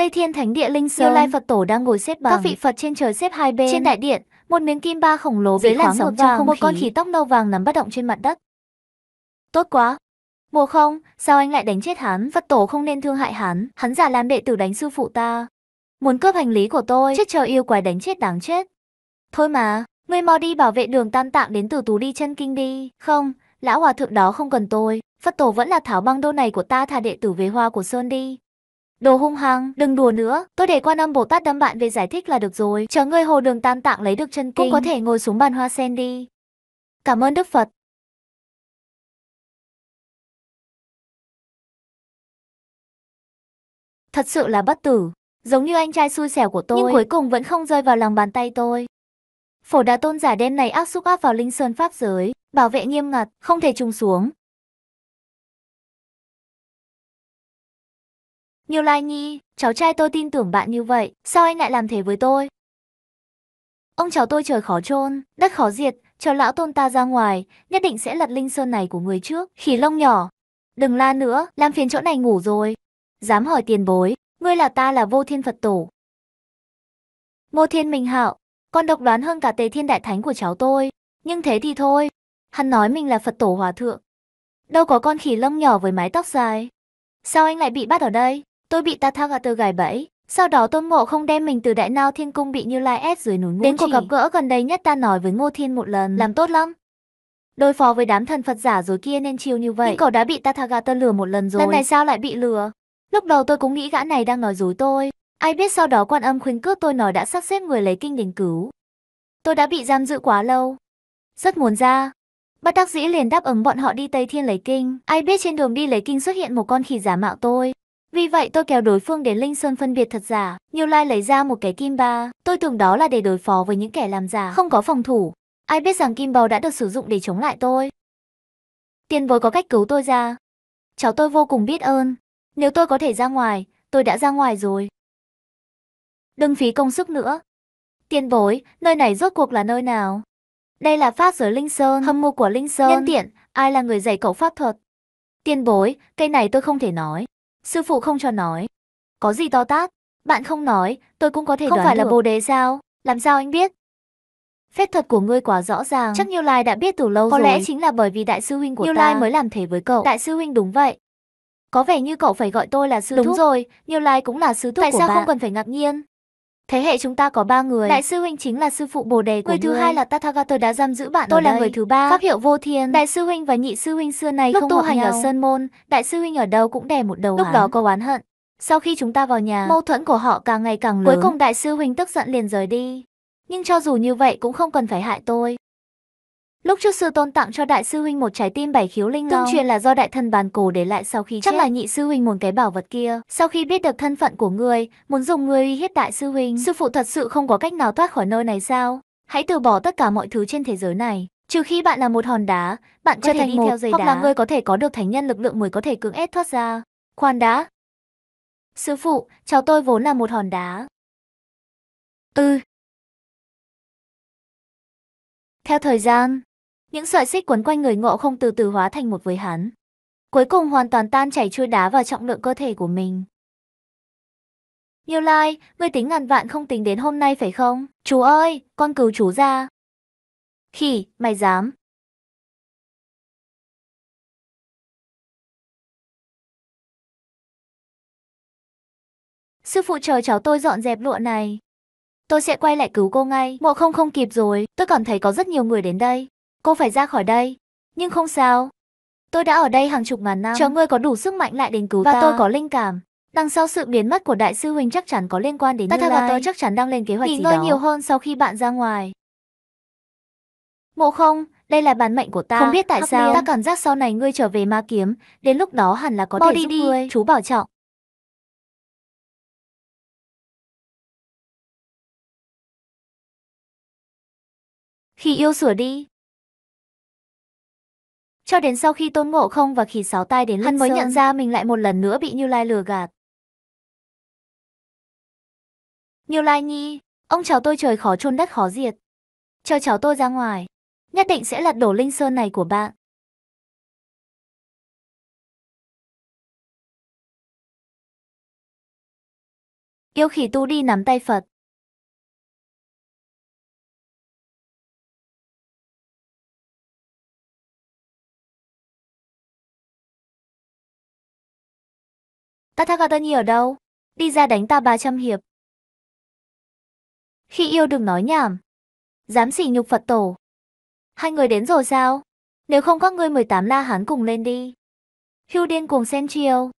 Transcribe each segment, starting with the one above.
Tây Thiên Thánh Địa Linh Sơn, Như Lai Phật Tổ đang ngồi xếp bằng. Các vị Phật trên trời xếp hai bên. Trên đại điện, một miếng kim ba khổng lồ dưới làn sóng vàng, một con khỉ tóc nâu vàng nằm bất động trên mặt đất. Tốt quá. Mùa không, sao anh lại đánh chết hắn? Phật Tổ không nên thương hại hắn, hắn giả làm đệ tử đánh sư phụ ta. Muốn cướp hành lý của tôi, chết chờ yêu quái đánh chết đáng chết. Thôi mà, ngươi mau đi bảo vệ đường tam tạng đến từ tú đi chân kinh đi. Không, lão hòa thượng đó không cần tôi. Phật tổ vẫn là tháo băng đô này của ta thả đệ tử về hoa của Sơn đi. Đồ hung hăng, đừng đùa nữa, tôi để quan âm Bồ Tát đâm bạn về giải thích là được rồi. Chờ ngươi hồ đường tam tạng lấy được chân kinh, cũng có thể ngồi xuống bàn hoa sen đi. Cảm ơn Đức Phật. Thật sự là bất tử, giống như anh trai xui xẻo của tôi, nhưng cuối cùng vẫn không rơi vào lòng bàn tay tôi. Phổ đà tôn giả đêm này áp xúc áp vào linh sơn pháp giới, bảo vệ nghiêm ngặt, không thể trùng xuống. Nhiều Lai Nhi, cháu trai tôi tin tưởng bạn như vậy, sao anh lại làm thế với tôi? Ông cháu tôi trời khó trôn, đất khó diệt, cho lão tôn ta ra ngoài, nhất định sẽ lật linh sơn này của người trước. Khỉ lông nhỏ, đừng la nữa, làm phiền chỗ này ngủ rồi. Dám hỏi tiền bối, ngươi là ta là vô thiên Phật tổ. vô Thiên Minh Hạo, con độc đoán hơn cả tề thiên đại thánh của cháu tôi. Nhưng thế thì thôi, hắn nói mình là Phật tổ hòa thượng. Đâu có con khỉ lông nhỏ với mái tóc dài. Sao anh lại bị bắt ở đây? Tôi bị Tathagata gài bẫy. Sau đó Tôn Ngộ không đem mình từ Đại Nao Thiên Cung bị Như Lai ép dưới núi Ngũ Đến cuộc gặp gỡ gần đây nhất ta nói với Ngô Thiên một lần, làm tốt lắm. Đối phó với đám thần Phật giả rồi kia nên chiêu như vậy. Nhưng cậu đã bị Tathagata lừa một lần rồi. Lần này sao lại bị lừa? Lúc đầu tôi cũng nghĩ gã này đang nói dối tôi. Ai biết sau đó quan âm khuyên cướp tôi nói đã sắp xếp người lấy kinh đến cứu. Tôi đã bị giam giữ quá lâu. Rất muốn ra. Bất đắc dĩ liền đáp ứng bọn họ đi Tây Thiên lấy kinh. Ai biết trên đường đi lấy kinh xuất hiện một con khỉ giả mạo tôi. Vì vậy tôi kéo đối phương đến Linh Sơn phân biệt thật giả. Nhiều Lai lấy ra một cái kim ba. Tôi tưởng đó là để đối phó với những kẻ làm giả, không có phòng thủ. Ai biết rằng kim bầu đã được sử dụng để chống lại tôi. Tiền bối có cách cứu tôi ra. Cháu tôi vô cùng biết ơn. Nếu tôi có thể ra ngoài, tôi đã ra ngoài rồi. Đừng phí công sức nữa. Tiền bối, nơi này rốt cuộc là nơi nào? Đây là pháp giới Linh Sơn, hâm mộ của Linh Sơn. Nhân tiện, ai là người dạy cậu pháp thuật? Tiền bối, cây này tôi không thể nói. Sư phụ không cho nói. Có gì to tát? Bạn không nói, tôi cũng có thể không đoán phải được. là bồ đề sao? Làm sao anh biết? Phép thuật của ngươi quá rõ ràng. Chắc Như Lai đã biết từ lâu có rồi. Có lẽ chính là bởi vì đại sư huynh của Như ta. Lai mới làm thế với cậu. Đại sư huynh đúng vậy. Có vẻ như cậu phải gọi tôi là sư đúng thúc. Đúng rồi, Như Lai cũng là sư thúc Tại của sao bạn? không cần phải ngạc nhiên? Thế hệ chúng ta có ba người. Đại sư huynh chính là sư phụ Bồ đề của người thứ hai là Tathagata đã giam giữ bạn Tôi là đây. người thứ ba. Pháp hiệu Vô Thiên. Đại sư huynh và nhị sư huynh xưa này Lúc không tu hành nhau. ở Sơn môn, đại sư huynh ở đâu cũng đè một đầu Lúc án. đó có oán hận. Sau khi chúng ta vào nhà, mâu thuẫn của họ càng ngày càng lớn. Cuối cùng đại sư huynh tức giận liền rời đi. Nhưng cho dù như vậy cũng không cần phải hại tôi. Lúc trước sư tôn tặng cho đại sư huynh một trái tim bảy khiếu linh long, tương truyền là do đại thần bàn cổ để lại sau khi Chắc chết. là nhị sư huynh muốn cái bảo vật kia. Sau khi biết được thân phận của ngươi, muốn dùng ngươi uy hiếp đại sư huynh. Sư phụ thật sự không có cách nào thoát khỏi nơi này sao? Hãy từ bỏ tất cả mọi thứ trên thế giới này. Trừ khi bạn là một hòn đá, bạn trở thành đi một, theo dây hoặc đá. là ngươi có thể có được thánh nhân lực lượng mới có thể cưỡng ép thoát ra. Khoan đã. Sư phụ, cháu tôi vốn là một hòn đá. Ừ. Theo thời gian, những sợi xích quấn quanh người ngộ không từ từ hóa thành một với hắn. Cuối cùng hoàn toàn tan chảy chui đá vào trọng lượng cơ thể của mình. Như Lai, ngươi tính ngàn vạn không tính đến hôm nay phải không? Chú ơi, con cứu chú ra. Khỉ, mày dám. Sư phụ chờ cháu tôi dọn dẹp lụa này. Tôi sẽ quay lại cứu cô ngay. Mộ không không kịp rồi, tôi còn thấy có rất nhiều người đến đây. Cô phải ra khỏi đây. Nhưng không sao. Tôi đã ở đây hàng chục ngàn năm. Chờ ngươi có đủ sức mạnh lại đến cứu Và ta. tôi có linh cảm. Đằng sau sự biến mất của đại sư huynh chắc chắn có liên quan đến Như Lai. và tôi chắc chắn đang lên kế hoạch Nghỉ gì ngơi đó. nhiều hơn sau khi bạn ra ngoài. Mộ không, đây là bản mệnh của ta. Không biết tại Hắc sao, ta cảm giác sau này ngươi trở về ma kiếm, đến lúc đó hẳn là có Mau thể đi giúp đi. ngươi. Chú bảo trọng. Khi yêu sửa đi. Cho đến sau khi Tôn Ngộ Không và Khỉ Sáu Tai đến Hắn mới nhận ra mình lại một lần nữa bị Như Lai lừa gạt. Như Lai Nhi, ông cháu tôi trời khó chôn đất khó diệt. Cho cháu tôi ra ngoài, nhất định sẽ lật đổ linh sơn này của bạn. Yêu khỉ tu đi nắm tay Phật. Tathagata ở đâu? Đi ra đánh ta 300 hiệp. Khi yêu đừng nói nhảm. Dám sỉ nhục Phật tổ. Hai người đến rồi sao? Nếu không các ngươi 18 la hán cùng lên đi. Hưu điên cuồng sen chiêu.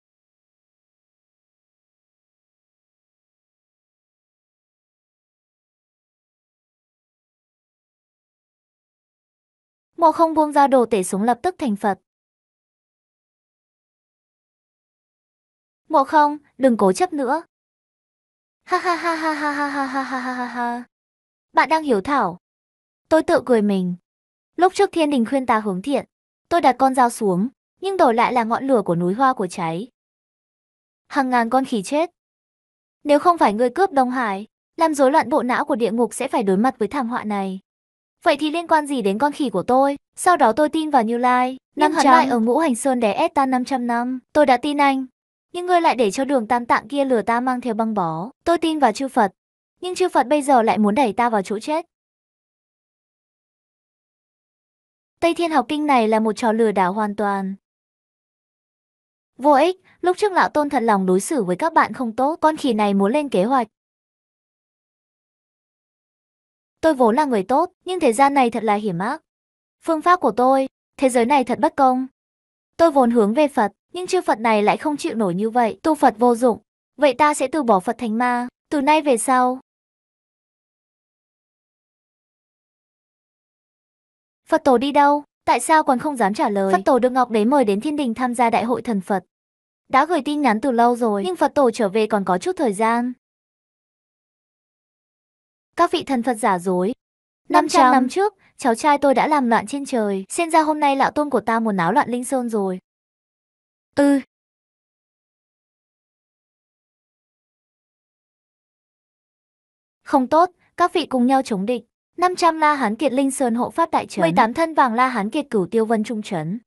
Mộ không buông ra đồ tể súng lập tức thành Phật. Mộ không, đừng cố chấp nữa. Ha ha ha ha ha ha ha ha ha ha ha ha. Bạn đang hiểu thảo. Tôi tự cười mình. Lúc trước thiên đình khuyên ta hướng thiện, tôi đặt con dao xuống, nhưng đổi lại là ngọn lửa của núi hoa của cháy. Hàng ngàn con khỉ chết. Nếu không phải người cướp Đông Hải, làm rối loạn bộ não của địa ngục sẽ phải đối mặt với thảm họa này. Vậy thì liên quan gì đến con khỉ của tôi? Sau đó tôi tin vào Như Lai, nhưng hắn lại ở ngũ hành sơn đè ép ta 500 năm. Tôi đã tin anh. Nhưng ngươi lại để cho đường tam tạng kia lừa ta mang theo băng bó. Tôi tin vào chư Phật. Nhưng chư Phật bây giờ lại muốn đẩy ta vào chỗ chết. Tây Thiên học kinh này là một trò lừa đảo hoàn toàn. Vô ích, lúc trước lão tôn thật lòng đối xử với các bạn không tốt, con khỉ này muốn lên kế hoạch. Tôi vốn là người tốt, nhưng thế gian này thật là hiểm ác. Phương pháp của tôi, thế giới này thật bất công. Tôi vốn hướng về Phật, nhưng chư Phật này lại không chịu nổi như vậy, tu Phật vô dụng. Vậy ta sẽ từ bỏ Phật thành ma, từ nay về sau. Phật tổ đi đâu? Tại sao còn không dám trả lời? Phật tổ được Ngọc Đế mời đến thiên đình tham gia đại hội thần Phật. Đã gửi tin nhắn từ lâu rồi, nhưng Phật tổ trở về còn có chút thời gian. Các vị thần Phật giả dối. 500 năm trước, cháu trai tôi đã làm loạn trên trời, xem ra hôm nay lão tôn của ta muốn náo loạn linh sơn rồi. Ừ. Không tốt, các vị cùng nhau chống địch. 500 La Hán Kiệt Linh Sơn hộ pháp đại trấn, 18 thân vàng La Hán Kiệt Cửu Tiêu Vân trung trấn.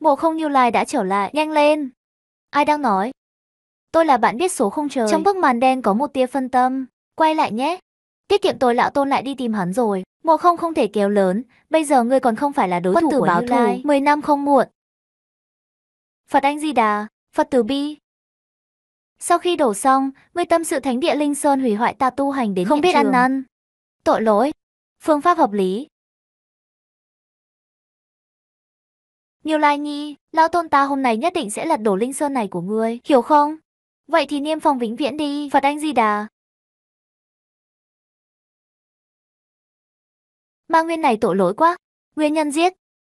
Mộ không Như Lai đã trở lại, nhanh lên. Ai đang nói? Tôi là bạn biết số không trời. Trong bức màn đen có một tia phân tâm. Quay lại nhé. Tiết kiệm tôi lão tôn lại đi tìm hắn rồi. Mộ không không thể kéo lớn. Bây giờ ngươi còn không phải là đối thủ của báo Như Lai. 10 năm không muộn. Phật Anh Di Đà, Phật Từ Bi. Sau khi đổ xong, ngươi tâm sự thánh địa Linh Sơn hủy hoại ta tu hành đến không biết trường. ăn năn. Tội lỗi. Phương pháp hợp lý. Nhiều Lai Nhi, Lão Tôn ta hôm nay nhất định sẽ lật đổ Linh Sơn này của ngươi, hiểu không? Vậy thì niêm phong vĩnh viễn đi, Phật Anh Di Đà. Ma Nguyên này tội lỗi quá, nguyên nhân giết.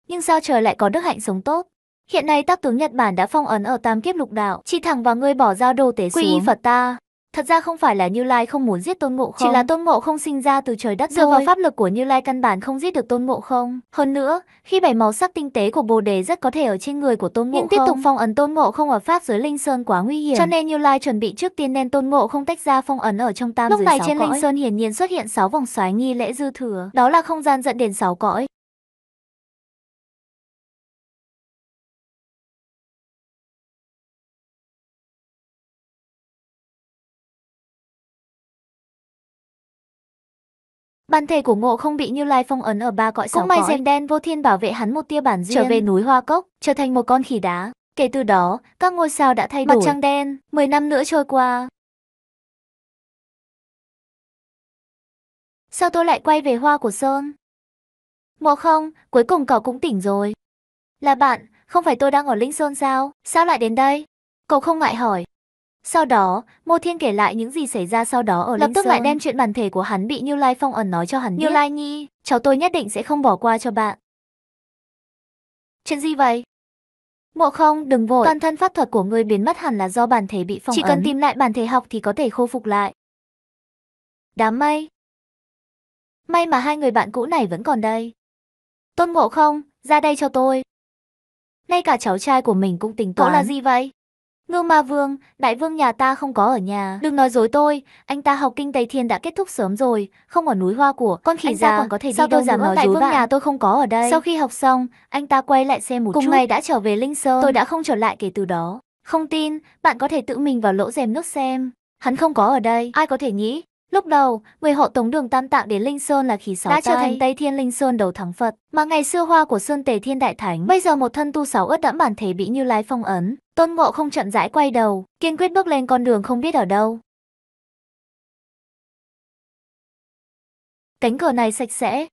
Nhưng sao trời lại có đức hạnh sống tốt? Hiện nay tác tướng Nhật Bản đã phong ấn ở tam kiếp lục đạo, chỉ thẳng vào ngươi bỏ giao đồ tế xuống. Quy y Phật ta. Thật ra không phải là Như Lai không muốn giết Tôn Ngộ không, chỉ là Tôn Ngộ không sinh ra từ trời đất dựa vào pháp lực của Như Lai căn bản không giết được Tôn Ngộ không. Hơn nữa, khi bảy màu sắc tinh tế của Bồ đề rất có thể ở trên người của Tôn Ngộ nhưng không. tiếp tục phong ấn Tôn Ngộ không ở pháp giới Linh Sơn quá nguy hiểm, cho nên Như Lai chuẩn bị trước tiên nên Tôn Ngộ không tách ra phong ấn ở trong tam Lúc này trên cõi. Linh Sơn hiển nhiên xuất hiện sáu vòng xoáy nghi lễ dư thừa, đó là không gian dẫn đến sáu cõi. Bản thể của Ngộ không bị Như Lai phong ấn ở ba cõi sáu Cũng may rèm đen vô thiên bảo vệ hắn một tia bản duyên, trở về núi Hoa Cốc, trở thành một con khỉ đá. Kể từ đó, các ngôi sao đã thay đổi. Mặt trăng đen, 10 năm nữa trôi qua. Sao tôi lại quay về Hoa của Sơn? Ngộ không, cuối cùng cậu cũng tỉnh rồi. Là bạn, không phải tôi đang ở Linh Sơn sao? Sao lại đến đây? Cậu không ngại hỏi. Sau đó, Ngô Thiên kể lại những gì xảy ra sau đó ở Lập Linh tức lại đem chuyện bản thể của hắn bị Như Lai Phong ẩn nói cho hắn Như biết. Lai Nhi, cháu tôi nhất định sẽ không bỏ qua cho bạn. Chuyện gì vậy? Ngộ không, đừng vội. Toàn thân pháp thuật của ngươi biến mất hẳn là do bản thể bị phong Chỉ ấn. cần tìm lại bản thể học thì có thể khôi phục lại. Đám mây. May mà hai người bạn cũ này vẫn còn đây. Tôn Ngộ không, ra đây cho tôi. Ngay cả cháu trai của mình cũng tính toán. Cậu là gì vậy? Ngưu Ma Vương, đại vương nhà ta không có ở nhà. Đừng nói dối tôi, anh ta học kinh Tây Thiên đã kết thúc sớm rồi, không ở núi Hoa của. Con khỉ già còn có thể sao đi đâu tôi dám nói đại vương bạn? nhà tôi không có ở đây. Sau khi học xong, anh ta quay lại xem một Cùng chút. ngày đã trở về Linh Sơn. Tôi đã không trở lại kể từ đó. Không tin, bạn có thể tự mình vào lỗ rèm nước xem. Hắn không có ở đây, ai có thể nghĩ. Lúc đầu, người họ Tống Đường Tam Tạng đến Linh Sơn là khỉ sáu Đã trở thành Tây Thiên Linh Sơn đầu thắng Phật, mà ngày xưa hoa của Sơn Tề Thiên Đại Thánh, bây giờ một thân tu sáu ướt đẫm bản thể bị Như Lai phong ấn. Tôn Ngộ không chậm rãi quay đầu, kiên quyết bước lên con đường không biết ở đâu. Cánh cửa này sạch sẽ.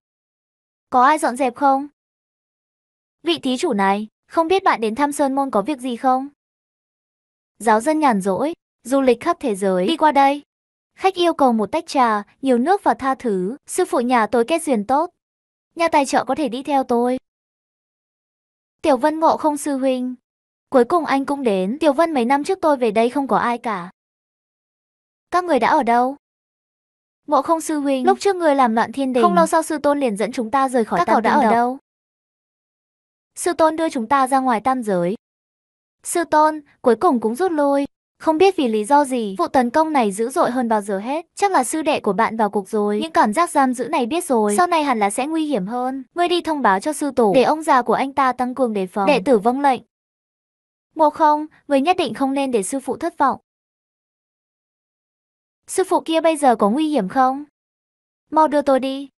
Có ai dọn dẹp không? Vị thí chủ này, không biết bạn đến thăm Sơn Môn có việc gì không? Giáo dân nhàn rỗi, du lịch khắp thế giới, đi qua đây. Khách yêu cầu một tách trà, nhiều nước và tha thứ, sư phụ nhà tôi kết duyên tốt. Nhà tài trợ có thể đi theo tôi. Tiểu Vân ngộ không sư huynh. Cuối cùng anh cũng đến, Tiểu Vân mấy năm trước tôi về đây không có ai cả. Các người đã ở đâu? Ngộ không sư huynh, lúc trước người làm loạn thiên đình, không lâu sau sư tôn liền dẫn chúng ta rời khỏi Các tam đã ở đâu? Sư tôn đưa chúng ta ra ngoài tam giới. Sư tôn, cuối cùng cũng rút lui. Không biết vì lý do gì, vụ tấn công này dữ dội hơn bao giờ hết. Chắc là sư đệ của bạn vào cuộc rồi. Những cảm giác giam giữ này biết rồi. Sau này hẳn là sẽ nguy hiểm hơn. Ngươi đi thông báo cho sư tổ, để ông già của anh ta tăng cường đề phòng. Đệ tử vâng lệnh. Ngộ không, người nhất định không nên để sư phụ thất vọng. Sư phụ kia bây giờ có nguy hiểm không? Mau đưa tôi đi.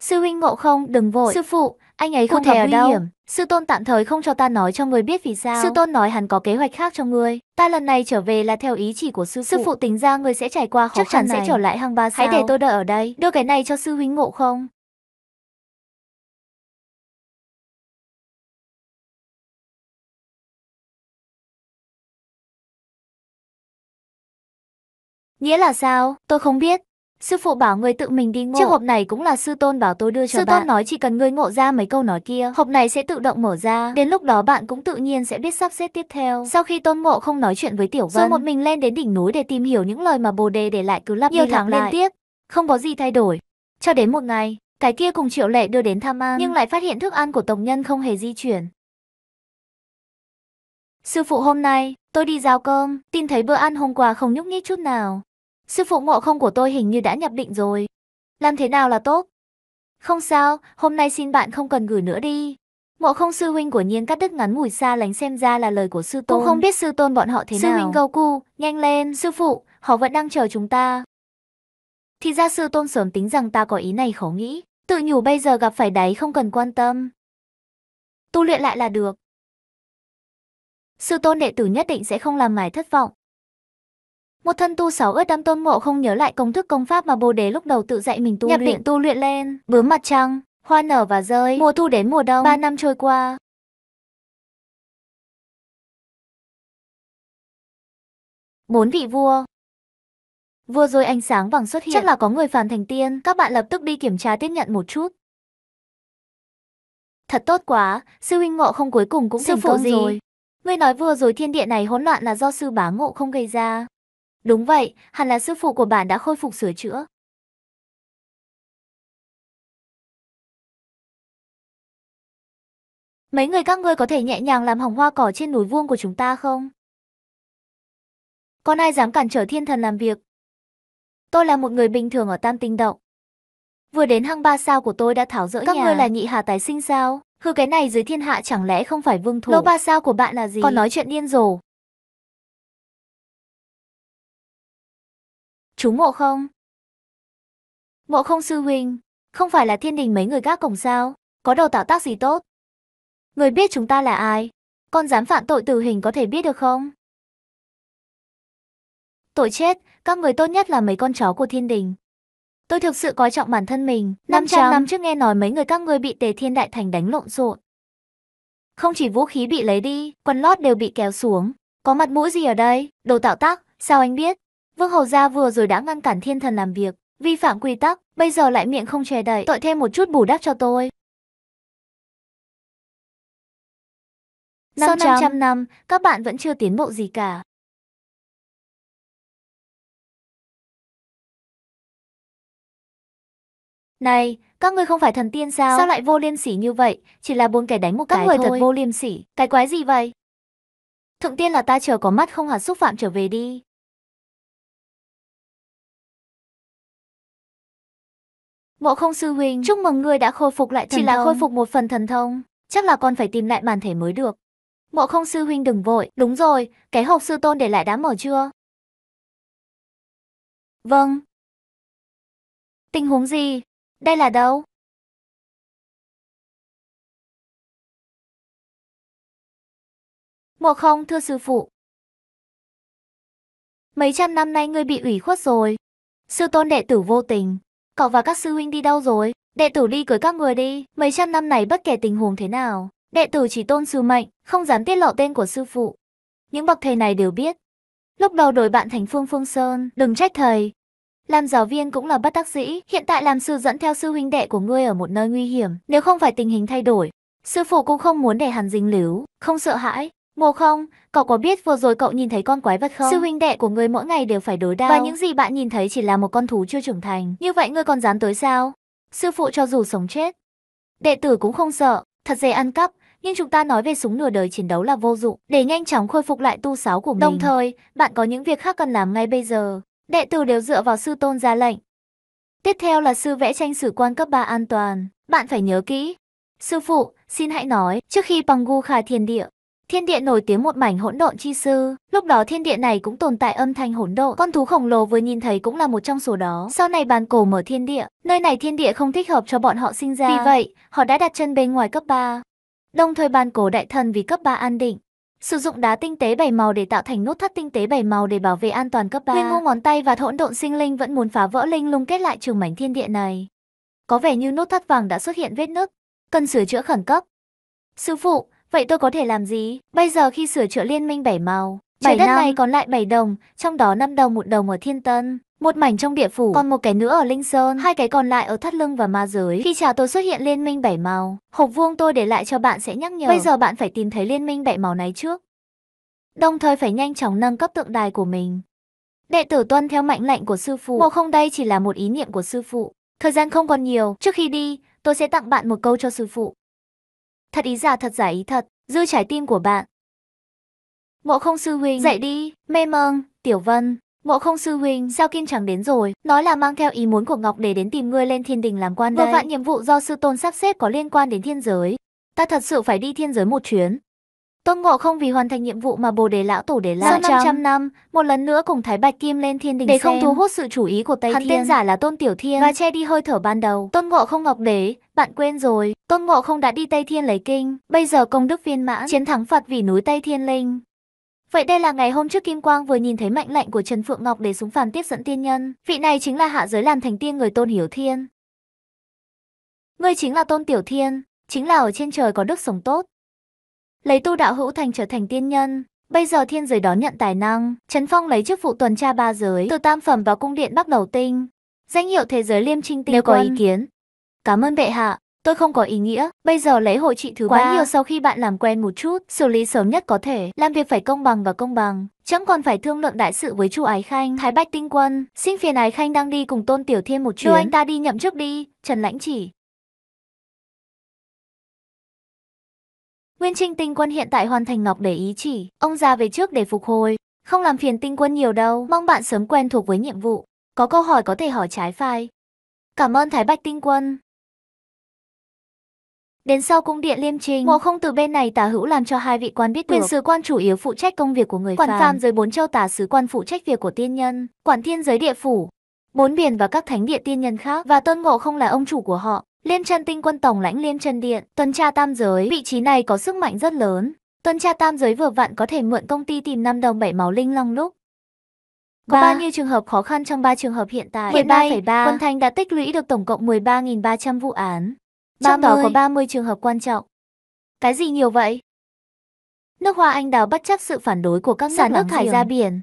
Sư huynh ngộ không, đừng vội. Sư phụ, anh ấy Cụ không thể ở đâu? đâu. Sư tôn tạm thời không cho ta nói cho người biết vì sao. Sư tôn nói hắn có kế hoạch khác cho ngươi. Ta lần này trở về là theo ý chỉ của sư phụ. Sư phụ tính ra ngươi sẽ trải qua khó Chắc chắn khăn sẽ trở lại hang ba sao. Hãy để tôi đợi ở đây. Đưa cái này cho sư huynh ngộ không? Nghĩa là sao? Tôi không biết. Sư phụ bảo người tự mình đi ngộ. Chiếc hộp này cũng là sư tôn bảo tôi đưa cho Sư bạn. tôn nói chỉ cần ngươi ngộ ra mấy câu nói kia, hộp này sẽ tự động mở ra. Đến lúc đó bạn cũng tự nhiên sẽ biết sắp xếp tiếp theo. Sau khi tôn ngộ không nói chuyện với Tiểu Vân, rồi một mình lên đến đỉnh núi để tìm hiểu những lời mà Bồ Đề để lại cứ lặp Nhiều đi lặp tháng lại. liên tiếp, không có gì thay đổi. Cho đến một ngày, cái kia cùng Triệu Lệ đưa đến thăm ăn, nhưng lại phát hiện thức ăn của tộc nhân không hề di chuyển. Sư phụ hôm nay, tôi đi giao cơm, tìm thấy bữa ăn hôm qua không nhúc nhích chút nào. Sư phụ ngộ không của tôi hình như đã nhập định rồi. Làm thế nào là tốt? Không sao, hôm nay xin bạn không cần gửi nữa đi. Ngộ không sư huynh của nhiên cắt đứt ngắn ngủi xa lánh xem ra là lời của sư tôn. Cũng không biết sư tôn bọn họ thế Sư nào. huynh Goku, nhanh lên, sư phụ, họ vẫn đang chờ chúng ta. Thì ra sư tôn sớm tính rằng ta có ý này khó nghĩ. Tự nhủ bây giờ gặp phải đáy không cần quan tâm. Tu luyện lại là được. Sư tôn đệ tử nhất định sẽ không làm mải thất vọng. Một thân tu sáu ướt đâm tôn ngộ không nhớ lại công thức công pháp mà bồ đề lúc đầu tự dạy mình tu Nhập luyện. định tu luyện lên, bướm mặt trăng, hoa nở và rơi, mùa thu đến mùa đông, ba năm trôi qua. Bốn vị vua Vừa rồi ánh sáng vàng xuất hiện, chắc là có người phản thành tiên, các bạn lập tức đi kiểm tra tiếp nhận một chút. Thật tốt quá, sư huynh ngộ không cuối cùng cũng Sư thành phụ công gì? rồi. Ngươi nói vừa rồi thiên địa này hỗn loạn là do sư bá ngộ không gây ra. Đúng vậy, hẳn là sư phụ của bạn đã khôi phục sửa chữa. Mấy người các ngươi có thể nhẹ nhàng làm hỏng hoa cỏ trên núi vuông của chúng ta không? Còn ai dám cản trở thiên thần làm việc? Tôi là một người bình thường ở Tam Tinh Động. Vừa đến hang ba sao của tôi đã tháo rỡ Các nhà. ngươi là nhị hà tái sinh sao? Hư cái này dưới thiên hạ chẳng lẽ không phải vương thổ? Lô ba sao của bạn là gì? Còn nói chuyện điên rồ. Chú ngộ không? Ngộ không sư huynh, không phải là thiên đình mấy người gác cổng sao? Có đầu tạo tác gì tốt? Người biết chúng ta là ai? Con dám phạm tội tử hình có thể biết được không? Tội chết, các người tốt nhất là mấy con chó của thiên đình. Tôi thực sự coi trọng bản thân mình. 500 500 năm trước nghe nói mấy người các ngươi bị tề thiên đại thành đánh lộn xộn. Không chỉ vũ khí bị lấy đi, quần lót đều bị kéo xuống. Có mặt mũi gì ở đây? Đồ tạo tác, sao anh biết? Vương Hầu Gia vừa rồi đã ngăn cản thiên thần làm việc, vi phạm quy tắc, bây giờ lại miệng không che đậy, tội thêm một chút bù đắp cho tôi. Sau 500 500 năm, các bạn vẫn chưa tiến bộ gì cả. Này, các ngươi không phải thần tiên sao? Sao lại vô liêm sỉ như vậy? Chỉ là bốn kẻ đánh một Các cái người thôi. thật vô liêm sỉ. Cái quái gì vậy? Thượng tiên là ta chờ có mắt không hạt xúc phạm trở về đi. Ngộ không sư huynh, chúc mừng ngươi đã khôi phục lại thần Chỉ là khôi phục một phần thần thông, chắc là con phải tìm lại bản thể mới được. Ngộ không sư huynh đừng vội, đúng rồi, cái hộp sư tôn để lại đã mở chưa? Vâng. Tình huống gì? Đây là đâu? Ngộ không thưa sư phụ. Mấy trăm năm nay ngươi bị ủy khuất rồi. Sư tôn đệ tử vô tình, Cậu và các sư huynh đi đâu rồi? Đệ tử đi cưới các người đi. Mấy trăm năm này bất kể tình huống thế nào, đệ tử chỉ tôn sư mệnh, không dám tiết lộ tên của sư phụ. Những bậc thầy này đều biết. Lúc đầu đổi bạn thành Phương Phương Sơn, đừng trách thầy. Làm giáo viên cũng là bất đắc dĩ, hiện tại làm sư dẫn theo sư huynh đệ của ngươi ở một nơi nguy hiểm, nếu không phải tình hình thay đổi, sư phụ cũng không muốn để hắn dính líu, không sợ hãi, Ngô không, cậu có biết vừa rồi cậu nhìn thấy con quái vật không? Sư huynh đệ của người mỗi ngày đều phải đối đao. Và những gì bạn nhìn thấy chỉ là một con thú chưa trưởng thành. Như vậy ngươi còn dám tới sao? Sư phụ cho dù sống chết. Đệ tử cũng không sợ, thật dễ ăn cắp. Nhưng chúng ta nói về súng nửa đời chiến đấu là vô dụng, để nhanh chóng khôi phục lại tu sáo của mình. Đồng thời, bạn có những việc khác cần làm ngay bây giờ. Đệ tử đều dựa vào sư tôn ra lệnh. Tiếp theo là sư vẽ tranh sử quan cấp 3 an toàn. Bạn phải nhớ kỹ. Sư phụ, xin hãy nói, trước khi bằng gu khai thiên địa, Thiên địa nổi tiếng một mảnh hỗn độn chi sư, lúc đó thiên địa này cũng tồn tại âm thanh hỗn độn, con thú khổng lồ vừa nhìn thấy cũng là một trong số đó. Sau này bàn cổ mở thiên địa, nơi này thiên địa không thích hợp cho bọn họ sinh ra. Vì vậy, họ đã đặt chân bên ngoài cấp 3. Đồng thời bàn cổ đại thần vì cấp 3 an định, sử dụng đá tinh tế bảy màu để tạo thành nút thắt tinh tế bảy màu để bảo vệ an toàn cấp 3. Nguyên ngu ngón tay và hỗn độn sinh linh vẫn muốn phá vỡ linh lung kết lại trường mảnh thiên địa này. Có vẻ như nút thắt vàng đã xuất hiện vết nứt, cần sửa chữa khẩn cấp. Sư phụ, Vậy tôi có thể làm gì? Bây giờ khi sửa chữa liên minh bảy màu, bảy đất năm. này còn lại 7 đồng, trong đó 5 đồng một đồng ở Thiên Tân, một mảnh trong địa phủ, còn một cái nữa ở Linh Sơn, hai cái còn lại ở Thất Lưng và Ma Giới. Khi chào tôi xuất hiện liên minh bảy màu, hộp vuông tôi để lại cho bạn sẽ nhắc nhở. Bây giờ bạn phải tìm thấy liên minh bảy màu này trước. Đồng thời phải nhanh chóng nâng cấp tượng đài của mình. Đệ tử tuân theo mệnh lệnh của sư phụ. Một không đây chỉ là một ý niệm của sư phụ. Thời gian không còn nhiều, trước khi đi, tôi sẽ tặng bạn một câu cho sư phụ. Thật ý giả thật giả ý thật, giữ trái tim của bạn. Ngộ không sư huynh, dậy đi, mê mâng, tiểu vân. Ngộ không sư huynh, sao Kim chẳng đến rồi, nói là mang theo ý muốn của Ngọc để đến tìm ngươi lên thiên đình làm quan đây. Vừa vạn nhiệm vụ do sư tôn sắp xếp có liên quan đến thiên giới. Ta thật sự phải đi thiên giới một chuyến. Tôn Ngộ không vì hoàn thành nhiệm vụ mà Bồ Đề lão tổ để lại sau 500 năm, một lần nữa cùng Thái Bạch Kim lên thiên đình để xem. không thu hút sự chú ý của Tây Hắn Thiên. tên giả là Tôn Tiểu Thiên và che đi hơi thở ban đầu. Tôn Ngộ không ngọc đế, bạn quên rồi, Tôn Ngộ không đã đi Tây Thiên lấy kinh, bây giờ công đức viên mãn, chiến thắng Phật vì núi Tây Thiên Linh. Vậy đây là ngày hôm trước Kim Quang vừa nhìn thấy mệnh lệnh của Trần Phượng Ngọc để xuống phàm tiếp dẫn tiên nhân. Vị này chính là hạ giới làm thành tiên người Tôn Hiểu Thiên. Ngươi chính là Tôn Tiểu Thiên, chính là ở trên trời có đức sống tốt, lấy tu đạo hữu thành trở thành tiên nhân. Bây giờ thiên giới đón nhận tài năng, Trấn Phong lấy chức vụ tuần tra ba giới, từ tam phẩm vào cung điện Bắc Đầu Tinh. Danh hiệu thế giới liêm trinh tinh Nếu quân. có ý kiến. Cảm ơn bệ hạ, tôi không có ý nghĩa. Bây giờ lấy hội trị thứ Quá ba. nhiều sau khi bạn làm quen một chút, xử lý sớm nhất có thể. Làm việc phải công bằng và công bằng. Chẳng còn phải thương lượng đại sự với chu Ái Khanh, Thái Bạch Tinh Quân. Xin phiền Ái Khanh đang đi cùng Tôn Tiểu Thiên một chuyến. Đưa anh ta đi nhậm chức đi, Trần Lãnh chỉ. Nguyên Trinh tinh quân hiện tại hoàn thành ngọc để ý chỉ, ông ra về trước để phục hồi, không làm phiền tinh quân nhiều đâu, mong bạn sớm quen thuộc với nhiệm vụ. Có câu hỏi có thể hỏi trái phai. Cảm ơn Thái Bạch tinh quân. Đến sau cung điện liêm trình, ngộ không từ bên này tả hữu làm cho hai vị quan biết quyền sứ quan chủ yếu phụ trách công việc của người quản phàm, phàm giới bốn châu tả sứ quan phụ trách việc của tiên nhân, quản thiên giới địa phủ, bốn biển và các thánh địa tiên nhân khác. Và tôn ngộ không là ông chủ của họ. Liên chân tinh quân tổng lãnh liên chân điện, tuần tra tam giới, vị trí này có sức mạnh rất lớn. Tuần tra tam giới vừa vặn có thể mượn công ty tìm năm đồng bảy máu linh long lúc. Có bao nhiêu trường hợp khó khăn trong ba trường hợp hiện tại? Hiện nay, quân thành đã tích lũy được tổng cộng 13.300 vụ án. Trong đó có 30 trường hợp quan trọng. Cái gì nhiều vậy? Nước hoa anh đào bất chấp sự phản đối của các xả nước thải ra biển.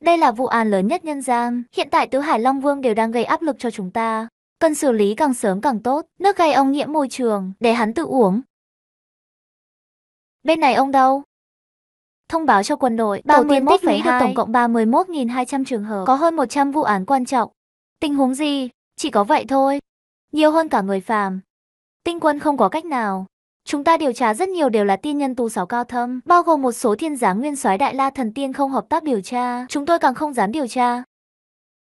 Đây là vụ án lớn nhất nhân gian. Hiện tại Tứ Hải Long Vương đều đang gây áp lực cho chúng ta. Cần xử lý càng sớm càng tốt, nước gây ông nhiễm môi trường, để hắn tự uống. Bên này ông đâu? Thông báo cho quân đội, tổ tiên tích lũy được tổng cộng 31.200 trường hợp, có hơn 100 vụ án quan trọng. Tình huống gì? Chỉ có vậy thôi. Nhiều hơn cả người phàm. Tinh quân không có cách nào. Chúng ta điều tra rất nhiều đều là tiên nhân tu sáu cao thâm, bao gồm một số thiên giáng nguyên soái đại la thần tiên không hợp tác điều tra, chúng tôi càng không dám điều tra.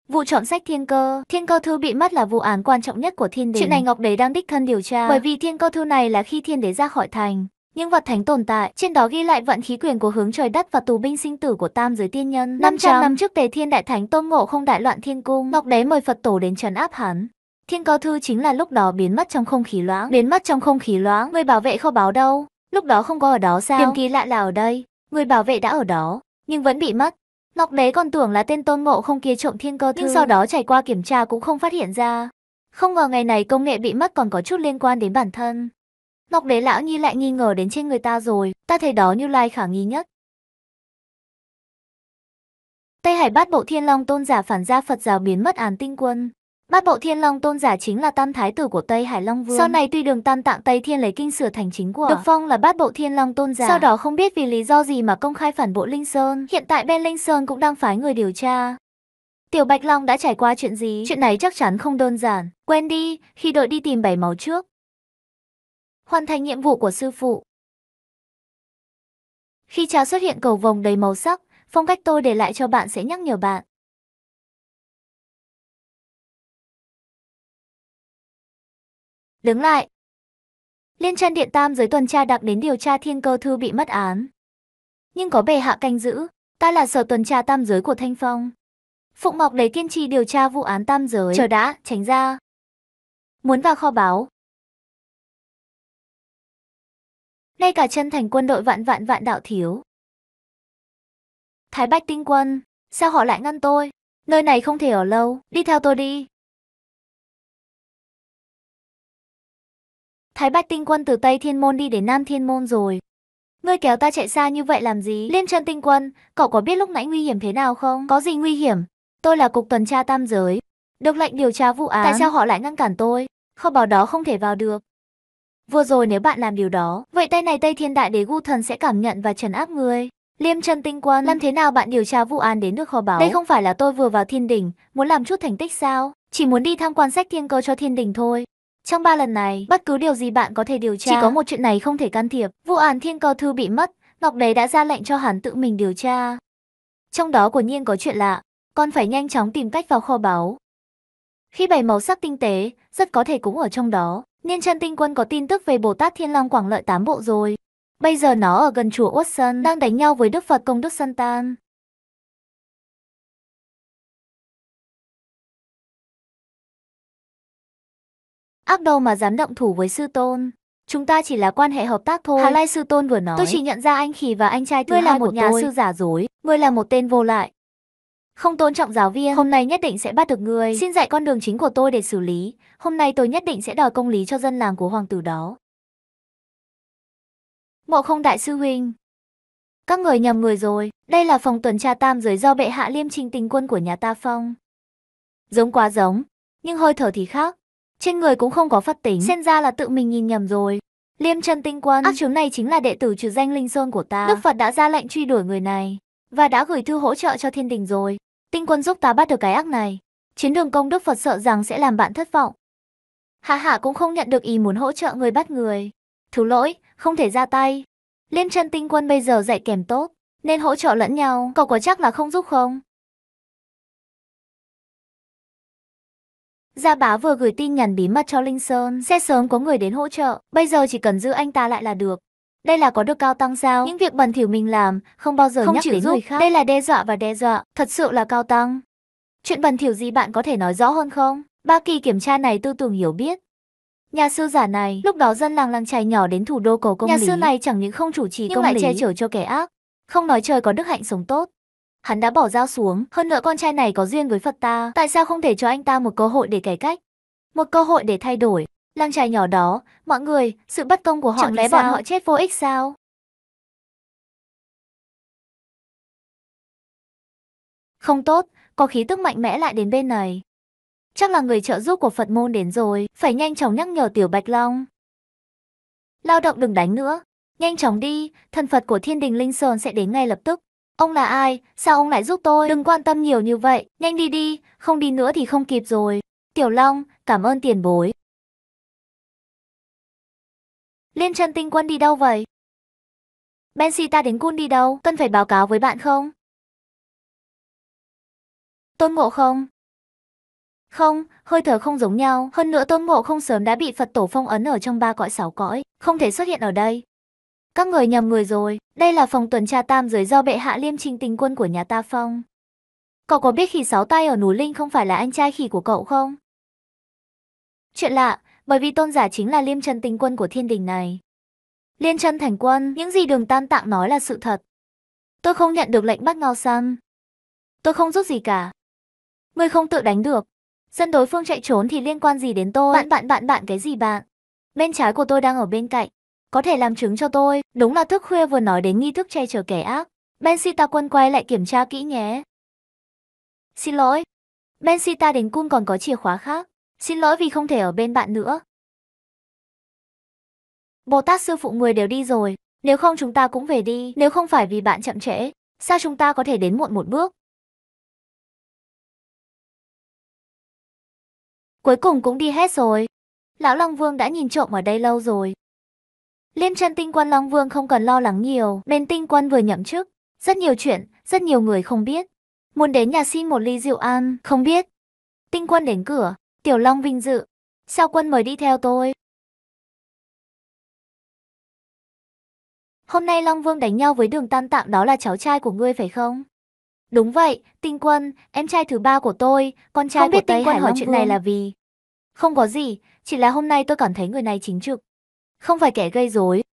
Vụ trộm sách thiên cơ, thiên cơ thư bị mất là vụ án quan trọng nhất của thiên đế. Chuyện này Ngọc Đế đang đích thân điều tra, bởi vì thiên cơ thư này là khi thiên đế ra khỏi thành. Nhưng vật thánh tồn tại, trên đó ghi lại vận khí quyền của hướng trời đất và tù binh sinh tử của tam giới tiên nhân. 500 năm trước Tề Thiên Đại Thánh Tôn Ngộ không đại loạn thiên cung, Ngọc Đế mời Phật tổ đến trấn áp hắn. Thiên cơ thư chính là lúc đó biến mất trong không khí loãng, biến mất trong không khí loãng, người bảo vệ không báo đâu, lúc đó không có ở đó sao? Điểm kỳ lạ là ở đây, người bảo vệ đã ở đó, nhưng vẫn bị mất. Ngọc Đế còn tưởng là tên tôn ngộ không kia trộm thiên cơ thư, nhưng sau đó trải qua kiểm tra cũng không phát hiện ra. Không ngờ ngày này công nghệ bị mất còn có chút liên quan đến bản thân. Ngọc Đế lão nhi lại nghi ngờ đến trên người ta rồi, ta thấy đó như lai khả nghi nhất. Tây Hải bát bộ thiên long tôn giả phản gia Phật giáo biến mất án tinh quân. Bát bộ thiên long tôn giả chính là tam thái tử của Tây Hải Long Vương. Sau này tuy đường tam tạng Tây Thiên lấy kinh sửa thành chính của, được phong là bát bộ thiên long tôn giả. Sau đó không biết vì lý do gì mà công khai phản bộ Linh Sơn. Hiện tại bên Linh Sơn cũng đang phái người điều tra. Tiểu Bạch Long đã trải qua chuyện gì? Chuyện này chắc chắn không đơn giản. Quên đi, khi đội đi tìm bảy máu trước. Hoàn thành nhiệm vụ của sư phụ. Khi trà xuất hiện cầu vồng đầy màu sắc, phong cách tôi để lại cho bạn sẽ nhắc nhở bạn. Đứng lại. Liên chân điện tam giới tuần tra đặc đến điều tra thiên cơ thư bị mất án. Nhưng có bề hạ canh giữ, ta là sở tuần tra tam giới của Thanh Phong. Phụng Mộc đấy kiên trì điều tra vụ án tam giới. Chờ đã, tránh ra. Muốn vào kho báo. Ngay cả chân thành quân đội vạn vạn vạn đạo thiếu. Thái bách tinh quân, sao họ lại ngăn tôi? Nơi này không thể ở lâu, đi theo tôi đi. Thái Bạch Tinh Quân từ Tây Thiên Môn đi đến Nam Thiên Môn rồi. Ngươi kéo ta chạy xa như vậy làm gì? Liên chân tinh quân, cậu có biết lúc nãy nguy hiểm thế nào không? Có gì nguy hiểm? Tôi là cục tuần tra tam giới. Được lệnh điều tra vụ án. Tại sao họ lại ngăn cản tôi? Kho bảo đó không thể vào được. Vừa rồi nếu bạn làm điều đó, vậy tay này Tây Thiên Đại Đế Gu Thần sẽ cảm nhận và trấn áp ngươi. Liêm chân tinh quân, làm thế nào bạn điều tra vụ án đến được kho báu? Đây không phải là tôi vừa vào thiên đỉnh, muốn làm chút thành tích sao? Chỉ muốn đi tham quan sách thiên cơ cho thiên đình thôi. Trong ba lần này, bất cứ điều gì bạn có thể điều tra, chỉ có một chuyện này không thể can thiệp. Vụ án thiên cơ thư bị mất, Ngọc Đế đã ra lệnh cho hắn tự mình điều tra. Trong đó của nhiên có chuyện lạ, con phải nhanh chóng tìm cách vào kho báu. Khi bảy màu sắc tinh tế, rất có thể cũng ở trong đó. Niên chân tinh quân có tin tức về Bồ Tát Thiên Long Quảng Lợi tám bộ rồi. Bây giờ nó ở gần chùa Uất Sơn, đang đánh nhau với Đức Phật Công Đức Sân Ác đâu mà dám động thủ với sư tôn. Chúng ta chỉ là quan hệ hợp tác thôi. Hà Lai sư tôn vừa nói. Tôi chỉ nhận ra anh Khỉ và anh trai thứ Ngươi là một nhà tôi. sư giả dối. Ngươi là một tên vô lại. Không tôn trọng giáo viên. Hôm nay nhất định sẽ bắt được ngươi. Xin dạy con đường chính của tôi để xử lý. Hôm nay tôi nhất định sẽ đòi công lý cho dân làng của hoàng tử đó. Mộ không đại sư huynh. Các người nhầm người rồi. Đây là phòng tuần tra tam giới do bệ hạ liêm trình tình quân của nhà ta phong. Giống quá giống. Nhưng hơi thở thì khác. Trên người cũng không có phật tính, xem ra là tự mình nhìn nhầm rồi. Liêm chân tinh quân, ác chúng này chính là đệ tử trừ danh linh sơn của ta. Đức Phật đã ra lệnh truy đuổi người này, và đã gửi thư hỗ trợ cho thiên đình rồi. Tinh quân giúp ta bắt được cái ác này. Chiến đường công Đức Phật sợ rằng sẽ làm bạn thất vọng. Hạ hạ cũng không nhận được ý muốn hỗ trợ người bắt người. Thứ lỗi, không thể ra tay. Liêm chân tinh quân bây giờ dạy kèm tốt, nên hỗ trợ lẫn nhau. Cậu có chắc là không giúp không? Gia Bá vừa gửi tin nhắn bí mật cho Linh Sơn, sẽ sớm có người đến hỗ trợ, bây giờ chỉ cần giữ anh ta lại là được. Đây là có được cao tăng sao? Những việc bẩn thỉu mình làm, không bao giờ không nhắc đến giúp. người khác. Đây là đe dọa và đe dọa, thật sự là cao tăng. Chuyện bẩn thỉu gì bạn có thể nói rõ hơn không? Ba kỳ kiểm tra này tư tưởng hiểu biết. Nhà sư giả này, lúc đó dân làng làng trài nhỏ đến thủ đô cầu công Nhà lý. sư này chẳng những không chủ trì công lại lý, che chở cho kẻ ác, không nói trời có đức hạnh sống tốt, Hắn đã bỏ dao xuống, hơn nữa con trai này có duyên với Phật ta, tại sao không thể cho anh ta một cơ hội để cải cách? Một cơ hội để thay đổi. Làng trai nhỏ đó, mọi người, sự bất công của họ chẳng lẽ bọn họ chết vô ích sao? Không tốt, có khí tức mạnh mẽ lại đến bên này. Chắc là người trợ giúp của Phật môn đến rồi, phải nhanh chóng nhắc nhở Tiểu Bạch Long. Lao động đừng đánh nữa, nhanh chóng đi, thần Phật của Thiên Đình Linh Sơn sẽ đến ngay lập tức. Ông là ai? Sao ông lại giúp tôi? Đừng quan tâm nhiều như vậy, nhanh đi đi, không đi nữa thì không kịp rồi. Tiểu Long, cảm ơn tiền bối. Liên chân tinh quân đi đâu vậy? Bensita đến cun đi đâu? Cần phải báo cáo với bạn không? Tôn ngộ không? Không, hơi thở không giống nhau. Hơn nữa tôn ngộ không sớm đã bị Phật tổ phong ấn ở trong ba cõi sáu cõi, không thể xuất hiện ở đây. Các người nhầm người rồi, đây là phòng tuần tra tam giới do bệ hạ liêm trình tình quân của nhà ta phong. Cậu có biết khỉ sáu tay ở núi Linh không phải là anh trai khỉ của cậu không? Chuyện lạ, bởi vì tôn giả chính là liêm chân tinh quân của thiên đình này. Liên chân thành quân, những gì đường tam tạng nói là sự thật. Tôi không nhận được lệnh bắt ngao sam Tôi không giúp gì cả. Ngươi không tự đánh được. Dân đối phương chạy trốn thì liên quan gì đến tôi? Bạn bạn bạn bạn cái gì bạn? Bên trái của tôi đang ở bên cạnh. Có thể làm chứng cho tôi. Đúng là thức khuya vừa nói đến nghi thức che chở kẻ ác. Bensita quân quay lại kiểm tra kỹ nhé. Xin lỗi. Bensita đến cung còn có chìa khóa khác. Xin lỗi vì không thể ở bên bạn nữa. Bồ Tát sư phụ người đều đi rồi, nếu không chúng ta cũng về đi, nếu không phải vì bạn chậm trễ, sao chúng ta có thể đến muộn một bước? Cuối cùng cũng đi hết rồi. Lão Long Vương đã nhìn trộm ở đây lâu rồi. Liên chân tinh quân Long Vương không cần lo lắng nhiều, bên tinh quân vừa nhậm chức, rất nhiều chuyện, rất nhiều người không biết. Muốn đến nhà xin một ly rượu ăn, không biết. Tinh quân đến cửa, Tiểu Long vinh dự. Sao quân mời đi theo tôi? Hôm nay Long Vương đánh nhau với đường Tam Tạng đó là cháu trai của ngươi phải không? Đúng vậy, Tinh Quân, em trai thứ ba của tôi, con trai Không của biết Tây Tinh hỏi Quân hỏi chuyện chuyện này này là vì... Không có gì, chỉ là hôm nay tôi cảm thấy người này chính trực. Không phải kẻ gây rối.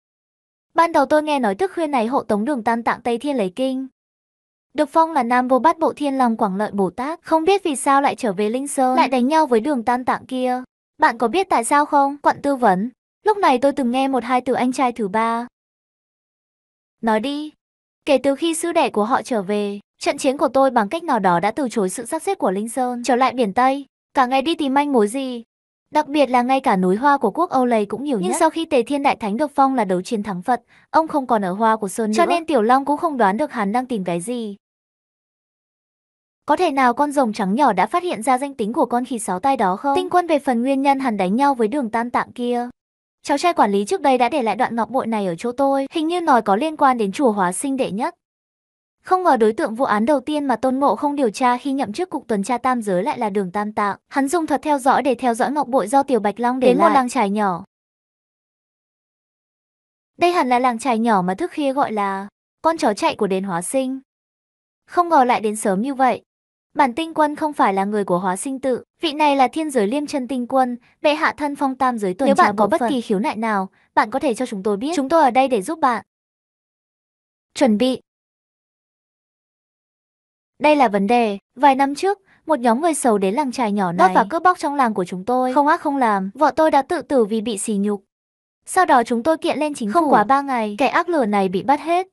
Ban đầu tôi nghe nói tức khuya này hộ tống đường Tam Tạng Tây Thiên lấy kinh. Được phong là Nam Vô Bát Bộ Thiên Long Quảng Lợi Bồ Tát, không biết vì sao lại trở về Linh Sơn, lại đánh nhau với đường Tam Tạng kia. Bạn có biết tại sao không? Quận tư vấn. Lúc này tôi từng nghe một hai từ anh trai thứ ba. Nói đi. Kể từ khi sư đệ của họ trở về, trận chiến của tôi bằng cách nào đó đã từ chối sự sắp xếp của Linh Sơn, trở lại biển Tây. Cả ngày đi tìm manh mối gì. Đặc biệt là ngay cả núi hoa của quốc Âu Lầy cũng nhiều Nhưng nhất. sau khi Tề Thiên Đại Thánh được phong là đấu chiến thắng Phật, ông không còn ở hoa của Sơn Cho nữa. nên Tiểu Long cũng không đoán được hắn đang tìm cái gì. Có thể nào con rồng trắng nhỏ đã phát hiện ra danh tính của con khỉ sáu tay đó không? Tinh quân về phần nguyên nhân hắn đánh nhau với đường tam tạng kia. Cháu trai quản lý trước đây đã để lại đoạn ngọc bội này ở chỗ tôi, hình như nói có liên quan đến chùa hóa sinh đệ nhất. Không ngờ đối tượng vụ án đầu tiên mà Tôn Ngộ không điều tra khi nhậm chức cục tuần tra tam giới lại là đường tam tạng. Hắn dùng thuật theo dõi để theo dõi ngọc bội do Tiểu Bạch Long để Đến một lại. làng trài nhỏ. Đây hẳn là làng trài nhỏ mà thức khuya gọi là con chó chạy của đền hóa sinh. Không ngờ lại đến sớm như vậy. Bản tinh quân không phải là người của hóa sinh tự, vị này là thiên giới liêm chân tinh quân, bệ hạ thân phong tam giới tuần Nếu tra bạn có bất phận. kỳ khiếu nại nào, bạn có thể cho chúng tôi biết. Chúng tôi ở đây để giúp bạn. Chuẩn bị. Đây là vấn đề. Vài năm trước, một nhóm người xấu đến làng trài nhỏ này Này. và cướp bóc trong làng của chúng tôi. Không ác không làm, vợ tôi đã tự tử vì bị sỉ nhục. Sau đó chúng tôi kiện lên chính Không phủ. quá ba ngày, kẻ ác lửa này bị bắt hết.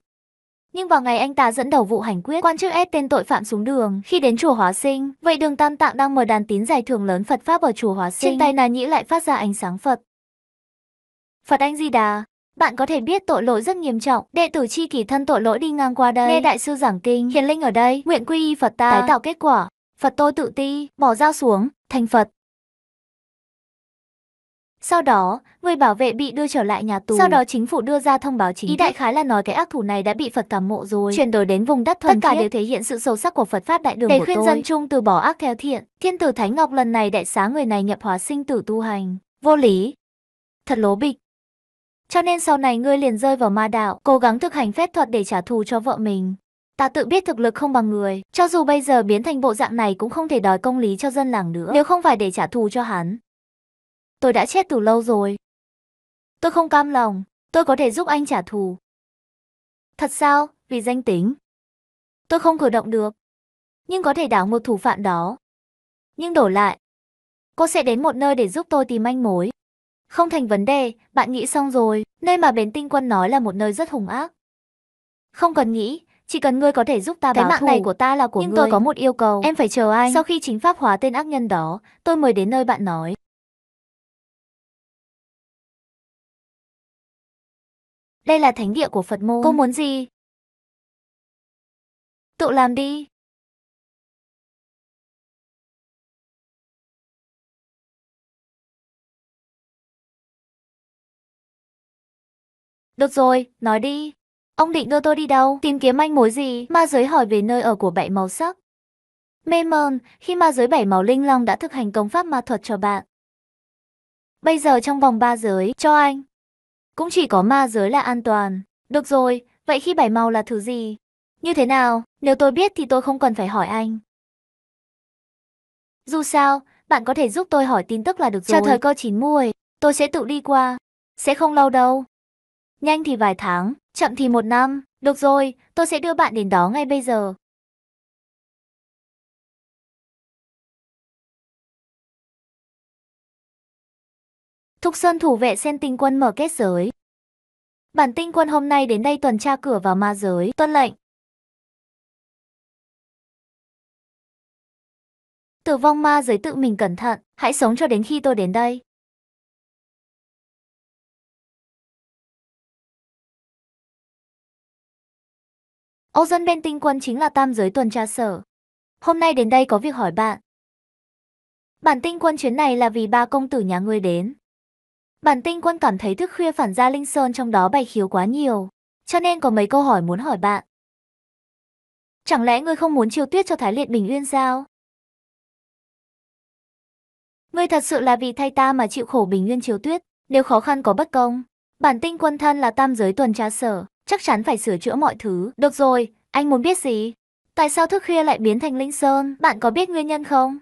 Nhưng vào ngày anh ta dẫn đầu vụ hành quyết, quan chức ép tên tội phạm xuống đường. Khi đến chùa Hóa Sinh, vậy đường Tam Tạng đang mời đàn tín giải thưởng lớn Phật Pháp ở chùa Hóa Sinh. Trên tay Na Nhĩ lại phát ra ánh sáng Phật. Phật Anh Di Đà, bạn có thể biết tội lỗi rất nghiêm trọng, đệ tử chi kỷ thân tội lỗi đi ngang qua đây. Nghe đại sư giảng kinh, hiền linh ở đây, nguyện quy y Phật ta, tái tạo kết quả. Phật tôi tự ti, bỏ dao xuống, thành Phật. Sau đó, người bảo vệ bị đưa trở lại nhà tù. Sau đó chính phủ đưa ra thông báo chính Ý đại khái là nói cái ác thủ này đã bị Phật cảm mộ rồi, chuyển đổi đến vùng đất thuần Tất cả thiết. đều thể hiện sự sâu sắc của Phật pháp đại đường Để của khuyên tôi. dân chung từ bỏ ác theo thiện. Thiên tử Thánh Ngọc lần này đại xá người này nhập hóa sinh tử tu hành. Vô lý. Thật lố bịch. Cho nên sau này ngươi liền rơi vào ma đạo, cố gắng thực hành phép thuật để trả thù cho vợ mình. Ta tự biết thực lực không bằng người, cho dù bây giờ biến thành bộ dạng này cũng không thể đòi công lý cho dân làng nữa, nếu không phải để trả thù cho hắn. Tôi đã chết từ lâu rồi. Tôi không cam lòng, tôi có thể giúp anh trả thù. Thật sao, vì danh tính. Tôi không cử động được, nhưng có thể đảo một thủ phạm đó. Nhưng đổi lại, cô sẽ đến một nơi để giúp tôi tìm manh mối. Không thành vấn đề, bạn nghĩ xong rồi, nơi mà bến tinh quân nói là một nơi rất hung ác. Không cần nghĩ, chỉ cần ngươi có thể giúp ta Cái báo mạng thù. này của ta là của Nhưng ngươi. tôi có một yêu cầu. Em phải chờ anh. Sau khi chính pháp hóa tên ác nhân đó, tôi mới đến nơi bạn nói. Đây là thánh địa của Phật môn. Cô muốn gì? Tự làm đi. Được rồi, nói đi. Ông định đưa tôi đi đâu? Tìm kiếm manh mối gì? Ma giới hỏi về nơi ở của bảy màu sắc. Mê mơn, khi ma giới bảy màu linh long đã thực hành công pháp ma thuật cho bạn. Bây giờ trong vòng ba giới, cho anh. Cũng chỉ có ma giới là an toàn. Được rồi, vậy khi bảy màu là thứ gì? Như thế nào, nếu tôi biết thì tôi không cần phải hỏi anh. Dù sao, bạn có thể giúp tôi hỏi tin tức là được rồi. Chờ thời cơ chín muồi, tôi sẽ tự đi qua. Sẽ không lâu đâu. Nhanh thì vài tháng, chậm thì một năm. Được rồi, tôi sẽ đưa bạn đến đó ngay bây giờ. Thục Sơn thủ vệ sen tinh quân mở kết giới. Bản tinh quân hôm nay đến đây tuần tra cửa vào ma giới, tuân lệnh. Tử vong ma giới tự mình cẩn thận, hãy sống cho đến khi tôi đến đây. Âu dân bên tinh quân chính là tam giới tuần tra sở. Hôm nay đến đây có việc hỏi bạn. Bản tinh quân chuyến này là vì ba công tử nhà ngươi đến. Bản tinh quân cảm thấy thức khuya phản gia Linh Sơn trong đó bày khiếu quá nhiều, cho nên có mấy câu hỏi muốn hỏi bạn. Chẳng lẽ ngươi không muốn chiêu tuyết cho Thái Liệt Bình Uyên sao? Ngươi thật sự là vì thay ta mà chịu khổ Bình Uyên chiếu tuyết, nếu khó khăn có bất công. Bản tinh quân thân là tam giới tuần tra sở, chắc chắn phải sửa chữa mọi thứ. Được rồi, anh muốn biết gì? Tại sao thức khuya lại biến thành Linh Sơn? Bạn có biết nguyên nhân không?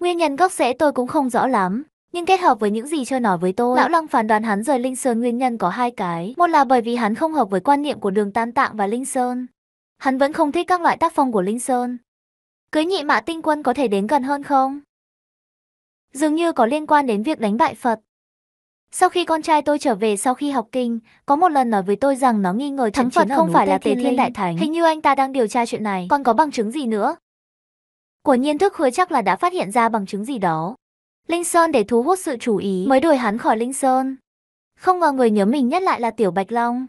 Nguyên nhân gốc rễ tôi cũng không rõ lắm, nhưng kết hợp với những gì chưa nói với tôi, Lão Long phán đoán hắn rời Linh Sơn nguyên nhân có hai cái. Một là bởi vì hắn không hợp với quan niệm của đường Tam Tạng và Linh Sơn. Hắn vẫn không thích các loại tác phong của Linh Sơn. Cưới nhị mã tinh quân có thể đến gần hơn không? Dường như có liên quan đến việc đánh bại Phật. Sau khi con trai tôi trở về sau khi học kinh, có một lần nói với tôi rằng nó nghi ngờ thắng Phật không phải là Tề Thiên Đại Thánh. Hình như anh ta đang điều tra chuyện này, còn có bằng chứng gì nữa? Của nhiên thức hứa chắc là đã phát hiện ra bằng chứng gì đó. Linh Sơn để thu hút sự chú ý mới đuổi hắn khỏi Linh Sơn. Không ngờ người nhớ mình nhất lại là Tiểu Bạch Long.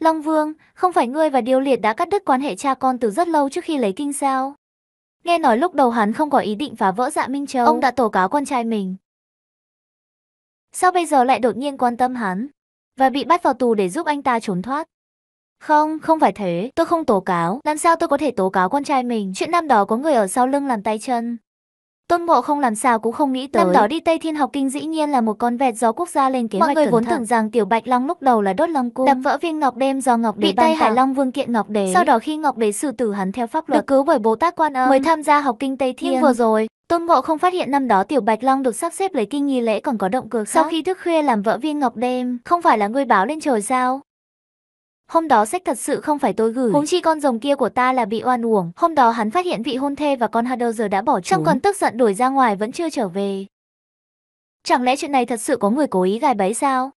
Long Vương, không phải ngươi và Điêu Liệt đã cắt đứt quan hệ cha con từ rất lâu trước khi lấy kinh sao? Nghe nói lúc đầu hắn không có ý định phá vỡ dạ Minh Châu, ông đã tố cáo con trai mình. Sao bây giờ lại đột nhiên quan tâm hắn? Và bị bắt vào tù để giúp anh ta trốn thoát? Không, không phải thế, tôi không tố cáo, làm sao tôi có thể tố cáo con trai mình, chuyện năm đó có người ở sau lưng làm tay chân. Tôn Ngộ không làm sao cũng không nghĩ tới. Năm đó đi Tây Thiên học kinh dĩ nhiên là một con vẹt do quốc gia lên kế hoạch Mọi người vốn tưởng rằng Tiểu Bạch Long lúc đầu là đốt Long cung, đập vỡ viên ngọc đêm do Ngọc Đế bị Tây Hải Long Vương kiện Ngọc Đế. Sau đó khi Ngọc Đế xử tử hắn theo pháp luật, được cứu bởi Bồ Tát Quan Âm, mới tham gia học kinh Tây Thiên. Nhưng vừa rồi, Tôn Ngộ không phát hiện năm đó Tiểu Bạch Long được sắp xếp lấy kinh nghi lễ còn có động cược. Sau khi thức khuya làm vỡ viên ngọc đêm, không phải là ngươi báo lên trời sao? Hôm đó sách thật sự không phải tôi gửi. Huống chi con rồng kia của ta là bị oan uổng. Hôm đó hắn phát hiện vị hôn thê và con Hadder giờ đã bỏ trốn. Trong còn tức giận đuổi ra ngoài vẫn chưa trở về. Chẳng lẽ chuyện này thật sự có người cố ý gài bẫy sao?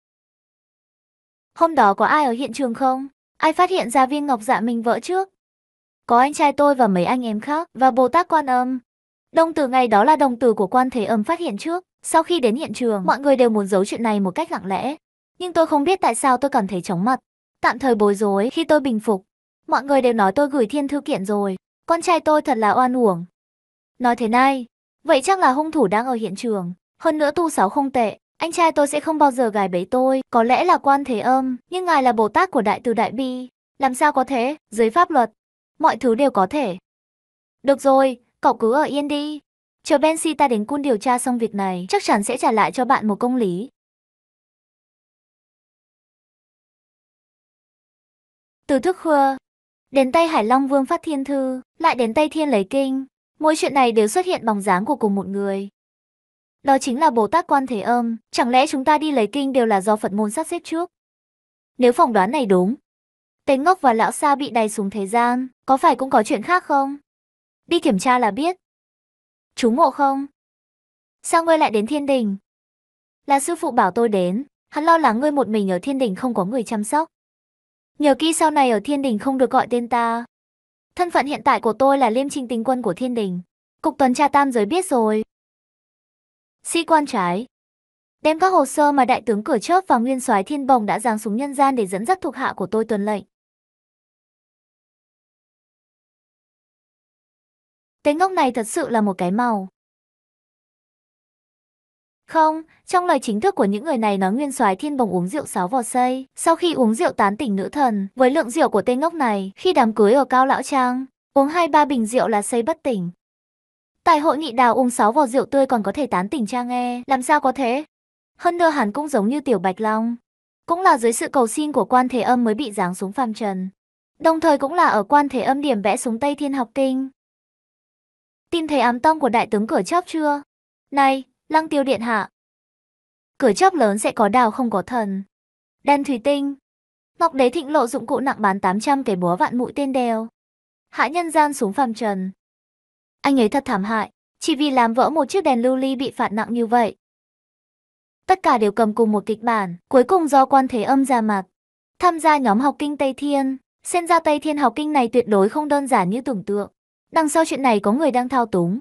Hôm đó có ai ở hiện trường không? Ai phát hiện ra viên ngọc dạ mình vỡ trước? Có anh trai tôi và mấy anh em khác và Bồ Tát Quan Âm. Đồng tử ngày đó là đồng tử của quan thế âm phát hiện trước. Sau khi đến hiện trường, mọi người đều muốn giấu chuyện này một cách lặng lẽ. Nhưng tôi không biết tại sao tôi cảm thấy chóng mặt. Tạm thời bối rối khi tôi bình phục. Mọi người đều nói tôi gửi thiên thư kiện rồi. Con trai tôi thật là oan uổng. Nói thế này, vậy chắc là hung thủ đang ở hiện trường. Hơn nữa tu sáu không tệ, anh trai tôi sẽ không bao giờ gài bẫy tôi. Có lẽ là quan thế âm, nhưng ngài là Bồ Tát của Đại Từ Đại Bi. Làm sao có thế, dưới pháp luật, mọi thứ đều có thể. Được rồi, cậu cứ ở yên đi. Chờ Bensi ta đến cung điều tra xong việc này, chắc chắn sẽ trả lại cho bạn một công lý. Từ thức khuya, đến Tây Hải Long Vương phát thiên thư, lại đến Tây Thiên lấy kinh. Mỗi chuyện này đều xuất hiện bóng dáng của cùng một người. Đó chính là Bồ Tát Quan Thế Âm. Chẳng lẽ chúng ta đi lấy kinh đều là do Phật môn sắp xếp trước? Nếu phỏng đoán này đúng, Tên ngốc và lão sa bị đày xuống thế gian, có phải cũng có chuyện khác không? Đi kiểm tra là biết. Chú ngộ không? Sao ngươi lại đến thiên đình? Là sư phụ bảo tôi đến, hắn lo lắng ngươi một mình ở thiên đình không có người chăm sóc. Nhờ kỹ sau này ở thiên đình không được gọi tên ta. Thân phận hiện tại của tôi là liêm trinh tinh quân của thiên đình. Cục tuần tra tam giới biết rồi. Sĩ quan trái. Đem các hồ sơ mà đại tướng cửa chớp và nguyên soái thiên bồng đã giáng xuống nhân gian để dẫn dắt thuộc hạ của tôi tuần lệnh. Tên ngốc này thật sự là một cái màu. Không, trong lời chính thức của những người này nói Nguyên Soái Thiên Bồng uống rượu sáu vò xây, sau khi uống rượu tán tỉnh nữ thần, với lượng rượu của tên ngốc này, khi đám cưới ở Cao Lão Trang, uống hai ba bình rượu là xây bất tỉnh. Tại hội nghị đào uống sáu vò rượu tươi còn có thể tán tỉnh cha nghe, làm sao có thế? Hơn nữa hắn cũng giống như Tiểu Bạch Long, cũng là dưới sự cầu xin của quan thế âm mới bị giáng xuống phàm trần. Đồng thời cũng là ở quan thế âm điểm vẽ xuống Tây Thiên học kinh. Tin thấy ám tông của đại tướng cửa chóp chưa? Này, lăng tiêu điện hạ. Cửa chóp lớn sẽ có đào không có thần. Đen thủy tinh. Ngọc đế thịnh lộ dụng cụ nặng bán 800 cái búa vạn mũi tên đeo. Hạ nhân gian xuống phàm trần. Anh ấy thật thảm hại, chỉ vì làm vỡ một chiếc đèn lưu ly bị phạt nặng như vậy. Tất cả đều cầm cùng một kịch bản, cuối cùng do quan thế âm ra mặt. Tham gia nhóm học kinh Tây Thiên, xem ra Tây Thiên học kinh này tuyệt đối không đơn giản như tưởng tượng. Đằng sau chuyện này có người đang thao túng.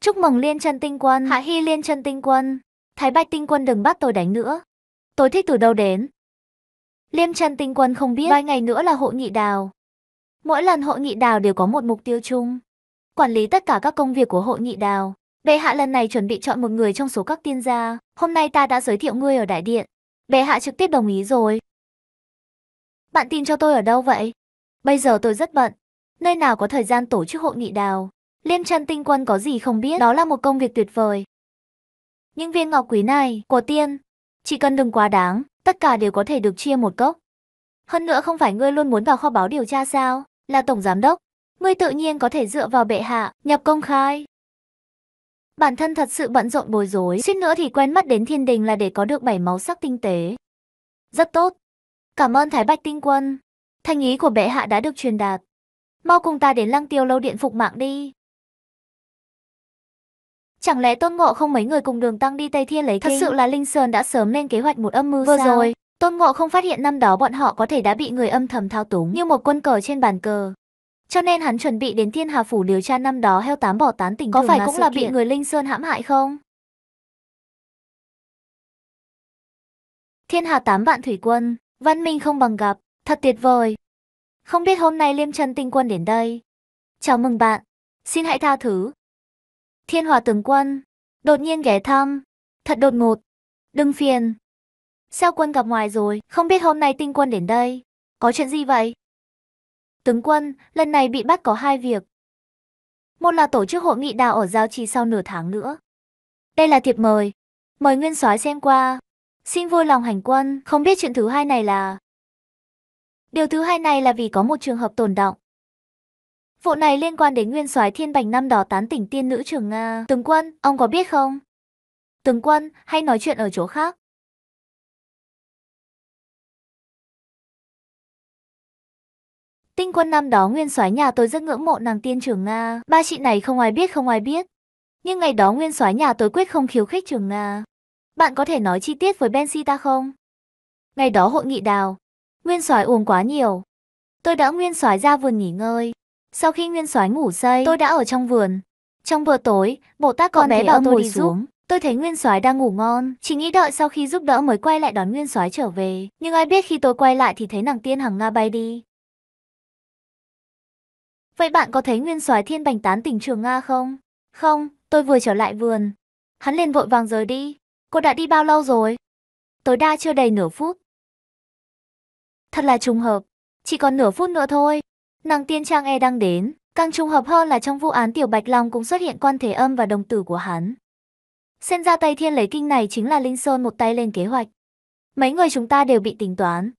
Chúc mừng Liên chân Tinh Quân, Hạ Hy Liên chân Tinh Quân. Thái Bạch Tinh Quân đừng bắt tôi đánh nữa. Tôi thích từ đâu đến. Liêm chân Tinh Quân không biết vài ngày nữa là hội nghị đào. Mỗi lần hội nghị đào đều có một mục tiêu chung. Quản lý tất cả các công việc của hội nghị đào. Bệ hạ lần này chuẩn bị chọn một người trong số các tiên gia. Hôm nay ta đã giới thiệu ngươi ở đại điện. Bệ hạ trực tiếp đồng ý rồi. Bạn tin cho tôi ở đâu vậy? Bây giờ tôi rất bận. Nơi nào có thời gian tổ chức hội nghị đào? Liêm chân tinh quân có gì không biết, đó là một công việc tuyệt vời. Những viên ngọc quý này, của tiên, chỉ cần đừng quá đáng, tất cả đều có thể được chia một cốc. Hơn nữa không phải ngươi luôn muốn vào kho báo điều tra sao, là tổng giám đốc. Ngươi tự nhiên có thể dựa vào bệ hạ, nhập công khai. Bản thân thật sự bận rộn bối rối, suýt nữa thì quen mắt đến thiên đình là để có được bảy máu sắc tinh tế. Rất tốt. Cảm ơn Thái Bạch Tinh Quân. Thành ý của bệ hạ đã được truyền đạt. Mau cùng ta đến lăng tiêu lâu điện phục mạng đi. Chẳng lẽ Tôn Ngộ không mấy người cùng đường tăng đi Tây Thiên lấy kinh? Thật sự là Linh Sơn đã sớm lên kế hoạch một âm mưu Vừa sao? rồi, Tôn Ngộ không phát hiện năm đó bọn họ có thể đã bị người âm thầm thao túng như một quân cờ trên bàn cờ. Cho nên hắn chuẩn bị đến Thiên Hà Phủ điều tra năm đó heo tám bỏ tán tình Có phải cũng là kiện. bị người Linh Sơn hãm hại không? Thiên Hà tám vạn thủy quân, văn minh không bằng gặp, thật tuyệt vời. Không biết hôm nay Liêm Chân Tinh Quân đến đây. Chào mừng bạn, xin hãy tha thứ. Thiên Hòa tướng quân, đột nhiên ghé thăm, thật đột ngột. Đừng phiền. Sao quân gặp ngoài rồi, không biết hôm nay tinh quân đến đây. Có chuyện gì vậy? Tướng quân, lần này bị bắt có hai việc. Một là tổ chức hội nghị đào ở giao trì sau nửa tháng nữa. Đây là thiệp mời. Mời nguyên soái xem qua. Xin vui lòng hành quân, không biết chuyện thứ hai này là... Điều thứ hai này là vì có một trường hợp tồn động. Vụ này liên quan đến nguyên soái thiên bành năm đó tán tỉnh tiên nữ trường Nga. Tướng quân, ông có biết không? Tướng quân, hay nói chuyện ở chỗ khác. Tinh quân năm đó nguyên soái nhà tôi rất ngưỡng mộ nàng tiên trường Nga. Ba chị này không ai biết không ai biết. Nhưng ngày đó nguyên soái nhà tôi quyết không khiêu khích trường Nga. Bạn có thể nói chi tiết với Ben ta không? Ngày đó hội nghị đào. Nguyên soái uống quá nhiều. Tôi đã nguyên soái ra vườn nghỉ ngơi. Sau khi nguyên soái ngủ say, tôi đã ở trong vườn. Trong bữa tối, Bồ Tát con bé bảo tôi đi xuống. Tôi thấy Nguyên Soái đang ngủ ngon, chỉ nghĩ đợi sau khi giúp đỡ mới quay lại đón Nguyên Soái trở về. Nhưng ai biết khi tôi quay lại thì thấy nàng tiên hằng nga bay đi. Vậy bạn có thấy Nguyên Soái Thiên Bành tán tỉnh Trường Nga không? Không, tôi vừa trở lại vườn. Hắn liền vội vàng rời đi. Cô đã đi bao lâu rồi? Tối đa chưa đầy nửa phút. Thật là trùng hợp. Chỉ còn nửa phút nữa thôi. Nàng tiên trang e đang đến. Càng trùng hợp hơn là trong vụ án Tiểu Bạch Long cũng xuất hiện quan thể âm và đồng tử của hắn. Xem ra Tây Thiên lấy kinh này chính là Linh Sơn một tay lên kế hoạch. Mấy người chúng ta đều bị tính toán.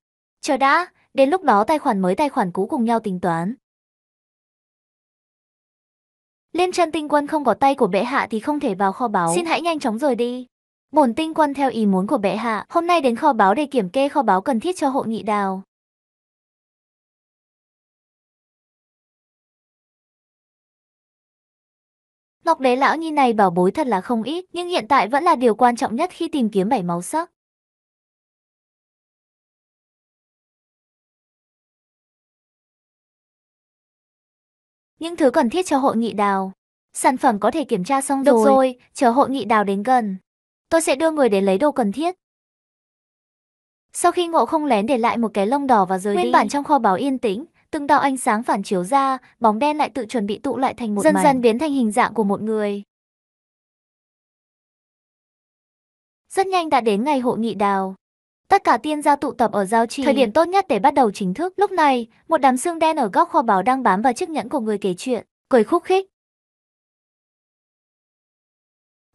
Chờ đã, đến lúc đó tài khoản mới tài khoản cũ cùng nhau tính toán. Liên chân tinh quân không có tay của bệ hạ thì không thể vào kho báu. Xin hãy nhanh chóng rời đi. Bổn tinh quân theo ý muốn của bệ hạ, hôm nay đến kho báu để kiểm kê kho báu cần thiết cho hội nghị đào. Ngọc đế lão nhi này bảo bối thật là không ít, nhưng hiện tại vẫn là điều quan trọng nhất khi tìm kiếm bảy máu sắc. Những thứ cần thiết cho hội nghị đào. Sản phẩm có thể kiểm tra xong Được rồi. rồi, chờ hội nghị đào đến gần. Tôi sẽ đưa người đến lấy đồ cần thiết. Sau khi ngộ không lén để lại một cái lông đỏ và rời Nguyên đi. bản trong kho báu yên tĩnh, từng đạo ánh sáng phản chiếu ra, bóng đen lại tự chuẩn bị tụ lại thành một dần mảnh. dần biến thành hình dạng của một người. Rất nhanh đã đến ngày hội nghị đào. Tất cả tiên gia tụ tập ở giao trì, thời điểm tốt nhất để bắt đầu chính thức. Lúc này, một đám xương đen ở góc kho báu đang bám vào chiếc nhẫn của người kể chuyện, cười khúc khích.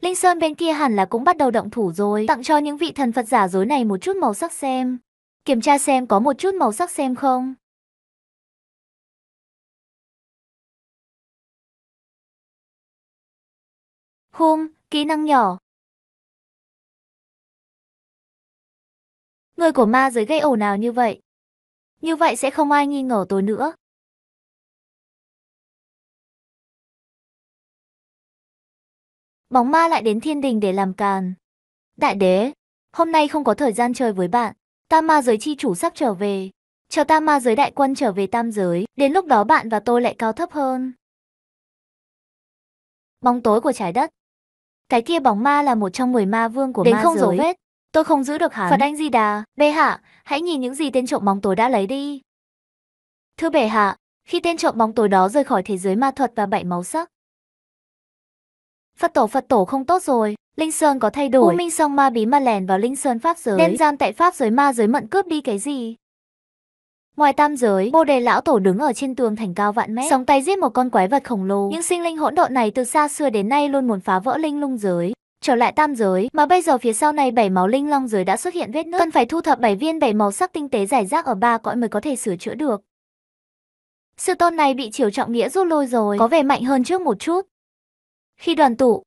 Linh Sơn bên kia hẳn là cũng bắt đầu động thủ rồi, tặng cho những vị thần Phật giả dối này một chút màu sắc xem. Kiểm tra xem có một chút màu sắc xem không. Hum, kỹ năng nhỏ. Người của ma giới gây ồn nào như vậy. Như vậy sẽ không ai nghi ngờ tôi nữa. Bóng ma lại đến thiên đình để làm càn. Đại đế, hôm nay không có thời gian chơi với bạn. ta ma giới chi chủ sắp trở về. Chờ ta ma giới đại quân trở về tam giới, đến lúc đó bạn và tôi lại cao thấp hơn. Bóng tối của trái đất. Cái kia bóng ma là một trong 10 ma vương của Đến ma không giới. dấu vết. Tôi không giữ được hắn. Phật Anh Di Đà, bệ hạ, hãy nhìn những gì tên trộm bóng tối đã lấy đi. Thưa bệ hạ, khi tên trộm bóng tối đó rời khỏi thế giới ma thuật và bảy máu sắc. Phật tổ Phật tổ không tốt rồi, Linh Sơn có thay đổi. U Minh song ma bí mà lèn vào Linh Sơn Pháp giới. Đen giam tại Pháp giới ma giới mận cướp đi cái gì? Ngoài tam giới, Bồ Đề lão tổ đứng ở trên tường thành cao vạn mét, sóng tay giết một con quái vật khổng lồ. Những sinh linh hỗn độn này từ xa xưa đến nay luôn muốn phá vỡ linh lung giới, trở lại tam giới, mà bây giờ phía sau này bảy máu linh long giới đã xuất hiện vết nứt, cần phải thu thập bảy viên bảy màu sắc tinh tế giải rác ở ba cõi mới có thể sửa chữa được. Sư tôn này bị triều trọng nghĩa rút lôi rồi, có vẻ mạnh hơn trước một chút. Khi đoàn tụ,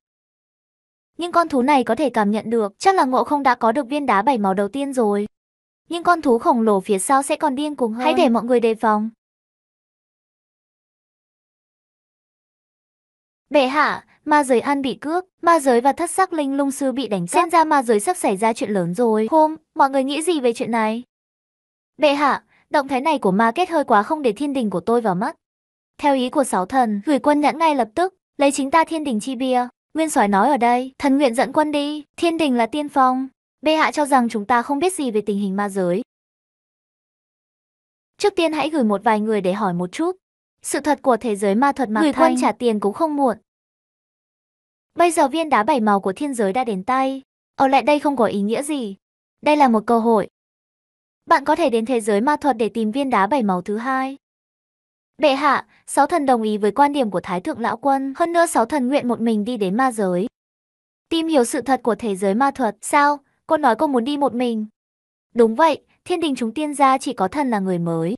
nhưng con thú này có thể cảm nhận được, chắc là ngộ không đã có được viên đá bảy màu đầu tiên rồi. Nhưng con thú khổng lồ phía sau sẽ còn điên cuồng hơn. Hãy để mọi người đề phòng. Bệ hạ, ma giới ăn bị cướp, ma giới và thất sắc linh lung sư bị đánh cắp. Xem ra ma giới sắp xảy ra chuyện lớn rồi. Hôm, mọi người nghĩ gì về chuyện này? Bệ hạ, động thái này của ma kết hơi quá không để thiên đình của tôi vào mắt. Theo ý của sáu thần, gửi quân nhẫn ngay lập tức, lấy chính ta thiên đình chi bia. Nguyên soái nói ở đây, thần nguyện dẫn quân đi, thiên đình là tiên phong. Bệ hạ cho rằng chúng ta không biết gì về tình hình ma giới. Trước tiên hãy gửi một vài người để hỏi một chút. Sự thật của thế giới ma thuật Mạc Gửi quân trả tiền cũng không muộn. Bây giờ viên đá bảy màu của thiên giới đã đến tay. Ở lại đây không có ý nghĩa gì. Đây là một cơ hội. Bạn có thể đến thế giới ma thuật để tìm viên đá bảy màu thứ hai. Bệ hạ, sáu thần đồng ý với quan điểm của Thái Thượng Lão Quân, hơn nữa sáu thần nguyện một mình đi đến ma giới. Tìm hiểu sự thật của thế giới ma thuật, sao? Cô nói cô muốn đi một mình. Đúng vậy, thiên đình chúng tiên gia chỉ có thần là người mới.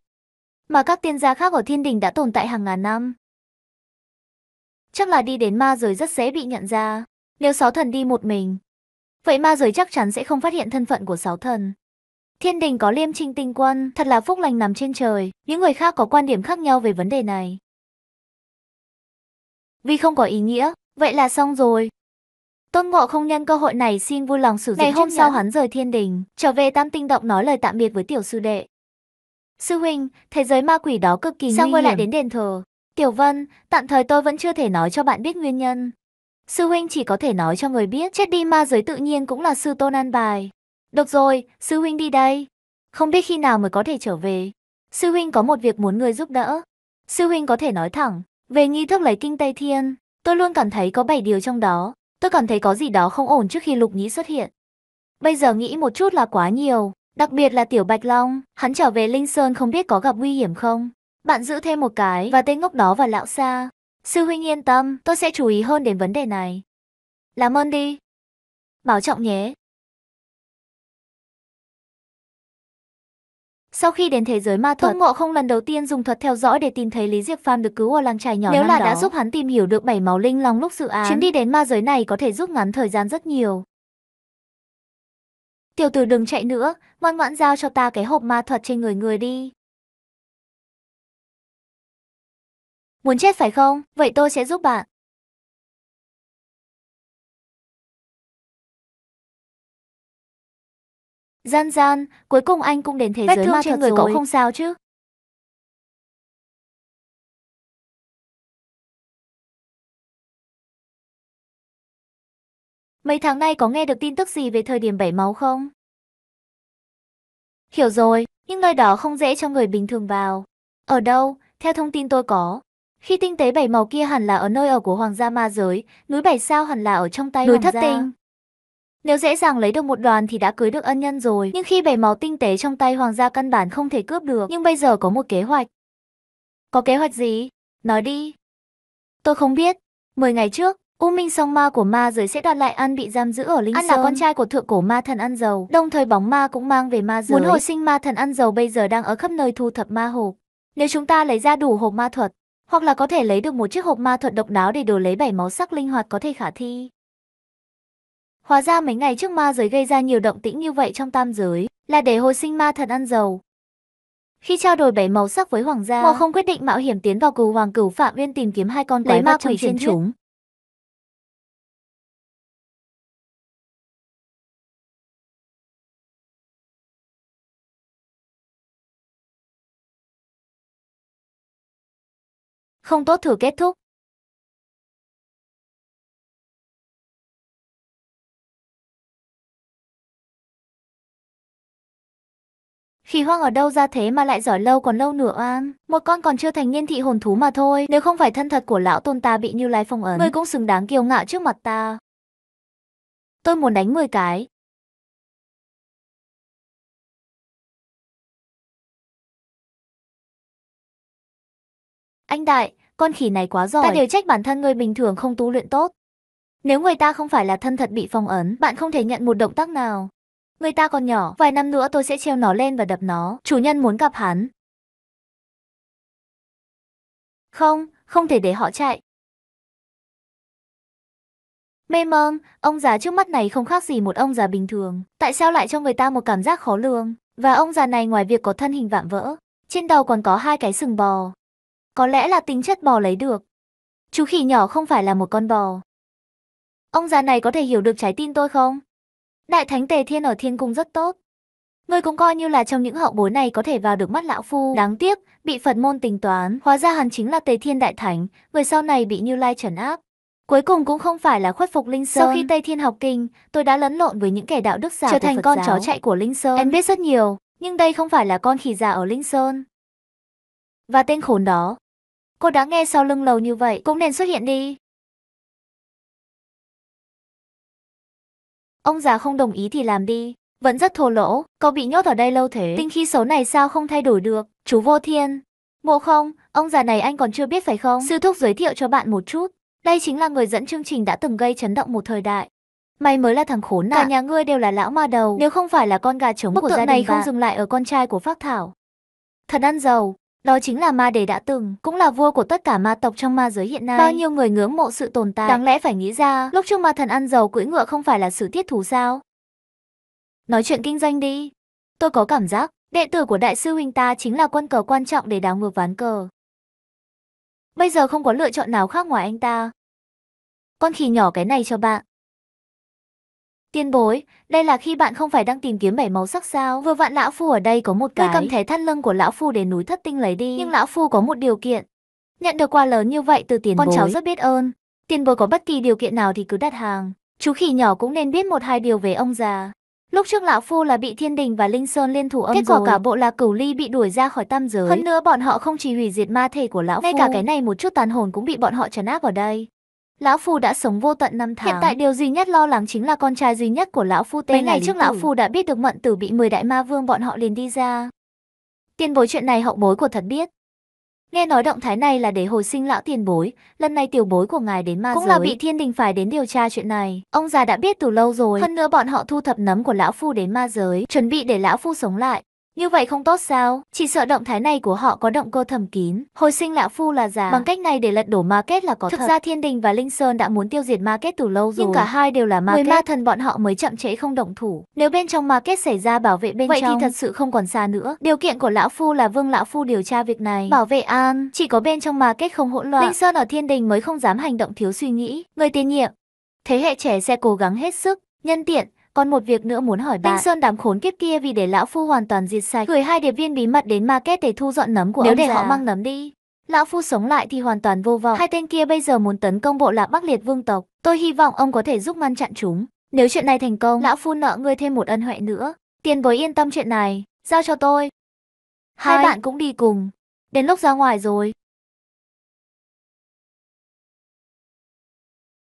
Mà các tiên gia khác ở thiên đình đã tồn tại hàng ngàn năm. Chắc là đi đến ma giới rất dễ bị nhận ra. Nếu sáu thần đi một mình, vậy ma giới chắc chắn sẽ không phát hiện thân phận của sáu thần. Thiên đình có liêm trinh tinh quân, thật là phúc lành nằm trên trời. Những người khác có quan điểm khác nhau về vấn đề này. Vì không có ý nghĩa, vậy là xong rồi. Tôn Ngộ không nhân cơ hội này xin vui lòng sử dụng Ngày hôm sau hắn rời thiên đình, trở về tam tinh động nói lời tạm biệt với tiểu sư đệ. Sư huynh, thế giới ma quỷ đó cực kỳ Sao nguy quay lại đến đền thờ? Tiểu Vân, tạm thời tôi vẫn chưa thể nói cho bạn biết nguyên nhân. Sư huynh chỉ có thể nói cho người biết, chết đi ma giới tự nhiên cũng là sư tôn an bài. Được rồi, sư huynh đi đây. Không biết khi nào mới có thể trở về. Sư huynh có một việc muốn người giúp đỡ. Sư huynh có thể nói thẳng, về nghi thức lấy kinh Tây Thiên, tôi luôn cảm thấy có bảy điều trong đó. Tôi cảm thấy có gì đó không ổn trước khi Lục Nhĩ xuất hiện. Bây giờ nghĩ một chút là quá nhiều, đặc biệt là Tiểu Bạch Long, hắn trở về Linh Sơn không biết có gặp nguy hiểm không. Bạn giữ thêm một cái và tên ngốc đó vào lão xa. Sư huynh yên tâm, tôi sẽ chú ý hơn đến vấn đề này. Làm ơn đi. Bảo trọng nhé. Sau khi đến thế giới ma thuật, Tôn Ngộ không lần đầu tiên dùng thuật theo dõi để tìm thấy Lý Diệp Phàm được cứu ở làng trài nhỏ Nếu là đó. đã giúp hắn tìm hiểu được bảy máu linh long lúc dự án, chuyến đi đến ma giới này có thể rút ngắn thời gian rất nhiều. Tiểu tử đừng chạy nữa, ngoan ngoãn giao cho ta cái hộp ma thuật trên người người đi. Muốn chết phải không? Vậy tôi sẽ giúp bạn. Gian gian, cuối cùng anh cũng đến thế Vết giới ma trên người rồi. cậu không sao chứ? Mấy tháng nay có nghe được tin tức gì về thời điểm bảy máu không? Hiểu rồi, nhưng nơi đó không dễ cho người bình thường vào. Ở đâu? Theo thông tin tôi có. Khi tinh tế bảy màu kia hẳn là ở nơi ở của Hoàng gia ma giới, núi bảy sao hẳn là ở trong tay Núi Hoàng thất gia. tinh. Nếu dễ dàng lấy được một đoàn thì đã cưới được ân nhân rồi, nhưng khi bảy máu tinh tế trong tay hoàng gia căn bản không thể cướp được, nhưng bây giờ có một kế hoạch. Có kế hoạch gì? Nói đi. Tôi không biết. Mười ngày trước, U Minh Song Ma của ma giới sẽ đoạt lại An bị giam giữ ở Linh An Sơn. là con trai của thượng cổ ma thần ăn dầu, đồng thời bóng ma cũng mang về ma giới. Muốn hồi sinh ma thần ăn dầu bây giờ đang ở khắp nơi thu thập ma hộp. Nếu chúng ta lấy ra đủ hộp ma thuật, hoặc là có thể lấy được một chiếc hộp ma thuật độc đáo để đổi lấy bảy máu sắc linh hoạt có thể khả thi. Hóa ra mấy ngày trước ma giới gây ra nhiều động tĩnh như vậy trong tam giới, là để hồi sinh ma thần ăn dầu. Khi trao đổi bảy màu sắc với hoàng gia, họ không quyết định mạo hiểm tiến vào cửu hoàng cửu phạm viên tìm kiếm hai con quái ma quỷ trên chúng. Không tốt thử kết thúc. Khỉ hoang ở đâu ra thế mà lại giỏi lâu còn lâu nữa an? Một con còn chưa thành niên thị hồn thú mà thôi. Nếu không phải thân thật của lão tôn ta bị như lai phong ấn, ngươi cũng xứng đáng kiêu ngạo trước mặt ta. Tôi muốn đánh 10 cái. Anh đại, con khỉ này quá giỏi. Ta đều trách bản thân ngươi bình thường không tu luyện tốt. Nếu người ta không phải là thân thật bị phong ấn, bạn không thể nhận một động tác nào. Người ta còn nhỏ, vài năm nữa tôi sẽ treo nó lên và đập nó. Chủ nhân muốn gặp hắn. Không, không thể để họ chạy. Mê mơn, ông già trước mắt này không khác gì một ông già bình thường. Tại sao lại cho người ta một cảm giác khó lường? Và ông già này ngoài việc có thân hình vạm vỡ, trên đầu còn có hai cái sừng bò. Có lẽ là tính chất bò lấy được. Chú khỉ nhỏ không phải là một con bò. Ông già này có thể hiểu được trái tim tôi không? Đại thánh Tề Thiên ở Thiên Cung rất tốt. Người cũng coi như là trong những hậu bối này có thể vào được mắt lão phu. Đáng tiếc, bị Phật môn tính toán, hóa ra hắn chính là Tề Thiên Đại Thánh, người sau này bị Như Lai trấn áp. Cuối cùng cũng không phải là khuất phục Linh Sơn. Sau khi Tây Thiên học kinh, tôi đã lẫn lộn với những kẻ đạo đức giả trở thành con giáo. chó chạy của Linh Sơn. Em biết rất nhiều, nhưng đây không phải là con khỉ già ở Linh Sơn. Và tên khốn đó, cô đã nghe sau lưng lầu như vậy, cũng nên xuất hiện đi. Ông già không đồng ý thì làm đi. Vẫn rất thô lỗ, cậu bị nhốt ở đây lâu thế. Tinh khí xấu này sao không thay đổi được? Chú vô thiên. Ngộ không, ông già này anh còn chưa biết phải không? Sư thúc giới thiệu cho bạn một chút. Đây chính là người dẫn chương trình đã từng gây chấn động một thời đại. Mày mới là thằng khốn nạn. Cả nhà ngươi đều là lão ma đầu. Nếu không phải là con gà trống của gia đình này không dừng lại ở con trai của Phác Thảo. Thật ăn giàu, đó chính là ma đề đã từng, cũng là vua của tất cả ma tộc trong ma giới hiện nay. Bao nhiêu người ngưỡng mộ sự tồn tại. Đáng lẽ phải nghĩ ra, lúc trước ma thần ăn dầu cưỡi ngựa không phải là sự tiết thú sao? Nói chuyện kinh doanh đi. Tôi có cảm giác, đệ tử của đại sư huynh ta chính là quân cờ quan trọng để đảo ngược ván cờ. Bây giờ không có lựa chọn nào khác ngoài anh ta. Con khỉ nhỏ cái này cho bạn. Tiên bối, đây là khi bạn không phải đang tìm kiếm bảy màu sắc sao? Vừa vặn lão phu ở đây có một cái. Ngươi cầm thẻ thắt lưng của lão phu đến núi thất tinh lấy đi. Nhưng lão phu có một điều kiện. Nhận được quà lớn như vậy từ tiền bối. Con cháu rất biết ơn. Tiền bối có bất kỳ điều kiện nào thì cứ đặt hàng. Chú khỉ nhỏ cũng nên biết một hai điều về ông già. Lúc trước lão phu là bị Thiên Đình và Linh Sơn liên thủ âm Kết quả rồi. cả bộ là Cửu Ly bị đuổi ra khỏi tam giới. Hơn nữa bọn họ không chỉ hủy diệt ma thể của lão Ngay phu. Ngay cả cái này một chút tàn hồn cũng bị bọn họ trấn áp ở đây. Lão Phu đã sống vô tận năm tháng. Hiện tại điều duy nhất lo lắng chính là con trai duy nhất của Lão Phu tên Mấy ngày trước Lão Phu đã biết được Mận Tử bị 10 đại ma vương bọn họ liền đi ra. Tiền bối chuyện này hậu bối của thật biết. Nghe nói động thái này là để hồi sinh lão tiền bối, lần này tiểu bối của ngài đến ma Cũng giới. là bị thiên đình phải đến điều tra chuyện này. Ông già đã biết từ lâu rồi, hơn nữa bọn họ thu thập nấm của lão phu đến ma giới, chuẩn bị để lão phu sống lại. Như vậy không tốt sao? Chỉ sợ động thái này của họ có động cơ thầm kín. Hồi sinh lão phu là giả. Bằng cách này để lật đổ ma kết là có Thực thật. ra Thiên Đình và Linh Sơn đã muốn tiêu diệt ma kết từ lâu rồi. Nhưng cả hai đều là ma kết. ma thần bọn họ mới chậm trễ không động thủ. Nếu bên trong ma kết xảy ra bảo vệ bên vậy trong. Vậy thì thật sự không còn xa nữa. Điều kiện của lão phu là Vương lão phu điều tra việc này. Bảo vệ an. Chỉ có bên trong ma kết không hỗn loạn. Linh Sơn ở Thiên Đình mới không dám hành động thiếu suy nghĩ. Người tiền nhiệm. Thế hệ trẻ sẽ cố gắng hết sức, nhân tiện, còn một việc nữa muốn hỏi bạn. Tinh Sơn đám khốn kiếp kia vì để lão phu hoàn toàn diệt sạch, gửi hai điệp viên bí mật đến market để thu dọn nấm của Nếu ông để già. họ mang nấm đi, lão phu sống lại thì hoàn toàn vô vọng. Hai tên kia bây giờ muốn tấn công bộ lạc Bắc Liệt Vương tộc. Tôi hy vọng ông có thể giúp ngăn chặn chúng. Nếu chuyện này thành công, lão phu nợ ngươi thêm một ân huệ nữa. Tiền bối yên tâm chuyện này, giao cho tôi. Hai, Hai bạn cũng đi cùng. Đến lúc ra ngoài rồi,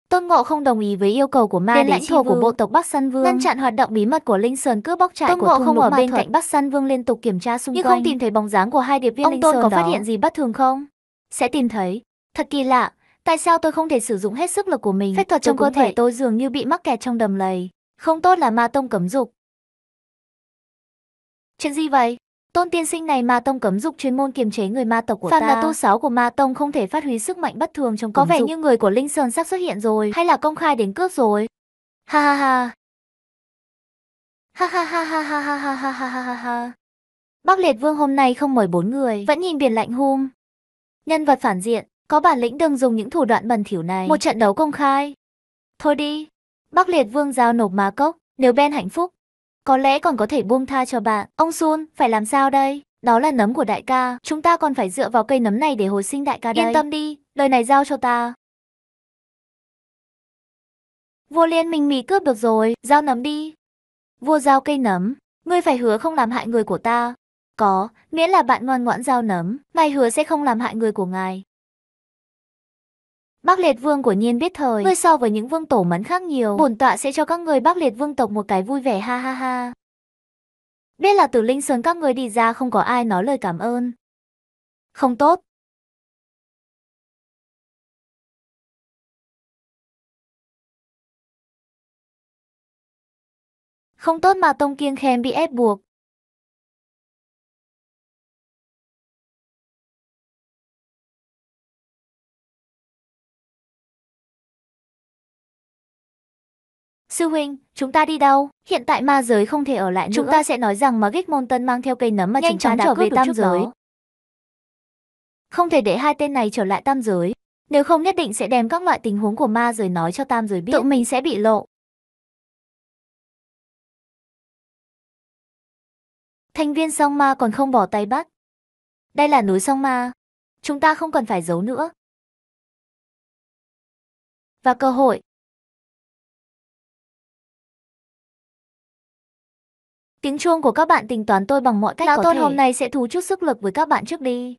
Tôn Ngộ không đồng ý với yêu cầu của ma Bên lãnh thổ của bộ tộc Bắc Săn Vương. ngăn chặn hoạt động bí mật của Linh Sơn cướp bóc trại Tôn của Ngộ không ở bên thuật. cạnh Bắc Săn Vương liên tục kiểm tra xung nhưng quanh. không tìm thấy bóng dáng của hai điệp viên Ông Linh Tôn Sơn có đó. phát hiện gì bất thường không? Sẽ tìm thấy. Thật kỳ lạ, tại sao tôi không thể sử dụng hết sức lực của mình? Phép thuật trong cơ thể vậy. tôi dường như bị mắc kẹt trong đầm lầy. Không tốt là ma tông cấm dục. Chuyện gì vậy? Tôn tiên sinh này ma tông cấm dục chuyên môn kiềm chế người ma tộc của Phàm ta. là tu sáu của ma tông không thể phát huy sức mạnh bất thường trong Có cấm vẻ dục. như người của Linh Sơn sắp xuất hiện rồi, hay là công khai đến cướp rồi? Ha ha ha. Ha ha ha ha ha ha ha ha ha ha ha ha. Bắc Liệt Vương hôm nay không mời bốn người, vẫn nhìn biển lạnh hum. Nhân vật phản diện, có bản lĩnh đừng dùng những thủ đoạn bẩn thỉu này. Một trận đấu công khai. Thôi đi. Bắc Liệt Vương giao nộp má cốc, nếu Ben hạnh phúc, có lẽ còn có thể buông tha cho bạn. Ông Sun, phải làm sao đây? Đó là nấm của đại ca, chúng ta còn phải dựa vào cây nấm này để hồi sinh đại ca đây. Yên tâm đi, lời này giao cho ta. Vua liên minh mì cướp được rồi, giao nấm đi. Vua giao cây nấm, ngươi phải hứa không làm hại người của ta. Có, miễn là bạn ngoan ngoãn giao nấm, ngài hứa sẽ không làm hại người của ngài. Bắc Liệt Vương của Nhiên biết thời, ngươi so với những vương tổ mẫn khác nhiều, bổn tọa sẽ cho các người Bắc Liệt Vương tộc một cái vui vẻ ha ha ha. Biết là từ Linh Sơn các người đi ra không có ai nói lời cảm ơn. Không tốt. Không tốt mà Tông Kiêng khen bị ép buộc. Sư huynh, chúng ta đi đâu? Hiện tại ma giới không thể ở lại nữa. Chúng ta sẽ nói rằng Magic Mountain mang theo cây nấm mà Nhanh chúng ta đã trở về tam giới. đó. Không thể để hai tên này trở lại tam giới. Nếu không nhất định sẽ đem các loại tình huống của ma giới nói cho tam giới biết. Tự mình sẽ bị lộ. Thành viên song ma còn không bỏ tay bắt. Đây là núi song ma. Chúng ta không cần phải giấu nữa. Và cơ hội. Tiếng chuông của các bạn tính toán tôi bằng mọi cách Lão có Tôn thể. hôm nay sẽ thú chút sức lực với các bạn trước đi.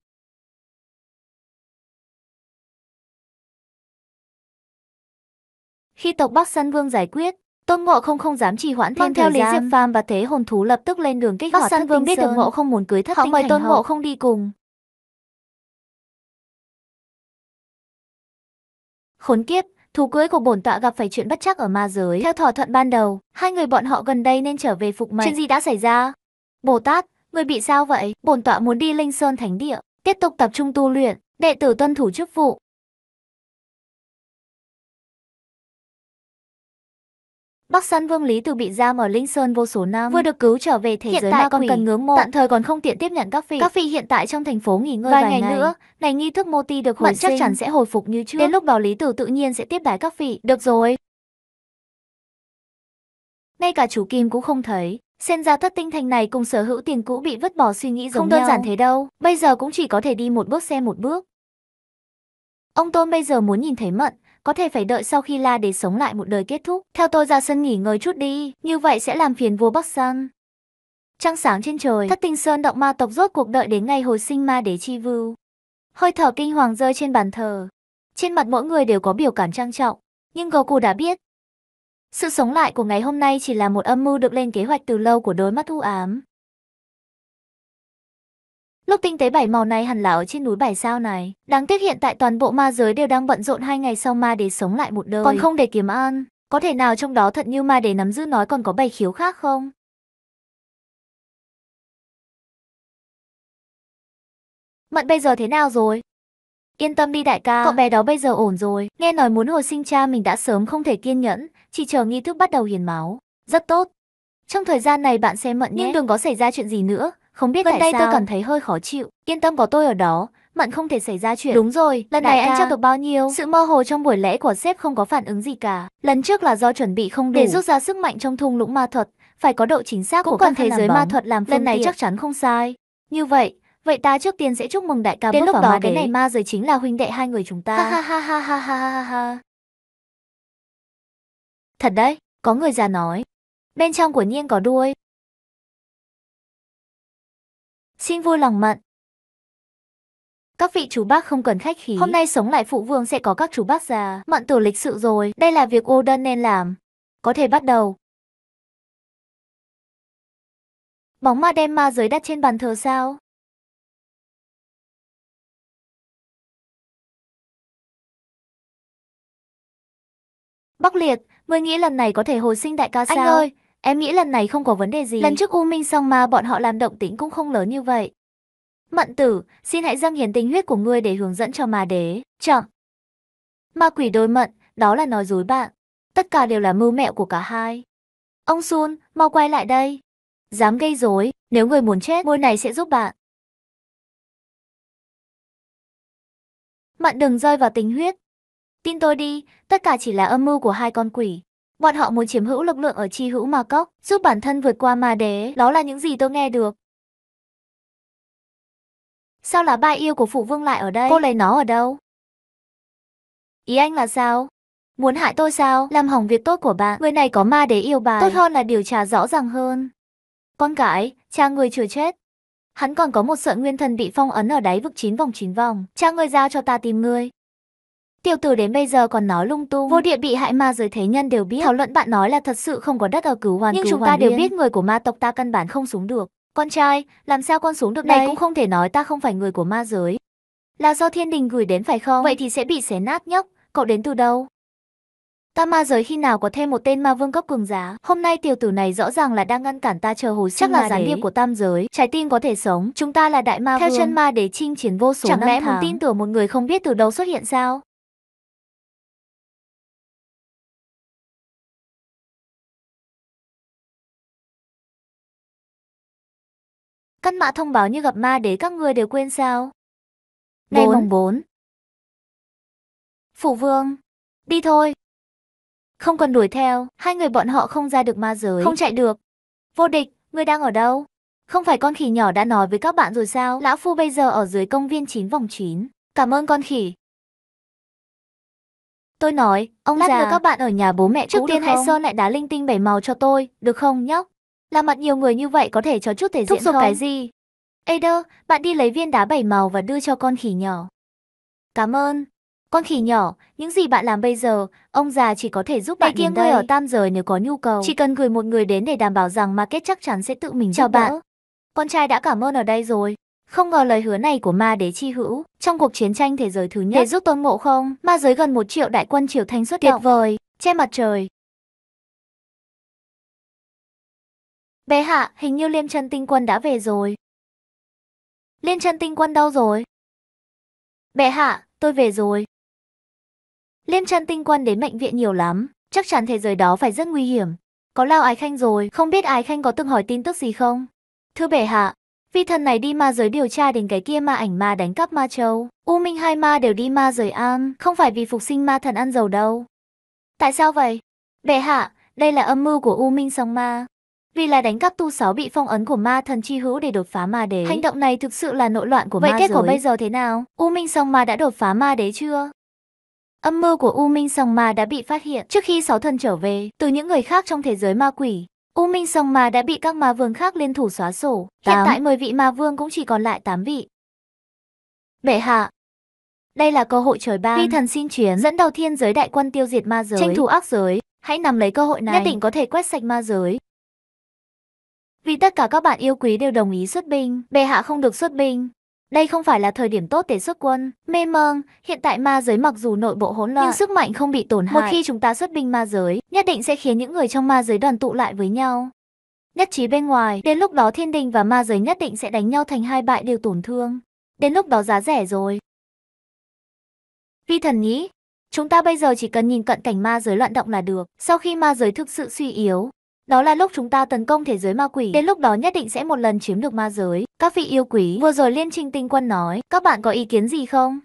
Khi tộc Bắc Săn Vương giải quyết, Tôn Ngộ không không dám trì hoãn thêm theo thời Lý gian. Diệp Phàm và Thế Hồn Thú lập tức lên đường kích Bắc hoạt Săn Vương biết được Sơn. Ngộ không muốn cưới Thất Họ Tinh mời Tôn hậu. Ngộ không đi cùng. Khốn kiếp, thú cưới của bổn tọa gặp phải chuyện bất chắc ở ma giới. Theo thỏa thuận ban đầu, hai người bọn họ gần đây nên trở về phục mệnh. Chuyện gì đã xảy ra? Bồ Tát, người bị sao vậy? Bổn tọa muốn đi Linh Sơn Thánh Địa, tiếp tục tập trung tu luyện, đệ tử tuân thủ chức vụ. Bắc Săn Vương Lý Từ bị giam ở Linh Sơn vô số năm, vừa được cứu trở về thế Hiện giới tại ma còn cần ngưỡng mộ. tạm thời còn không tiện tiếp nhận các vị. Các vị hiện tại trong thành phố nghỉ ngơi vài, Vài ngày, ngày nữa, này nghi thức mô ti được hồi Mận chắc sinh. chắn sẽ hồi phục như trước. Đến lúc đó Lý Tử tự nhiên sẽ tiếp đái các vị. Được rồi. Ngay cả chủ Kim cũng không thấy. Xem ra thất tinh thành này cùng sở hữu tiền cũ bị vứt bỏ suy nghĩ giống Không nhau. đơn giản thế đâu. Bây giờ cũng chỉ có thể đi một bước xem một bước. Ông Tôn bây giờ muốn nhìn thấy Mận, có thể phải đợi sau khi La Đế sống lại một đời kết thúc. Theo tôi ra sân nghỉ ngơi chút đi, như vậy sẽ làm phiền vua Bắc Sơn. Trăng sáng trên trời, thất tinh sơn động ma tộc rốt cuộc đợi đến ngày hồi sinh ma đế chi vưu. Hơi thở kinh hoàng rơi trên bàn thờ. Trên mặt mỗi người đều có biểu cảm trang trọng, nhưng Goku đã biết. Sự sống lại của ngày hôm nay chỉ là một âm mưu được lên kế hoạch từ lâu của đôi mắt u ám. Lúc tinh tế bảy màu này hẳn là ở trên núi bảy sao này. Đáng tiếc hiện tại toàn bộ ma giới đều đang bận rộn hai ngày sau ma đế sống lại một đời. Còn không để kiếm ăn. Có thể nào trong đó thật như ma đế nắm giữ nói còn có bảy khiếu khác không? Mận bây giờ thế nào rồi? Yên tâm đi đại ca, cậu bé đó bây giờ ổn rồi. Nghe nói muốn hồi sinh cha mình đã sớm không thể kiên nhẫn, chỉ chờ nghi thức bắt đầu hiến máu. Rất tốt. Trong thời gian này bạn xem Mận nhé. Nhưng đừng có xảy ra chuyện gì nữa. Không biết Gần tại đây sao. tôi cảm thấy hơi khó chịu. Yên tâm có tôi ở đó. Mận không thể xảy ra chuyện. Đúng rồi, lần này anh chắc được bao nhiêu? Sự mơ hồ trong buổi lễ của sếp không có phản ứng gì cả. Lần trước là do chuẩn bị không đủ. Để rút ra sức mạnh trong thung lũng ma thuật, phải có độ chính xác Cũng của còn thế giới ma thuật làm Lần này tiện. chắc chắn không sai. Như vậy, vậy ta trước tiên sẽ chúc mừng đại ca Đến bước lúc vào đó ma cái đế. này ma giới chính là huynh đệ hai người chúng ta. Ha ha ha ha ha ha ha ha. Thật đấy, có người già nói. Bên trong của Nhiên có đuôi. Xin vui lòng mận. Các vị chú bác không cần khách khí. Hôm nay sống lại phụ vương sẽ có các chú bác già. Mận tử lịch sự rồi. Đây là việc ô đơn nên làm. Có thể bắt đầu. Bóng ma đem ma giới đặt trên bàn thờ sao? Bắc Liệt, ngươi nghĩ lần này có thể hồi sinh đại ca sao? Anh ơi, em nghĩ lần này không có vấn đề gì. Lần trước U Minh song ma bọn họ làm động tĩnh cũng không lớn như vậy. Mận tử, xin hãy dâng hiến tinh huyết của ngươi để hướng dẫn cho ma đế. Chậm. Ma quỷ đối mận, đó là nói dối bạn. Tất cả đều là mưu mẹo của cả hai. Ông Sun, mau quay lại đây. Dám gây rối, nếu người muốn chết, môi này sẽ giúp bạn. Mận đừng rơi vào tình huyết. Tin tôi đi, tất cả chỉ là âm mưu của hai con quỷ. Bọn họ muốn chiếm hữu lực lượng ở chi hữu ma cốc, giúp bản thân vượt qua ma đế, đó là những gì tôi nghe được. Sao là bài yêu của phụ vương lại ở đây? Cô lấy nó ở đâu? Ý anh là sao? Muốn hại tôi sao? Làm hỏng việc tốt của bạn. Người này có ma đế yêu bài. Tốt hơn là điều tra rõ ràng hơn. Con cái, cha người chưa chết. Hắn còn có một sợi nguyên thần bị phong ấn ở đáy vực chín vòng chín vòng. Cha người giao cho ta tìm ngươi. Tiểu tử đến bây giờ còn nói lung tung. Vô địa bị hại ma giới thế nhân đều biết. Thảo luận bạn nói là thật sự không có đất ở cứu hoàn Nhưng chúng ta đều biết người của ma tộc ta căn bản không xuống được. Con trai, làm sao con xuống được này đây? cũng không thể nói ta không phải người của ma giới. Là do thiên đình gửi đến phải không? Vậy thì sẽ bị xé nát nhóc. Cậu đến từ đâu? Ta ma giới khi nào có thêm một tên ma vương cấp cường giá? Hôm nay tiểu tử này rõ ràng là đang ngăn cản ta chờ hồi sinh Chắc là gián đế. điệp của tam giới. Trái tim có thể sống. Chúng ta là đại ma Theo vương. chân ma đế chinh chiến vô số Chẳng lẽ muốn tin tưởng một người không biết từ đâu xuất hiện sao? Căn mã thông báo như gặp ma đế các ngươi đều quên sao? Ngày mồng 4 Phủ vương Đi thôi Không cần đuổi theo Hai người bọn họ không ra được ma giới Không chạy được Vô địch, ngươi đang ở đâu? Không phải con khỉ nhỏ đã nói với các bạn rồi sao? Lão Phu bây giờ ở dưới công viên 9 vòng 9 Cảm ơn con khỉ Tôi nói, ông Lát già nữa các bạn ở nhà bố mẹ trước tiên hãy sơn lại đá linh tinh bảy màu cho tôi, được không nhóc? Làm mặt nhiều người như vậy có thể cho chút thể Thúc diện không? cái gì? Ada, bạn đi lấy viên đá bảy màu và đưa cho con khỉ nhỏ. Cảm ơn. Con khỉ nhỏ, những gì bạn làm bây giờ, ông già chỉ có thể giúp Đây bạn kia đến ngươi đây. ở tam giới nếu có nhu cầu. Chỉ cần gửi một người đến để đảm bảo rằng market chắc chắn sẽ tự mình Chào giúp đỡ. bạn. Con trai đã cảm ơn ở đây rồi. Không ngờ lời hứa này của ma đế chi hữu trong cuộc chiến tranh thế giới thứ nhất để giúp tôn ngộ không, ma giới gần một triệu đại quân triều thanh xuất Tuyệt vời, che mặt trời. Bé hạ, hình như liên chân tinh quân đã về rồi. Liên chân tinh quân đâu rồi? Bé hạ, tôi về rồi. Liên chân tinh quân đến bệnh viện nhiều lắm, chắc chắn thế giới đó phải rất nguy hiểm. Có lao ái khanh rồi, không biết ái khanh có từng hỏi tin tức gì không? Thưa bệ hạ, vi thần này đi ma giới điều tra đến cái kia ma ảnh ma đánh cắp ma châu. U Minh hai ma đều đi ma giới an, không phải vì phục sinh ma thần ăn dầu đâu. Tại sao vậy? Bệ hạ, đây là âm mưu của U Minh song ma. Vì là đánh cắp tu sáu bị phong ấn của ma thần chi hữu để đột phá ma đế. Hành động này thực sự là nội loạn của Vậy ma kết quả bây giờ thế nào? U Minh song ma đã đột phá ma đế chưa? Âm mưu của U Minh song ma đã bị phát hiện trước khi sáu thần trở về từ những người khác trong thế giới ma quỷ. U Minh song ma đã bị các ma vương khác liên thủ xóa sổ. Hiện Tám. tại 10 vị ma vương cũng chỉ còn lại 8 vị. Bệ hạ, đây là cơ hội trời ban. Vi thần xin chuyến dẫn đầu thiên giới đại quân tiêu diệt ma giới. Tranh thủ ác giới, hãy nắm lấy cơ hội này. Nhất định có thể quét sạch ma giới. Vì tất cả các bạn yêu quý đều đồng ý xuất binh, bệ hạ không được xuất binh. Đây không phải là thời điểm tốt để xuất quân. Mê mông, hiện tại ma giới mặc dù nội bộ hỗn loạn, nhưng sức mạnh không bị tổn hại. Một khi chúng ta xuất binh ma giới, nhất định sẽ khiến những người trong ma giới đoàn tụ lại với nhau. Nhất trí bên ngoài, đến lúc đó thiên đình và ma giới nhất định sẽ đánh nhau thành hai bại đều tổn thương. Đến lúc đó giá rẻ rồi. Vi thần nghĩ, chúng ta bây giờ chỉ cần nhìn cận cảnh ma giới loạn động là được. Sau khi ma giới thực sự suy yếu, đó là lúc chúng ta tấn công thế giới ma quỷ. Đến lúc đó nhất định sẽ một lần chiếm được ma giới. Các vị yêu quý, vừa rồi Liên Trinh Tinh Quân nói, các bạn có ý kiến gì không?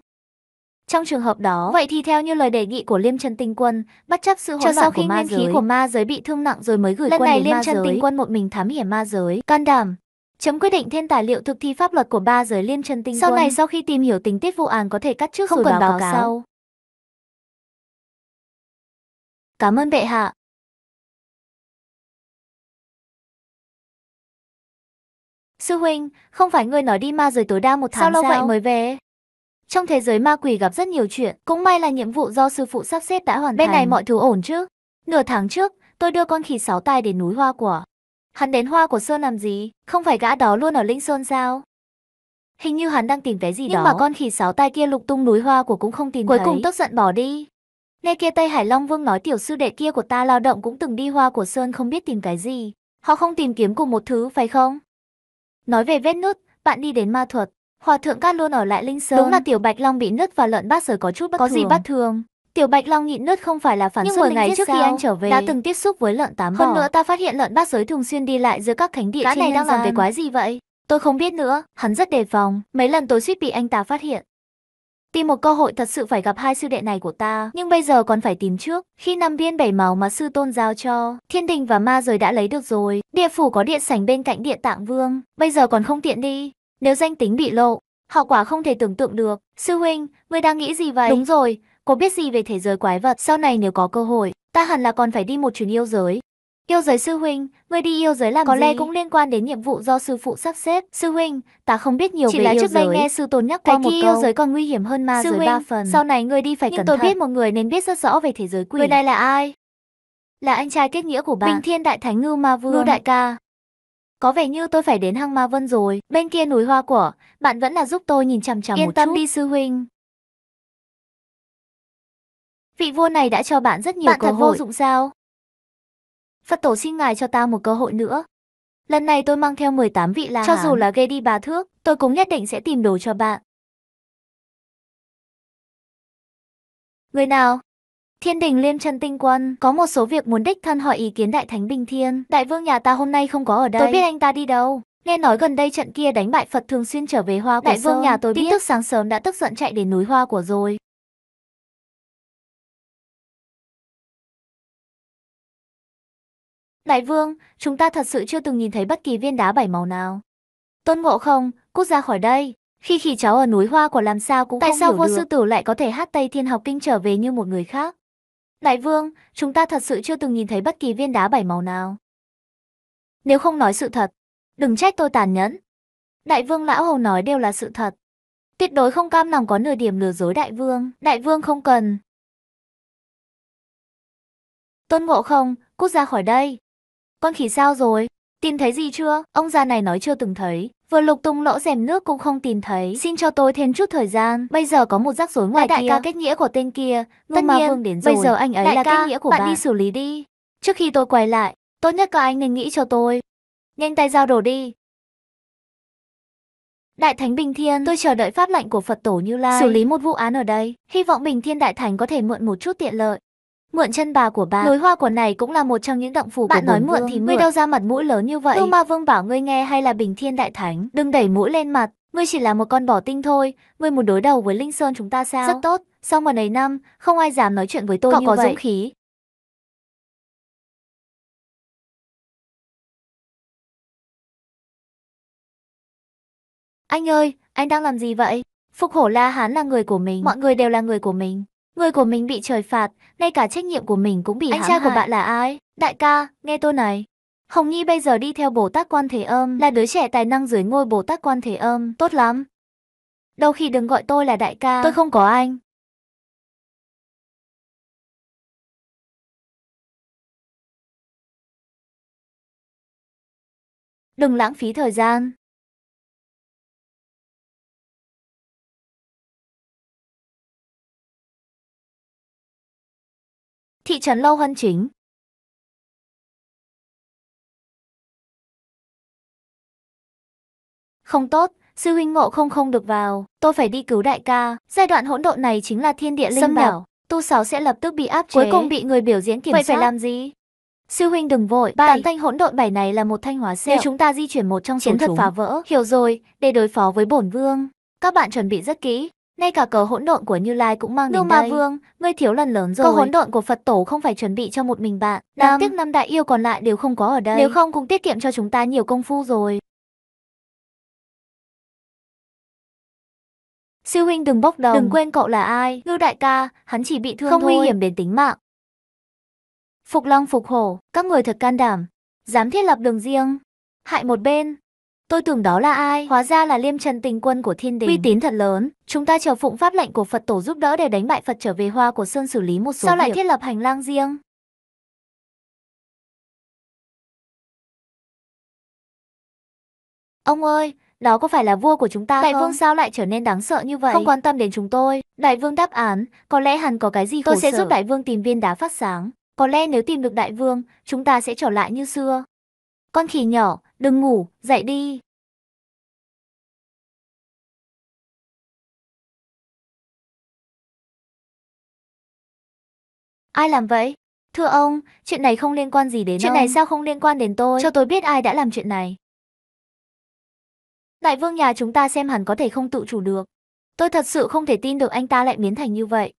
Trong trường hợp đó, vậy thì theo như lời đề nghị của Liêm Chân Tinh Quân, bất chấp sự hỗn loạn sau của khi ma nguyên giới, khí của ma giới bị thương nặng rồi mới gửi Lần quân này đến Liêm ma Chân giới. Tinh Quân một mình thám hiểm ma giới, can đảm. Chấm quyết định thêm tài liệu thực thi pháp luật của ba giới Liêm Chân Tinh Sau Quân. này sau khi tìm hiểu tình tiết vụ án có thể cắt trước Không rồi cần báo, báo cáo. sau. Cảm ơn bệ hạ. Sư huynh, không phải ngươi nói đi ma giới tối đa một tháng Sao lâu sao? vậy mới về? Trong thế giới ma quỷ gặp rất nhiều chuyện, cũng may là nhiệm vụ do sư phụ sắp xếp đã hoàn Bên thành. này mọi thứ ổn chứ? Nửa tháng trước, tôi đưa con khỉ sáu tay đến núi Hoa Quả. Hắn đến Hoa của Sơn làm gì? Không phải gã đó luôn ở Linh Sơn sao? Hình như hắn đang tìm cái gì Nhưng đó. mà con khỉ sáu tay kia lục tung núi Hoa của cũng không tìm Cuối thấy. cùng tức giận bỏ đi. Nghe kia Tây Hải Long Vương nói tiểu sư đệ kia của ta lao động cũng từng đi Hoa của Sơn không biết tìm cái gì. Họ không tìm kiếm cùng một thứ phải không? Nói về vết nứt, bạn đi đến ma thuật. Hòa thượng Cát luôn ở lại Linh Sơn. Đúng là tiểu Bạch Long bị nứt và lợn bát giới có chút bất có thường. gì bất thường? Tiểu Bạch Long nhịn nứt không phải là phản Nhưng xuất 10 linh ngày trước khi sao? anh trở về, đã từng tiếp xúc với lợn tám Hơn bò. nữa ta phát hiện lợn bát giới thường xuyên đi lại giữa các thánh địa trên này đang làm gian. cái quái gì vậy? Tôi không biết nữa, hắn rất đề phòng, mấy lần tôi suýt bị anh ta phát hiện. Tìm một cơ hội thật sự phải gặp hai sư đệ này của ta, nhưng bây giờ còn phải tìm trước. Khi năm viên bảy màu mà sư tôn giao cho, thiên đình và ma giới đã lấy được rồi. Địa phủ có điện sảnh bên cạnh địa tạng vương, bây giờ còn không tiện đi. Nếu danh tính bị lộ, hậu quả không thể tưởng tượng được. Sư huynh, ngươi đang nghĩ gì vậy? Đúng rồi, cô biết gì về thế giới quái vật? Sau này nếu có cơ hội, ta hẳn là còn phải đi một chuyến yêu giới. Yêu giới sư huynh, ngươi đi yêu giới làm Có gì? lẽ cũng liên quan đến nhiệm vụ do sư phụ sắp xếp. Sư huynh, ta không biết nhiều Chỉ về là yêu trước đây nghe sư tôn nhắc qua cái một câu. yêu giới còn nguy hiểm hơn ma Sư giới huynh, ba phần. sau này ngươi đi phải Nhưng cẩn tôi thận. biết một người nên biết rất rõ về thế giới quỷ. Người này là ai? Là anh trai kết nghĩa của bạn. Bình Thiên Đại Thánh Ngưu Ma Vương. Ngưu đại ca. Có vẻ như tôi phải đến hang ma vân rồi. Bên kia núi hoa của, bạn vẫn là giúp tôi nhìn chằm chằm Yên một tâm chút. đi, sư huynh. Vị vua này đã cho bạn rất nhiều Bạn cơ thật hội. vô dụng sao? Phật tổ xin ngài cho ta một cơ hội nữa. Lần này tôi mang theo 18 vị la Cho dù là gây đi bà thước, tôi cũng nhất định sẽ tìm đồ cho bạn. Người nào? Thiên đình Liêm chân tinh quân, có một số việc muốn đích thân hỏi ý kiến Đại Thánh Bình Thiên. Đại vương nhà ta hôm nay không có ở đây. Tôi biết anh ta đi đâu. Nghe nói gần đây trận kia đánh bại Phật thường xuyên trở về Hoa của Đại vương nhà tôi Tin biết. tức sáng sớm đã tức giận chạy đến núi Hoa của rồi. Đại vương, chúng ta thật sự chưa từng nhìn thấy bất kỳ viên đá bảy màu nào. Tôn Ngộ Không, cút ra khỏi đây. Khi khỉ cháu ở núi Hoa của làm sao cũng Tại không sao được. sư tử lại có thể hát Tây Thiên học kinh trở về như một người khác? Đại vương, chúng ta thật sự chưa từng nhìn thấy bất kỳ viên đá bảy màu nào. Nếu không nói sự thật, đừng trách tôi tàn nhẫn. Đại vương lão hầu nói đều là sự thật. Tuyệt đối không cam lòng có nửa điểm lừa dối đại vương. Đại vương không cần. Tôn Ngộ Không, cút ra khỏi đây. Con khỉ sao rồi? Tìm thấy gì chưa? Ông già này nói chưa từng thấy. Vừa lục tung lỗ rèm nước cũng không tìm thấy. Xin cho tôi thêm chút thời gian. Bây giờ có một rắc rối ngoài Đại kia. ca kết nghĩa của tên kia. Tất Tất ma nhiên, vương đến bây rồi. giờ anh ấy Đại là ca, kết nghĩa của bạn. bạn. đi xử lý đi. Trước khi tôi quay lại, tốt nhất các anh nên nghĩ cho tôi. Nhanh tay giao đồ đi. Đại Thánh Bình Thiên, tôi chờ đợi pháp lệnh của Phật tổ Như Lai. Xử lý một vụ án ở đây. Hy vọng Bình Thiên Đại Thánh có thể mượn một chút tiện lợi. Mượn chân bà của bà. Núi hoa của này cũng là một trong những động phủ Bạn của nói mượn vương. thì Ngươi mượn. đâu ra mặt mũi lớn như vậy? Lưu Ma Vương bảo ngươi nghe hay là Bình Thiên Đại Thánh? Đừng đẩy mũi lên mặt. Ngươi chỉ là một con bỏ tinh thôi. Ngươi muốn đối đầu với Linh Sơn chúng ta sao? Rất tốt. Sau một ấy năm, không ai dám nói chuyện với tôi Cậu như có vậy. dũng khí. Anh ơi, anh đang làm gì vậy? Phục hổ La Hán là người của mình, mọi người đều là người của mình. Người của mình bị trời phạt, ngay cả trách nhiệm của mình cũng bị Anh hãm trai của hại. bạn là ai? Đại ca, nghe tôi này. Hồng Nhi bây giờ đi theo Bồ Tát Quan Thế Âm, là đứa trẻ tài năng dưới ngôi Bồ Tát Quan Thế Âm, tốt lắm. Đâu khi đừng gọi tôi là đại ca, tôi không có anh. Đừng lãng phí thời gian. Thị trấn Lâu Hân Chính Không tốt, sư huynh ngộ không không được vào, tôi phải đi cứu đại ca. Giai đoạn hỗn độn này chính là thiên địa linh Xâm bảo, tu sáu sẽ lập tức bị áp chế. Cuối cùng bị người biểu diễn kiểm Vậy soát. phải làm gì? Sư huynh đừng vội, Bảy. tám thanh hỗn độn bảy này là một thanh hóa xeo. Nếu chúng ta di chuyển một trong số Chiến thuật chúng, phá vỡ. Hiểu rồi, để đối phó với bổn vương. Các bạn chuẩn bị rất kỹ. Ngay cả cờ hỗn độn của Như Lai cũng mang Nưu đến Ma đây. vương, ngươi thiếu lần lớn rồi. Cờ hỗn độn của Phật tổ không phải chuẩn bị cho một mình bạn. Đáng tiếc năm đại yêu còn lại đều không có ở đây. Nếu không cũng tiết kiệm cho chúng ta nhiều công phu rồi. Sư huynh đừng bốc đồng. Đừng quên cậu là ai. Ngưu đại ca, hắn chỉ bị thương Không thôi. nguy hiểm đến tính mạng. Phục long phục hổ, các người thật can đảm. Dám thiết lập đường riêng. Hại một bên. Tôi tưởng đó là ai? Hóa ra là Liêm Trần Tình Quân của Thiên Đình. Uy tín thật lớn. Chúng ta chờ phụng pháp lệnh của Phật tổ giúp đỡ để đánh bại Phật trở về Hoa của Sơn xử lý một số Sao việc. lại thiết lập hành lang riêng? Ông ơi, đó có phải là vua của chúng ta Đại không? vương sao lại trở nên đáng sợ như vậy? Không quan tâm đến chúng tôi. Đại vương đáp án, có lẽ hẳn có cái gì Tôi khổ sẽ sở. giúp đại vương tìm viên đá phát sáng. Có lẽ nếu tìm được đại vương, chúng ta sẽ trở lại như xưa. Con khỉ nhỏ, đừng ngủ, dậy đi. Ai làm vậy? Thưa ông, chuyện này không liên quan gì đến Chuyện ông. này sao không liên quan đến tôi? Cho tôi biết ai đã làm chuyện này. Đại vương nhà chúng ta xem hẳn có thể không tự chủ được. Tôi thật sự không thể tin được anh ta lại biến thành như vậy.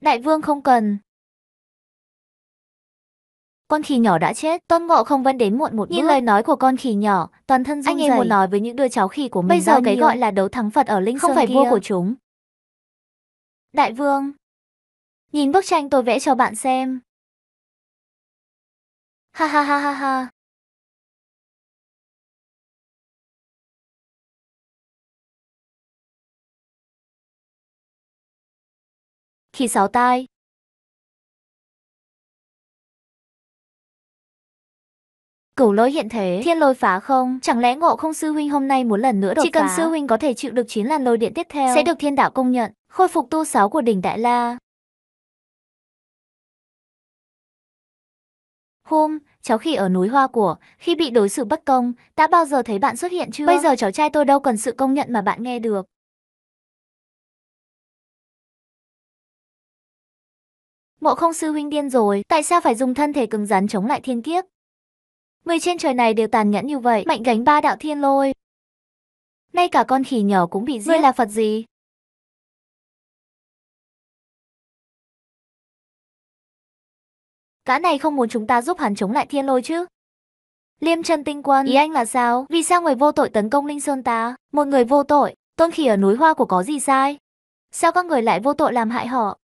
Đại vương không cần. Con khỉ nhỏ đã chết, Tôn Ngộ không vẫn đến muộn một Nhìn bước. lời nói của con khỉ nhỏ, toàn thân run Anh ấy muốn nói với những đứa cháu khỉ của mình Bây giờ cái gọi là đấu thắng Phật ở Linh Không Sơn phải kia. vua của chúng. Đại vương, nhìn bức tranh tôi vẽ cho bạn xem. Ha ha ha ha ha. Khỉ sáu tai. Cửu lỗi hiện thế, thiên lôi phá không, chẳng lẽ ngộ không sư huynh hôm nay muốn lần nữa đột Chỉ cần phá? sư huynh có thể chịu được 9 làn lôi điện tiếp theo, sẽ được thiên đạo công nhận, khôi phục tu sáu của đỉnh Đại La. Hôm, cháu khỉ ở núi Hoa của, khi bị đối xử bất công, đã bao giờ thấy bạn xuất hiện chưa? Bây giờ cháu trai tôi đâu cần sự công nhận mà bạn nghe được. Ngộ không sư huynh điên rồi, tại sao phải dùng thân thể cứng rắn chống lại thiên kiếp? Người trên trời này đều tàn nhẫn như vậy, mạnh gánh ba đạo thiên lôi. Ngay cả con khỉ nhỏ cũng bị giết. Ngươi là Phật gì? Gã này không muốn chúng ta giúp hắn chống lại thiên lôi chứ? Liêm chân tinh quân, ý anh là sao? Vì sao người vô tội tấn công Linh Sơn ta? Một người vô tội, tôn khỉ ở núi hoa của có gì sai? Sao các người lại vô tội làm hại họ?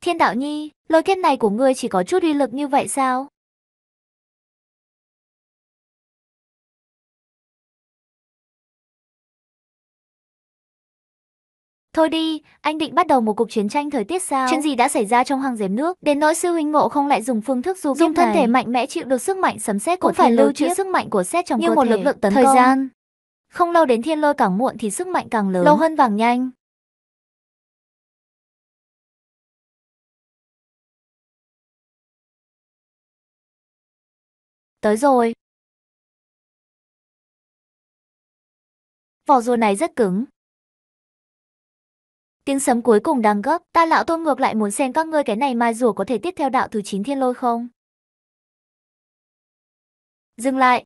Thiên đạo nhi, lôi kiếp này của ngươi chỉ có chút uy lực như vậy sao? Thôi đi, anh định bắt đầu một cuộc chiến tranh thời tiết sao? Chuyện gì đã xảy ra trong hang giếm nước? Đến nỗi sư huynh ngộ không lại dùng phương thức du dùng thân này. thể mạnh mẽ chịu được sức mạnh sấm sét Cũng phải lưu trữ sức mạnh của sét trong như cơ một thể. lực lượng tấn thời công. gian. Không lâu đến thiên lôi càng muộn thì sức mạnh càng lớn. Lâu hơn vàng nhanh. Tới rồi. Vỏ rùa này rất cứng. Tiếng sấm cuối cùng đang gấp, ta lão tôn ngược lại muốn xem các ngươi cái này mai rùa có thể tiếp theo đạo thứ 9 thiên lôi không? Dừng lại.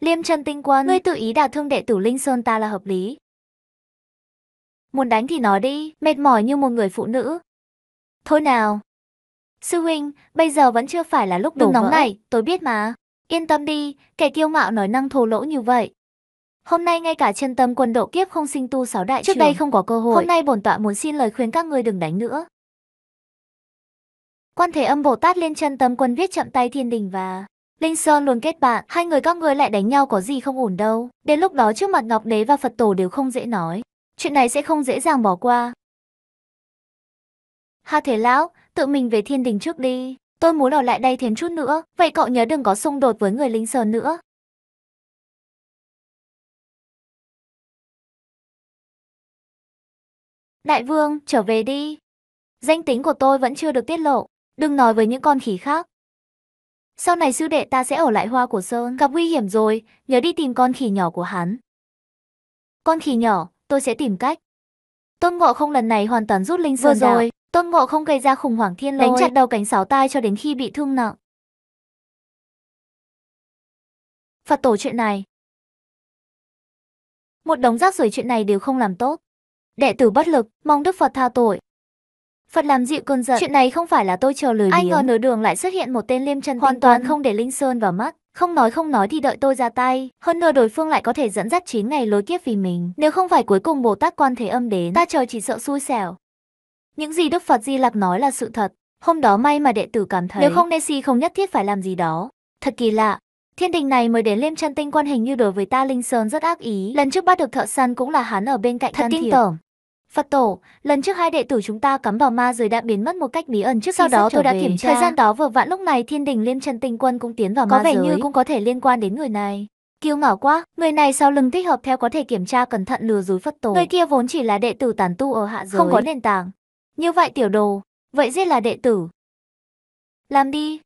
Liêm chân tinh quân, ngươi tự ý đả thương đệ tử Linh Sơn ta là hợp lý. Muốn đánh thì nói đi, mệt mỏi như một người phụ nữ. Thôi nào. Sư huynh, bây giờ vẫn chưa phải là lúc Đừng nóng này, tôi biết mà. Yên tâm đi, kẻ kiêu ngạo nói năng thô lỗ như vậy. Hôm nay ngay cả chân tâm quân độ kiếp không sinh tu sáu đại Trước trưởng. đây không có cơ hội. Hôm nay bổn tọa muốn xin lời khuyên các ngươi đừng đánh nữa. Quan Thế Âm Bồ Tát lên chân tâm quân viết chậm tay thiên đình và Linh Sơn luôn kết bạn, hai người các ngươi lại đánh nhau có gì không ổn đâu. Đến lúc đó trước mặt Ngọc Đế và Phật Tổ đều không dễ nói. Chuyện này sẽ không dễ dàng bỏ qua. Ha thế lão, tự mình về thiên đình trước đi. Tôi muốn ở lại đây thêm chút nữa, vậy cậu nhớ đừng có xung đột với người Linh Sơn nữa. Đại vương, trở về đi. Danh tính của tôi vẫn chưa được tiết lộ, đừng nói với những con khỉ khác. Sau này sư đệ ta sẽ ở lại hoa của Sơn, gặp nguy hiểm rồi, nhớ đi tìm con khỉ nhỏ của hắn. Con khỉ nhỏ, tôi sẽ tìm cách. Tôn Ngộ không lần này hoàn toàn rút linh Vừa sơn đạo. rồi, Tôn Ngộ không gây ra khủng hoảng thiên lôi, đánh chặt đầu cánh sáu tai cho đến khi bị thương nặng. Phật tổ chuyện này. Một đống rác rưởi chuyện này đều không làm tốt. Đệ tử bất lực, mong Đức Phật tha tội. Phật làm dịu cơn giận. Chuyện này không phải là tôi chờ lười Ai biếng. ngờ nửa đường lại xuất hiện một tên liêm chân Hoàn toàn không để Linh Sơn vào mắt. Không nói không nói thì đợi tôi ra tay. Hơn nữa đối phương lại có thể dẫn dắt 9 ngày lối kiếp vì mình. Nếu không phải cuối cùng Bồ Tát Quan Thế Âm đến, ta chờ chỉ sợ xui xẻo. Những gì Đức Phật Di Lặc nói là sự thật. Hôm đó may mà đệ tử cảm thấy Nếu không Nessie không nhất thiết phải làm gì đó. Thật kỳ lạ. Thiên đình này mới đến liêm chân tinh quân hình như đối với ta Linh Sơn rất ác ý. Lần trước bắt được thợ săn cũng là hắn ở bên cạnh Thật thiệp. tởm. Phật tổ, lần trước hai đệ tử chúng ta cắm vào ma rồi đã biến mất một cách bí ẩn trước Sau đó tôi đã về. kiểm tra. Thời gian đó vừa vặn lúc này thiên đình liêm chân tinh quân cũng tiến vào Có ma vẻ giới. như cũng có thể liên quan đến người này. Kiêu ngạo quá, người này sau lưng thích hợp theo có thể kiểm tra cẩn thận lừa dối Phật tổ. Người kia vốn chỉ là đệ tử tán tu ở hạ giới. Không có nền tảng. Như vậy tiểu đồ, vậy giết là đệ tử. Làm đi.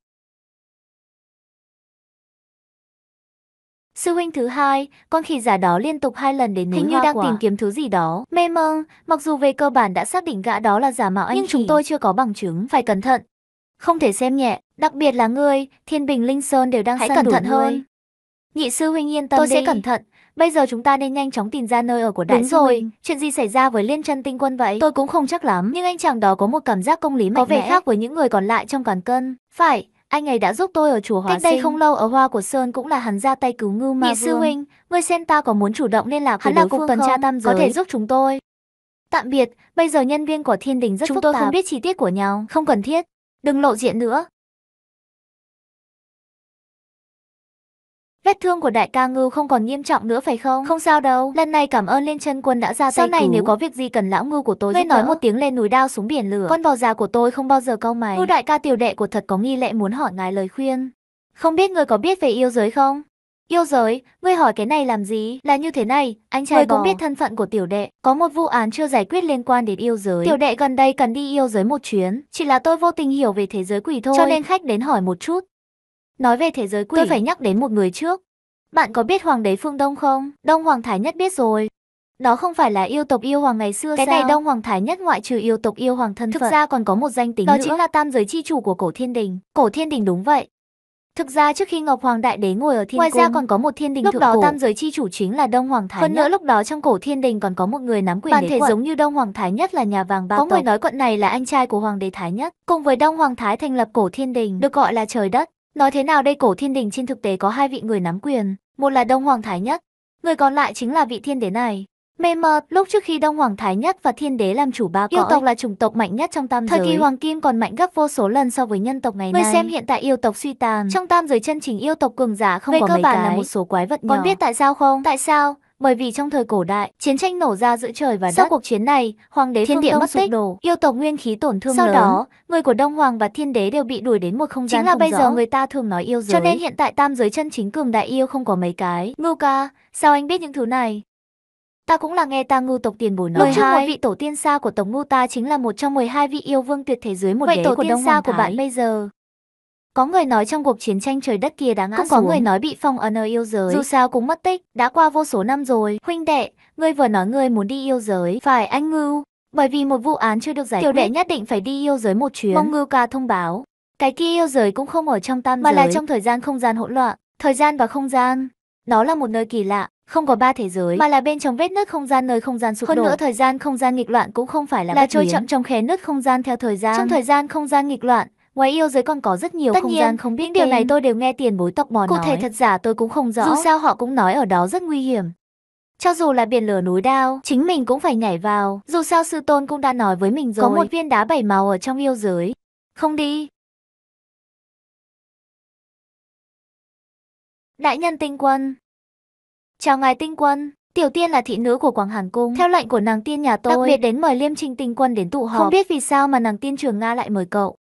Sư huynh thứ hai, con khỉ giả đó liên tục hai lần đến núi Hình như đang Quả. tìm kiếm thứ gì đó. Mê mơ, mặc dù về cơ bản đã xác định gã đó là giả mạo anh Nhưng chúng khỉ. tôi chưa có bằng chứng, phải cẩn thận. Không thể xem nhẹ, đặc biệt là ngươi, Thiên Bình Linh Sơn đều đang Hãy săn cẩn thận hơn. Nhị sư huynh yên tâm Tôi đi. sẽ cẩn thận. Bây giờ chúng ta nên nhanh chóng tìm ra nơi ở của đại Đúng sư rồi. huynh. Chuyện gì xảy ra với Liên Chân Tinh Quân vậy? Tôi cũng không chắc lắm, nhưng anh chàng đó có một cảm giác công lý mạnh Có vẻ mẽ khác với những người còn lại trong càn cân. Phải, anh ấy đã giúp tôi ở chùa Hóa Cách đây Sinh. không lâu ở Hoa của Sơn cũng là hắn ra tay cứu ngưu ma Nhị sư huynh, ngươi xem ta có muốn chủ động liên lạc Hắn với là đối cục phương tuần tra tam giới. Có thể giúp chúng tôi. Tạm biệt, bây giờ nhân viên của thiên đình rất Chúng phức tôi tạp. không biết chi tiết của nhau. Không cần thiết. Đừng lộ diện nữa. Vết thương của đại ca ngưu không còn nghiêm trọng nữa phải không? Không sao đâu. Lần này cảm ơn Liên chân Quân đã ra Sau tay này cứu. nếu có việc gì cần lão ngưu của tôi Ngươi nói đỡ. một tiếng lên núi đao xuống biển lửa. Con bò già của tôi không bao giờ câu mày. Ngưu đại ca tiểu đệ của thật có nghi lệ muốn hỏi ngài lời khuyên. Không biết ngươi có biết về yêu giới không? Yêu giới, ngươi hỏi cái này làm gì? Là như thế này, anh trai Ngươi cũng biết thân phận của tiểu đệ, có một vụ án chưa giải quyết liên quan đến yêu giới. Tiểu đệ gần đây cần đi yêu giới một chuyến, chỉ là tôi vô tình hiểu về thế giới quỷ thôi. Cho nên khách đến hỏi một chút. Nói về thế giới quỷ, tôi phải nhắc đến một người trước. Bạn có biết Hoàng đế Phương Đông không? Đông Hoàng Thái Nhất biết rồi. Đó không phải là yêu tộc yêu hoàng ngày xưa Cái sao? này này Đông Hoàng Thái Nhất ngoại trừ yêu tộc yêu hoàng thân Thực phận. ra còn có một danh tính Đó nữa. chính là tam giới chi chủ của cổ thiên đình. Cổ thiên đình đúng vậy. Thực ra trước khi Ngọc Hoàng Đại Đế ngồi ở thiên Ngoài cung, ra còn có một thiên đình lúc thượng đó cổ. tam giới chi chủ chính là Đông Hoàng Thái Hơn Nhất. nữa lúc đó trong cổ thiên đình còn có một người nắm quyền Bản đế thể quận. giống như Đông Hoàng Thái Nhất là nhà vàng ba Có tộc. người nói quận này là anh trai của Hoàng đế Thái Nhất, cùng với Đông Hoàng Thái thành lập cổ thiên đình, được gọi là trời đất. Nói thế nào đây cổ thiên đình trên thực tế có hai vị người nắm quyền, một là Đông Hoàng Thái Nhất, người còn lại chính là vị thiên đế này. Mê mờ, lúc trước khi Đông Hoàng Thái Nhất và Thiên Đế làm chủ ba cõi, yêu tộc là chủng tộc mạnh nhất trong tam Thời giới. kỳ Hoàng Kim còn mạnh gấp vô số lần so với nhân tộc ngày Ngươi nay. xem hiện tại yêu tộc suy tàn, trong tam giới chân chính yêu tộc cường giả không Về có cơ mấy bản cái. là một số quái vật nhỏ. Còn biết tại sao không? Tại sao? Bởi vì trong thời cổ đại, chiến tranh nổ ra giữa trời và đất. Sau cuộc chiến này, hoàng đế Thiên địa mất tích. đổ, yêu tộc nguyên khí tổn thương Sau lớn. đó, người của Đông Hoàng và Thiên Đế đều bị đuổi đến một không Chính gian là không bây rõ. giờ người ta thường nói yêu giới. Cho nên hiện tại tam giới chân chính cường đại yêu không có mấy cái. Ngưu ca, sao anh biết những thứ này? Ta cũng là nghe ta ngưu tộc tiền bối nói. Lúc trước một 12. vị tổ tiên xa của tộc ngưu ta chính là một trong 12 vị yêu vương tuyệt thế dưới một Vậy đế tổ của tiên Đông xa Hoàng của Thái. bạn bây giờ. Có người nói trong cuộc chiến tranh trời đất kia đã ngã Cũng xuống. có người nói bị phong ở yêu giới. Dù sao cũng mất tích, đã qua vô số năm rồi. Huynh đệ, ngươi vừa nói ngươi muốn đi yêu giới. Phải anh ngưu. Bởi vì một vụ án chưa được giải Tiểu quyết. đệ nhất định phải đi yêu giới một chuyến. Mong ngưu ca thông báo. Cái kia yêu giới cũng không ở trong tam Mà giới. là trong thời gian không gian hỗn loạn. Thời gian và không gian. Nó là một nơi kỳ lạ, không có ba thế giới, mà là bên trong vết nứt không gian nơi không gian sụp Hơn đổ. nữa, thời gian không gian nghịch loạn cũng không phải là, là trôi chậm trong khe nứt không gian theo thời gian. Trong thời gian không gian nghịch loạn, ngoài yêu giới còn có rất nhiều Tất không nhiên, gian không biết những điều tên. này tôi đều nghe tiền bối tộc bò Cụ nói. thể thật giả tôi cũng không rõ. Dù sao họ cũng nói ở đó rất nguy hiểm. Cho dù là biển lửa núi đao, chính mình cũng phải nhảy vào. Dù sao sư tôn cũng đã nói với mình rồi. Có một viên đá bảy màu ở trong yêu giới. Không đi. Đại nhân tinh quân. Chào ngài tinh quân. Tiểu tiên là thị nữ của Quảng Hàn Cung. Theo lệnh của nàng tiên nhà tôi, đặc biệt đến mời Liêm Trinh tinh quân đến tụ họp. Không biết vì sao mà nàng tiên trường Nga lại mời cậu.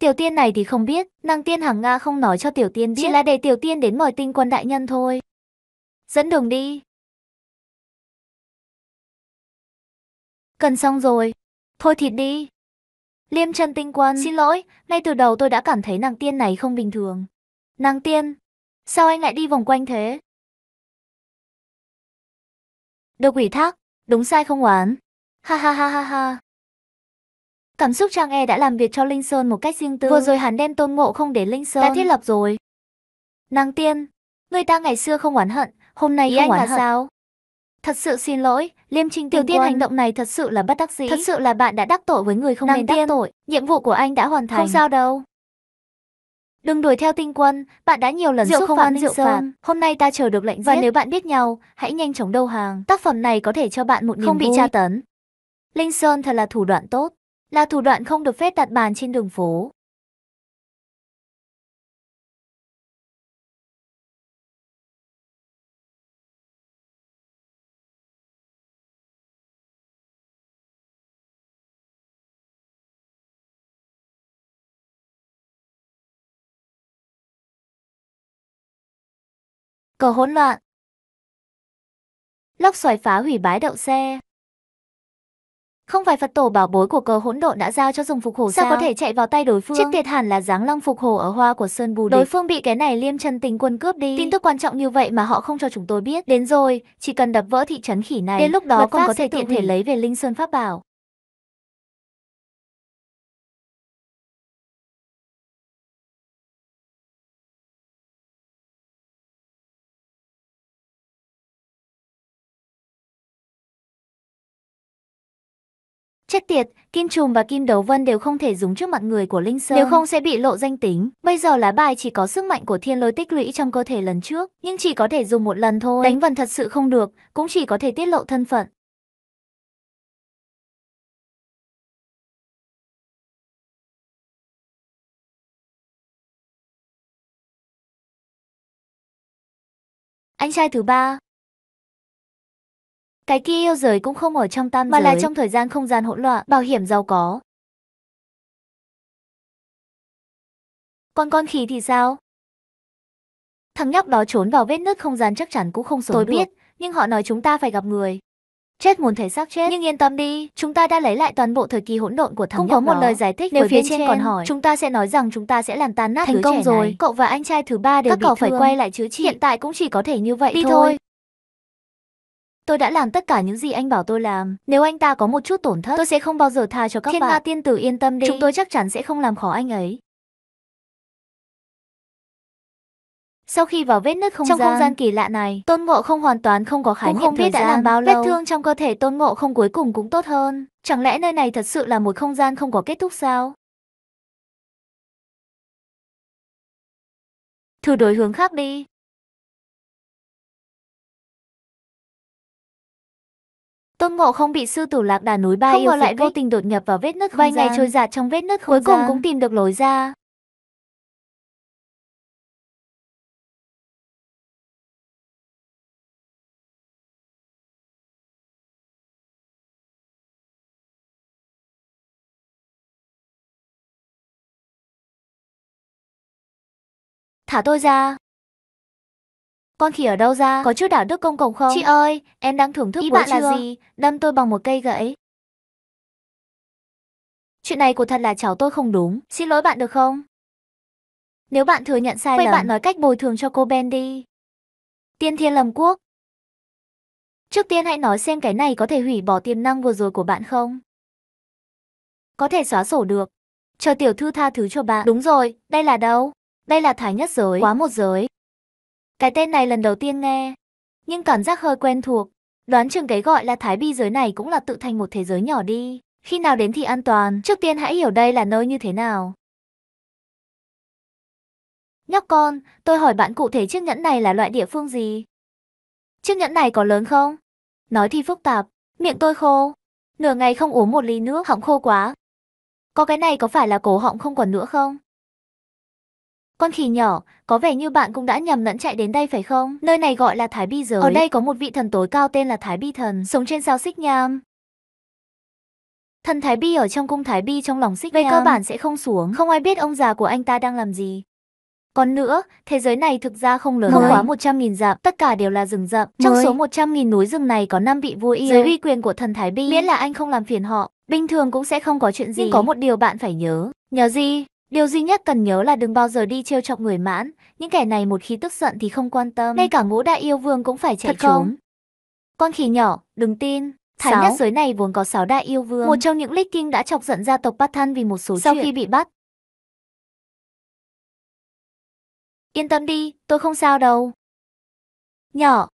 Tiểu tiên này thì không biết, nàng tiên hàng Nga không nói cho tiểu tiên biết. Chỉ là để tiểu tiên đến mời tinh quân đại nhân thôi. Dẫn đường đi. Cần xong rồi. Thôi thịt đi. Liêm chân tinh quân. Xin lỗi, ngay từ đầu tôi đã cảm thấy nàng tiên này không bình thường. Nàng tiên, sao anh lại đi vòng quanh thế? Được ủy thác, đúng sai không oán. Ha ha ha ha ha. Cảm xúc Trang E đã làm việc cho Linh Sơn một cách riêng tư. Vừa rồi hắn đem tôn ngộ không đến Linh Sơn. Đã thiết lập rồi. Nàng tiên, người ta ngày xưa không oán hận, hôm nay Ý không anh oán là hận. sao? Thật sự xin lỗi, Liêm Trinh Tiểu Tiên quân. hành động này thật sự là bất đắc dĩ. Thật sự là bạn đã đắc tội với người không Nàng nên đắc tiên. tội. Nhiệm vụ của anh đã hoàn thành. Không sao đâu. Đừng đuổi theo tinh quân, bạn đã nhiều lần Rượu xúc không phạm ăn Linh rượu Sơn. phạt. Hôm nay ta chờ được lệnh Và giết. nếu bạn biết nhau, hãy nhanh chóng đầu hàng. Tác phẩm này có thể cho bạn một niềm Không bị vui. tra tấn. Linh Sơn thật là thủ đoạn tốt là thủ đoạn không được phép đặt bàn trên đường phố. Cờ hỗn loạn Lốc xoáy phá hủy bãi đậu xe không phải Phật tổ bảo bối của cờ hỗn độn đã giao cho dùng phục hồ sao? Sao có thể chạy vào tay đối phương? Chiếc tiệt hẳn là dáng long phục hồ ở hoa của Sơn Bù Địch. Đối phương bị cái này liêm chân tình quân cướp đi. Tin tức quan trọng như vậy mà họ không cho chúng tôi biết. Đến rồi, chỉ cần đập vỡ thị trấn khỉ này. Đến lúc đó còn có thể tiện thể lấy về Linh Sơn Pháp Bảo. Chết tiệt, Kim Trùm và Kim Đấu Vân đều không thể dùng trước mặt người của Linh Sơn. Nếu không sẽ bị lộ danh tính. Bây giờ lá bài chỉ có sức mạnh của thiên lôi tích lũy trong cơ thể lần trước, nhưng chỉ có thể dùng một lần thôi. Đánh vần thật sự không được, cũng chỉ có thể tiết lộ thân phận. Anh trai thứ ba, cái kia yêu giới cũng không ở trong tam mà giới. là trong thời gian không gian hỗn loạn, bảo hiểm giàu có. Còn con khỉ thì sao? Thằng nhóc đó trốn vào vết nứt không gian chắc chắn cũng không sống Tôi được. biết, nhưng họ nói chúng ta phải gặp người. Chết muốn thấy xác chết, nhưng yên tâm đi, chúng ta đã lấy lại toàn bộ thời kỳ hỗn độn của thằng Không nhóc có một đó. lời giải thích nếu phía trên, trên còn hỏi, chúng ta sẽ nói rằng chúng ta sẽ làm tan nát thành công rồi. Này. Cậu và anh trai thứ ba đều Các bị cậu thương. phải quay lại chữa trị. Hiện tại cũng chỉ có thể như vậy đi thôi. thôi. Tôi đã làm tất cả những gì anh bảo tôi làm. Nếu anh ta có một chút tổn thất, tôi sẽ không bao giờ tha cho các Thiên bạn. Thiên Ma tiên tử yên tâm đi. Chúng tôi chắc chắn sẽ không làm khó anh ấy. Sau khi vào vết nứt không trong gian, không gian kỳ lạ này, Tôn Ngộ không hoàn toàn không có khái niệm không biết đã làm bao lâu. Vết thương trong cơ thể Tôn Ngộ không cuối cùng cũng tốt hơn. Chẳng lẽ nơi này thật sự là một không gian không có kết thúc sao? Thử đổi hướng khác đi. Tôn Ngộ không bị sư tử lạc đà núi ba không yêu lại vô tình đột nhập vào vết nứt vài ngày trôi dạt trong vết nứt cuối cùng cũng tìm được lối ra. Thả tôi ra. Con khỉ ở đâu ra? Có chút đạo đức công cộng không? Chị ơi, em đang thưởng thức Ý bạn chưa? là gì? Đâm tôi bằng một cây gậy. Chuyện này của thật là cháu tôi không đúng. Xin lỗi bạn được không? Nếu bạn thừa nhận sai Vậy lầm, bạn nói cách bồi thường cho cô Ben đi. Tiên Thiên Lâm Quốc. Trước tiên hãy nói xem cái này có thể hủy bỏ tiềm năng vừa rồi của bạn không? Có thể xóa sổ được. Chờ tiểu thư tha thứ cho bạn. Đúng rồi, đây là đâu? Đây là Thái Nhất Giới. Quá một giới. Cái tên này lần đầu tiên nghe, nhưng cảm giác hơi quen thuộc. Đoán chừng cái gọi là thái bi giới này cũng là tự thành một thế giới nhỏ đi. Khi nào đến thì an toàn, trước tiên hãy hiểu đây là nơi như thế nào. Nhóc con, tôi hỏi bạn cụ thể chiếc nhẫn này là loại địa phương gì? Chiếc nhẫn này có lớn không? Nói thì phức tạp, miệng tôi khô. Nửa ngày không uống một ly nước, họng khô quá. Có cái này có phải là cổ họng không còn nữa không? Con khỉ nhỏ, có vẻ như bạn cũng đã nhầm lẫn chạy đến đây phải không? Nơi này gọi là Thái Bi giới. Ở đây có một vị thần tối cao tên là Thái Bi thần, sống trên sao xích nham. Thần Thái Bi ở trong cung Thái Bi trong lòng xích Về nham. cơ bản sẽ không xuống, không ai biết ông già của anh ta đang làm gì. Còn nữa, thế giới này thực ra không lớn, không quá 100.000 dặm, tất cả đều là rừng rậm. Trong số 100.000 núi rừng này có 5 vị vua yêu. Dưới uy quyền của thần Thái Bi, miễn là anh không làm phiền họ, bình thường cũng sẽ không có chuyện gì. Nhưng có một điều bạn phải nhớ. Nhớ gì? Điều duy nhất cần nhớ là đừng bao giờ đi trêu chọc người mãn, những kẻ này một khi tức giận thì không quan tâm. Ngay cả ngũ đại yêu vương cũng phải chạy Thật trốn. Không? Con khỉ nhỏ, đừng tin. Thái nhất giới này vốn có sáu đại yêu vương. Một trong những lích kinh đã chọc giận gia tộc Bát Thân vì một số Sau chuyện. khi bị bắt. Yên tâm đi, tôi không sao đâu. Nhỏ,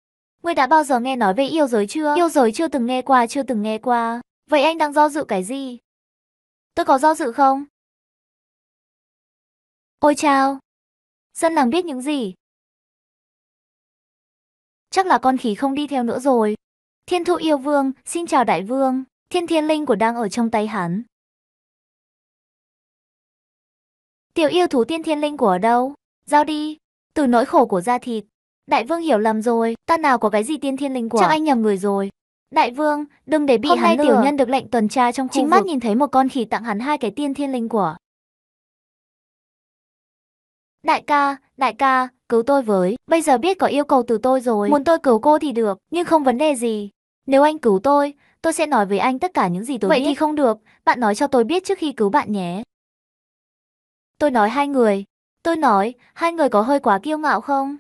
ngươi đã bao giờ nghe nói về yêu giới chưa? Yêu giới chưa từng nghe qua, chưa từng nghe qua. Vậy anh đang do dự cái gì? Tôi có do dự không? Ôi chao! Dân làng biết những gì? Chắc là con khỉ không đi theo nữa rồi. Thiên thụ yêu vương, xin chào đại vương. Thiên thiên linh của đang ở trong tay hắn. Tiểu yêu thú tiên thiên linh của ở đâu? Giao đi. Từ nỗi khổ của da thịt. Đại vương hiểu lầm rồi, ta nào có cái gì tiên thiên linh quả. Chắc anh nhầm người rồi. Đại vương, đừng để bị Hôm hắn nay lừa. tiểu nhân được lệnh tuần tra trong khu Chính vực. mắt nhìn thấy một con khỉ tặng hắn hai cái tiên thiên linh quả. Đại ca, đại ca, cứu tôi với. Bây giờ biết có yêu cầu từ tôi rồi. Muốn tôi cứu cô thì được, nhưng không vấn đề gì. Nếu anh cứu tôi, tôi sẽ nói với anh tất cả những gì tôi Vậy biết. thì thì không được, bạn nói cho tôi biết trước khi cứu bạn nhé. Tôi nói hai người. Tôi nói, hai người có hơi quá kiêu ngạo không?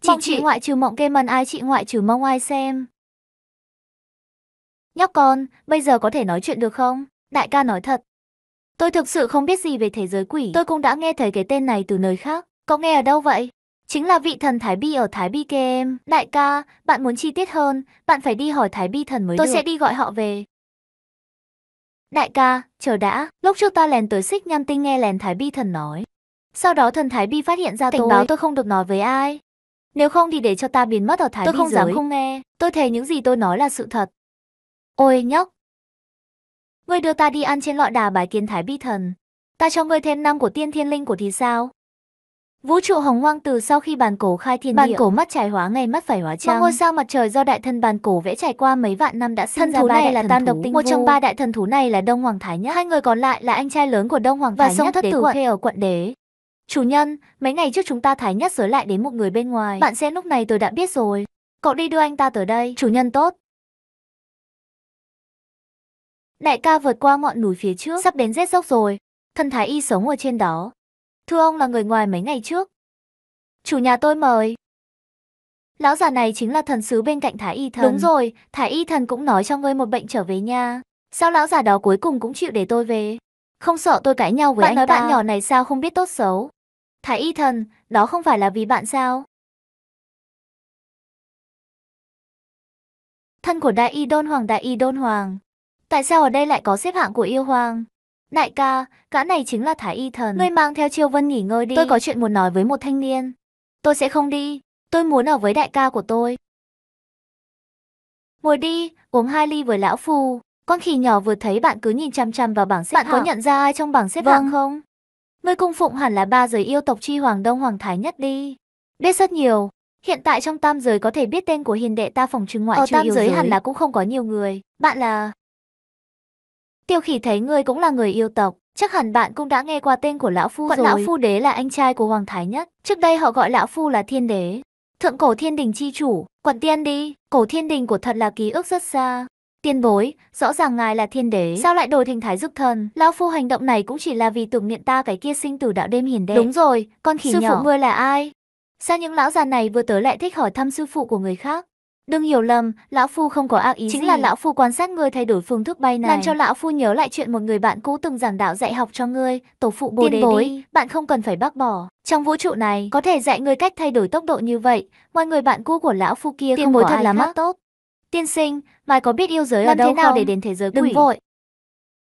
Chị Mong chị chị- ngoại trừ mộng kê mần ai chị ngoại trừ mong ai xem. Nhóc con, bây giờ có thể nói chuyện được không? Đại ca nói thật. Tôi thực sự không biết gì về thế giới quỷ. Tôi cũng đã nghe thấy cái tên này từ nơi khác. Có nghe ở đâu vậy? Chính là vị thần Thái Bi ở Thái Bi em. Đại ca, bạn muốn chi tiết hơn, bạn phải đi hỏi Thái Bi thần mới Tôi được. sẽ đi gọi họ về. Đại ca, chờ đã, lúc trước ta lèn tới xích nham tinh nghe lèn Thái Bi thần nói. Sau đó thần Thái Bi phát hiện ra Cảnh tôi. báo tôi không được nói với ai. Nếu không thì để cho ta biến mất ở Thái Tôi Bi không dám giới. không nghe. Tôi thề những gì tôi nói là sự thật. Ôi nhóc. Ngươi đưa ta đi ăn trên lọ đà bái kiến Thái Bi thần. Ta cho ngươi thêm năm của tiên thiên linh của thì sao? Vũ trụ hồng hoang từ sau khi bàn cổ khai thiên Bàn địa. cổ mắt trái hóa ngày mắt phải hóa trăng. Mà ngôi sao mặt trời do đại thân bàn cổ vẽ trải qua mấy vạn năm đã sinh Thần ra thú ba này đại là thần tam thú. độc tinh Một trong ba đại thần thú này là Đông Hoàng Thái Nhất. Hai người còn lại là anh trai lớn của Đông Hoàng Và Thái Nhất thất đế tử quận khê ở quận đế. Chủ nhân, mấy ngày trước chúng ta Thái Nhất giới lại đến một người bên ngoài. Bạn xem lúc này tôi đã biết rồi. Cậu đi đưa anh ta tới đây. Chủ nhân tốt. Đại ca vượt qua ngọn núi phía trước, sắp đến rết dốc rồi. Thần Thái Y sống ở trên đó. Thưa ông là người ngoài mấy ngày trước. Chủ nhà tôi mời. Lão già này chính là thần sứ bên cạnh Thái Y thần. Đúng rồi, Thái Y thần cũng nói cho ngươi một bệnh trở về nha. Sao lão già đó cuối cùng cũng chịu để tôi về? Không sợ tôi cãi nhau với Bạn anh nói ta. bạn nhỏ này sao không biết tốt xấu? Thái Y thần, đó không phải là vì bạn sao? Thân của Đại Y Đôn Hoàng Đại Y Đôn Hoàng. Tại sao ở đây lại có xếp hạng của yêu hoàng? Đại ca, gã này chính là Thái Y thần. Ngươi mang theo Chiêu Vân nghỉ ngơi đi. Tôi có chuyện muốn nói với một thanh niên. Tôi sẽ không đi. Tôi muốn ở với đại ca của tôi. Ngồi đi, uống hai ly với lão phu. Con khỉ nhỏ vừa thấy bạn cứ nhìn chăm chăm vào bảng xếp Bạn hạng. có Có nhận ra ai trong bảng xếp Vâng. hạng không? Ngươi cung phụng hẳn là ba giới yêu tộc truy hoàng đông hoàng thái nhất đi. Biết rất nhiều. Hiện tại trong tam giới có thể biết tên của hiền đệ ta phòng trừng ngoại Ở trừ tam yêu giới giới hẳn là cũng không có nhiều người. Bạn là... Tiêu khỉ thấy ngươi cũng là người yêu tộc. Chắc hẳn bạn cũng đã nghe qua tên của lão phu Quận rồi. Lão Phu đế là anh trai của hoàng thái nhất. Trước đây họ gọi lão phu là thiên đế. Thượng cổ thiên đình chi chủ, quận tiên đi, cổ thiên đình của thật là ký ức rất xa. Tiên bối, rõ ràng ngài là thiên đế, sao lại đổi thành thái dực thần? Lão phu hành động này cũng chỉ là vì tưởng niệm ta cái kia sinh tử đạo đêm hiền đệ. Đúng rồi, con khỉ Sư nhỏ. phụ ngươi là ai? Sao những lão già này vừa tới lại thích hỏi thăm sư phụ của người khác? Đừng hiểu lầm, lão phu không có ác ý Chính gì. là lão phu quan sát ngươi thay đổi phương thức bay này. Làm cho lão phu nhớ lại chuyện một người bạn cũ từng giảng đạo dạy học cho ngươi, tổ phụ bồ Tiên đề bối, đi. Bạn không cần phải bác bỏ. Trong vũ trụ này, có thể dạy ngươi cách thay đổi tốc độ như vậy, ngoài người bạn cũ của lão phu kia Tiên không bối có thật ai là khác. mắt tốt. Tiên sinh, mày có biết yêu giới ở Làm đâu thế nào không? để đến thế giới Đừng quỷ? vội.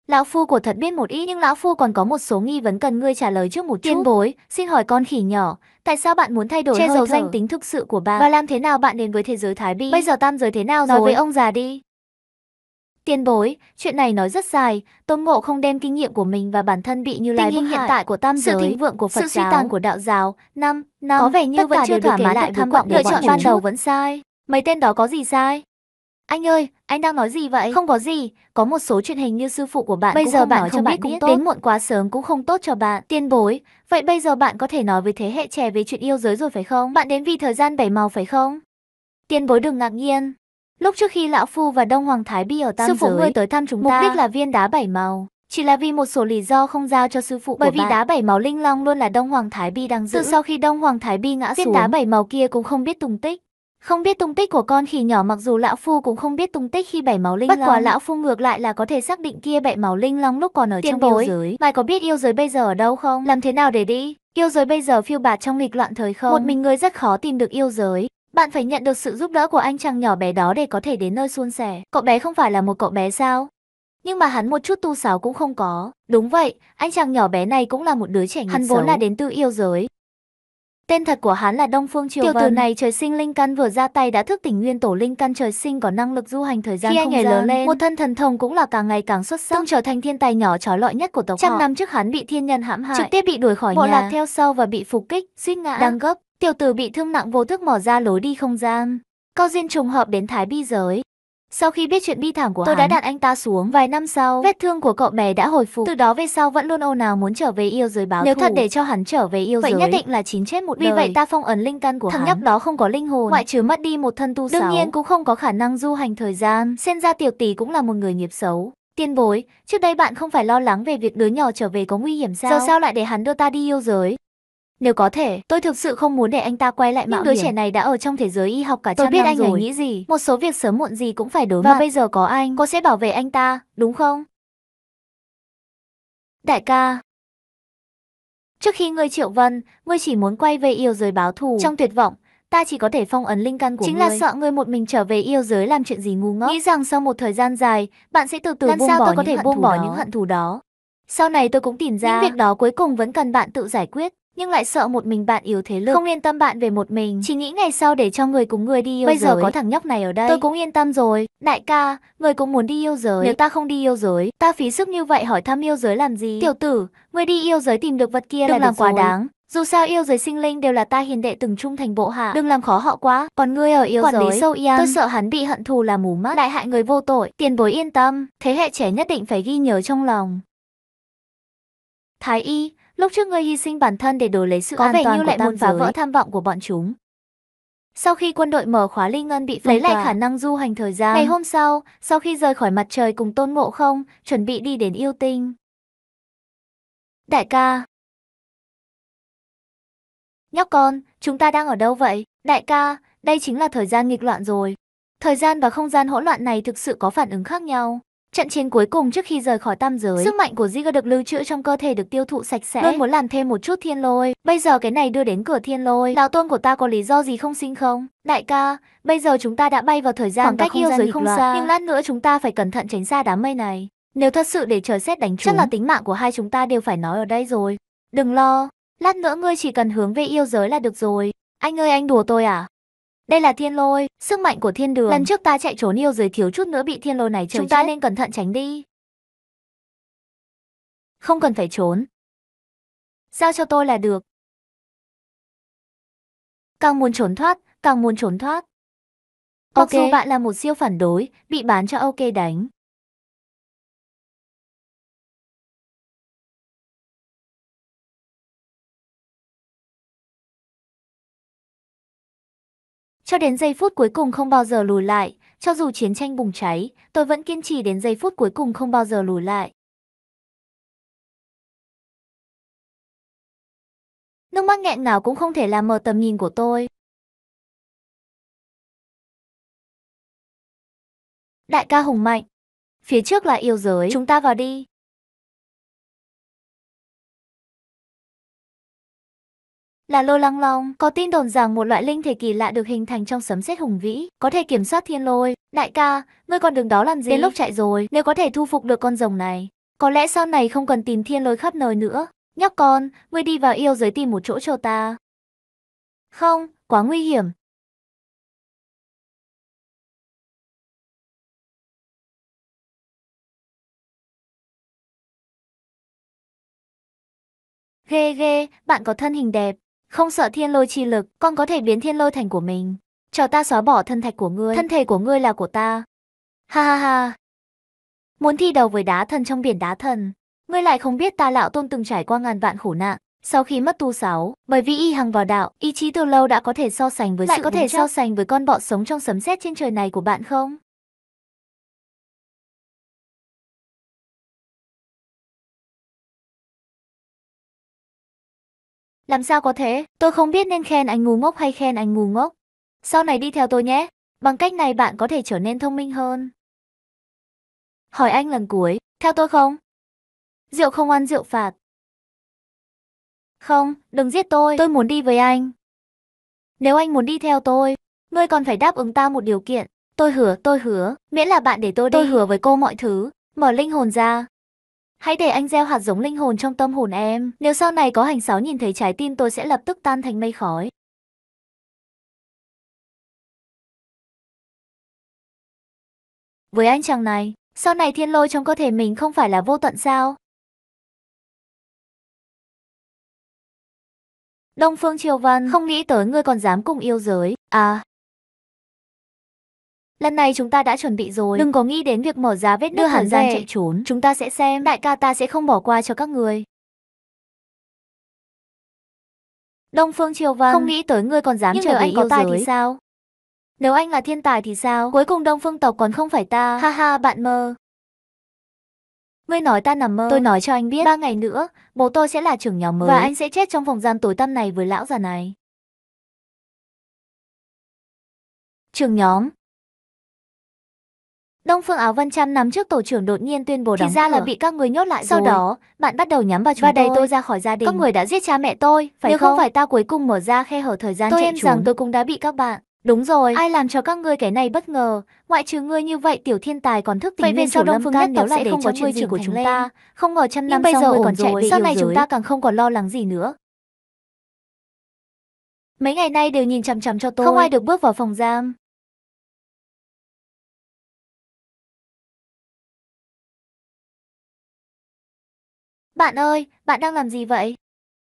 Lão phu của thật biết một ít nhưng lão phu còn có một số nghi vấn cần ngươi trả lời trước một chút. Tiên bối, xin hỏi con khỉ nhỏ, tại sao bạn muốn thay đổi Che giấu danh tính thực sự của bạn? Và làm thế nào bạn đến với thế giới Thái Bi? Bây giờ tam giới thế nào Nói rồi? với ông già đi. Tiên bối, chuyện này nói rất dài, Tôn Ngộ không đem kinh nghiệm của mình và bản thân bị như lai bức hiện tại của tam sự giới, thịnh vượng của Phật sự suy tàn của đạo giáo, năm, năm, Có vẻ như vẫn chưa thỏa mãn lại tham vọng lựa chọn ban đầu vẫn sai. Mấy tên đó có gì sai? Anh ơi, anh đang nói gì vậy? Không có gì, có một số chuyện hình như sư phụ của bạn Bây cũng giờ không bạn nói không cho bạn biết cũng biết. tốt. Đến muộn quá sớm cũng không tốt cho bạn. Tiên bối, vậy bây giờ bạn có thể nói với thế hệ trẻ về chuyện yêu giới rồi phải không? Bạn đến vì thời gian bảy màu phải không? Tiên bối đừng ngạc nhiên. Lúc trước khi lão phu và Đông Hoàng Thái Bi ở tam Sư phụ giới, ngươi tới thăm chúng mục ta. đích là viên đá bảy màu. Chỉ là vì một số lý do không giao cho sư phụ Bởi vì bạn. đá bảy màu linh long luôn là Đông Hoàng Thái Bi đang giữ. Từ sau khi Đông Hoàng Thái Bi ngã Viên xuống, đá bảy màu kia cũng không biết tung tích. Không biết tung tích của con khỉ nhỏ mặc dù lão phu cũng không biết tung tích khi bảy máu linh Bất long. quá lão phu ngược lại là có thể xác định kia bảy máu linh long lúc còn ở Tiên trong bối, yêu giới. Mày có biết yêu giới bây giờ ở đâu không? Làm thế nào để đi? Yêu giới bây giờ phiêu bạt trong nghịch loạn thời không? Một mình ngươi rất khó tìm được yêu giới. Bạn phải nhận được sự giúp đỡ của anh chàng nhỏ bé đó để có thể đến nơi suôn sẻ. Cậu bé không phải là một cậu bé sao? Nhưng mà hắn một chút tu sáo cũng không có. Đúng vậy, anh chàng nhỏ bé này cũng là một đứa trẻ nghịch Hắn vốn là đến từ yêu giới. Tên thật của hắn là Đông Phương Triều Tiểu Vân. tử này trời sinh linh căn vừa ra tay đã thức tỉnh nguyên tổ linh căn trời sinh có năng lực du hành thời gian Khi anh không ấy gian. lớn lên, một thân thần thông cũng là càng ngày càng xuất sắc, tung trở thành thiên tài nhỏ trói lọi nhất của tộc Trăm họ. năm trước hắn bị thiên nhân hãm hại, trực tiếp bị đuổi khỏi Bộ nhà. lạc theo sau và bị phục kích, suýt ngã. Đang gấp, tiểu tử bị thương nặng vô thức mò ra lối đi không gian. Câu duyên trùng hợp đến Thái Bi giới. Sau khi biết chuyện bi thảm của Tôi hắn, đã đặt anh ta xuống. Vài năm sau, vết thương của cậu bé đã hồi phục. Từ đó về sau vẫn luôn âu nào muốn trở về yêu giới báo Nếu thù. thật để cho hắn trở về yêu vậy giới, nhất định là chín chết một Vì đời. vậy ta phong ấn linh căn của Thằng hắn. nhóc đó không có linh hồn, ngoại trừ mất đi một thân tu Đương sáu. nhiên cũng không có khả năng du hành thời gian. Xem ra tiểu tỷ cũng là một người nghiệp xấu. Tiên bối, trước đây bạn không phải lo lắng về việc đứa nhỏ trở về có nguy hiểm sao? Giờ sao lại để hắn đưa ta đi yêu giới? Nếu có thể, tôi thực sự không muốn để anh ta quay lại mạo đứa hiểm. trẻ này đã ở trong thế giới y học cả Tôi trăm biết năm anh ấy rồi. nghĩ gì. Một số việc sớm muộn gì cũng phải đối Và mặt. bây giờ có anh, cô sẽ bảo vệ anh ta, đúng không? Đại ca, trước khi ngươi triệu vân, ngươi chỉ muốn quay về yêu giới báo thù. Trong tuyệt vọng, ta chỉ có thể phong ấn linh căn của Chính ngươi. là sợ ngươi một mình trở về yêu giới làm chuyện gì ngu ngốc. Nghĩ rằng sau một thời gian dài, bạn sẽ từ từ Làm buông sao bỏ tôi có thể buông bỏ đó. những hận thù đó. Sau này tôi cũng tìm ra, Những việc đó cuối cùng vẫn cần bạn tự giải quyết, nhưng lại sợ một mình bạn yếu thế lực. Không yên tâm bạn về một mình, chỉ nghĩ ngày sau để cho người cùng người đi yêu Bây giới. giờ có thằng nhóc này ở đây, tôi cũng yên tâm rồi. Đại ca, người cũng muốn đi yêu giới. Nếu ta không đi yêu giới, ta phí sức như vậy hỏi thăm yêu giới làm gì? Tiểu tử, người đi yêu giới tìm được vật kia Đừng là làm được quá rồi. đáng. Dù sao yêu giới sinh linh đều là ta hiền đệ từng trung thành bộ hạ. Đừng làm khó họ quá. Còn ngươi ở yêu Quản lý giới, sâu yên. tôi sợ hắn bị hận thù là mù mắt, lại hại người vô tội. Tiền bối yên tâm, thế hệ trẻ nhất định phải ghi nhớ trong lòng. Thái y, lúc trước ngươi hy sinh bản thân để đổi lấy sự Có an vẻ toàn như của lại tam muốn phá giới. vỡ tham vọng của bọn chúng. Sau khi quân đội mở khóa Linh Ngân bị lấy Phong lại tỏa. khả năng du hành thời gian. Ngày hôm sau, sau khi rời khỏi mặt trời cùng Tôn Ngộ Không, chuẩn bị đi đến yêu tinh. Đại ca. Nhóc con, chúng ta đang ở đâu vậy? Đại ca, đây chính là thời gian nghịch loạn rồi. Thời gian và không gian hỗn loạn này thực sự có phản ứng khác nhau. Trận chiến cuối cùng trước khi rời khỏi tam giới, sức mạnh của Giga được lưu trữ trong cơ thể được tiêu thụ sạch sẽ. Luôn muốn làm thêm một chút thiên lôi. Bây giờ cái này đưa đến cửa thiên lôi. Lão tôn của ta có lý do gì không sinh không? Đại ca, bây giờ chúng ta đã bay vào thời gian Khoảng cách không yêu giới không xa. Nhưng lát nữa chúng ta phải cẩn thận tránh xa đám mây này. Nếu thật sự để trời xét đánh chúng, chắc là tính mạng của hai chúng ta đều phải nói ở đây rồi. Đừng lo, lát nữa ngươi chỉ cần hướng về yêu giới là được rồi. Anh ơi anh đùa tôi à? Đây là thiên lôi, sức mạnh của thiên đường. Lần trước ta chạy trốn yêu giới thiếu chút nữa bị thiên lôi này chơi Chúng ta chết. nên cẩn thận tránh đi. Không cần phải trốn. Giao cho tôi là được. Càng muốn trốn thoát, càng muốn trốn thoát. Mặc Ok. dù bạn là một siêu phản đối, bị bán cho OK đánh. Cho đến giây phút cuối cùng không bao giờ lùi lại, cho dù chiến tranh bùng cháy, tôi vẫn kiên trì đến giây phút cuối cùng không bao giờ lùi lại. Nước mắt nghẹn nào cũng không thể làm mờ tầm nhìn của tôi. Đại ca hùng mạnh. Phía trước là yêu giới, chúng ta vào đi. Là lô lăng long, có tin đồn rằng một loại linh thể kỳ lạ được hình thành trong sấm sét hùng vĩ, có thể kiểm soát thiên lôi. Đại ca, ngươi còn đường đó làm gì? Đến lúc chạy rồi, nếu có thể thu phục được con rồng này, có lẽ sau này không cần tìm thiên lôi khắp nơi nữa. Nhóc con, ngươi đi vào yêu giới tìm một chỗ cho ta. Không, quá nguy hiểm. Ghê ghê, bạn có thân hình đẹp, không sợ thiên lôi chi lực, con có thể biến thiên lôi thành của mình. Cho ta xóa bỏ thân thạch của ngươi, thân thể của ngươi là của ta. Ha ha ha. Muốn thi đầu với đá thần trong biển đá thần, ngươi lại không biết ta lão tôn từng trải qua ngàn vạn khổ nạn. Sau khi mất tu sáu, bởi vì y hằng vào đạo, ý chí từ lâu đã có thể so sánh với Lại sự có thể so sánh với con bọ sống trong sấm sét trên trời này của bạn không? Làm sao có thế? Tôi không biết nên khen anh ngu ngốc hay khen anh ngu ngốc. Sau này đi theo tôi nhé. Bằng cách này bạn có thể trở nên thông minh hơn. Hỏi anh lần cuối, theo tôi không? Rượu không ăn rượu phạt. Không, đừng giết tôi, tôi muốn đi với anh. Nếu anh muốn đi theo tôi, ngươi còn phải đáp ứng ta một điều kiện. Tôi hứa, tôi hứa, miễn là bạn để tôi đi. Tôi hứa với cô mọi thứ, mở linh hồn ra. Hãy để anh gieo hạt giống linh hồn trong tâm hồn em. Nếu sau này có hành sáu nhìn thấy trái tim tôi sẽ lập tức tan thành mây khói. Với anh chàng này, sau này thiên lôi trong cơ thể mình không phải là vô tận sao? Đông Phương Triều Văn không nghĩ tới ngươi còn dám cùng yêu giới. À, Lần này chúng ta đã chuẩn bị rồi, đừng có nghĩ đến việc mở ra vết nứt thời gian chạy trốn. Chúng ta sẽ xem, đại ca ta sẽ không bỏ qua cho các người. Đông Phương Triều Văn không nghĩ tới ngươi còn dám trở nếu về anh có tài giới? thì sao? Nếu anh là thiên tài thì sao? Cuối cùng Đông Phương tộc còn không phải ta. Ha ha, bạn mơ. Ngươi nói ta nằm mơ. Tôi nói cho anh biết, ba ngày nữa, bố tôi sẽ là trưởng nhóm mới. Và anh sẽ chết trong phòng giam tối tăm này với lão già này. Trưởng nhóm, Đông Phương Áo Vân Trăm nắm trước tổ trưởng đột nhiên tuyên bố Thì đóng ra là cửa. bị các người nhốt lại Sau rồi. đó, bạn bắt đầu nhắm vào chúng Và đẩy tôi. tôi ra khỏi gia đình. Các người đã giết cha mẹ tôi, phải Nếu không? không phải ta cuối cùng mở ra khe hở thời gian Tôi chạy em trốn. rằng tôi cũng đã bị các bạn. Đúng rồi, ai làm cho các ngươi cái này bất ngờ, ngoại trừ ngươi như vậy tiểu thiên tài còn thức tỉnh Vậy về nguyên sau Đông lâm Phương can nhất tộc nếu lại sẽ không có cho chuyện gì trưởng của thành chúng lên. ta, không ngờ trăm Nhưng năm bây sau giờ ngươi ổn còn chạy rồi, về sau yêu này chúng giới. ta càng không còn lo lắng gì nữa. Mấy ngày nay đều nhìn chằm chằm cho tôi. Không ai được bước vào phòng giam. Bạn ơi, bạn đang làm gì vậy?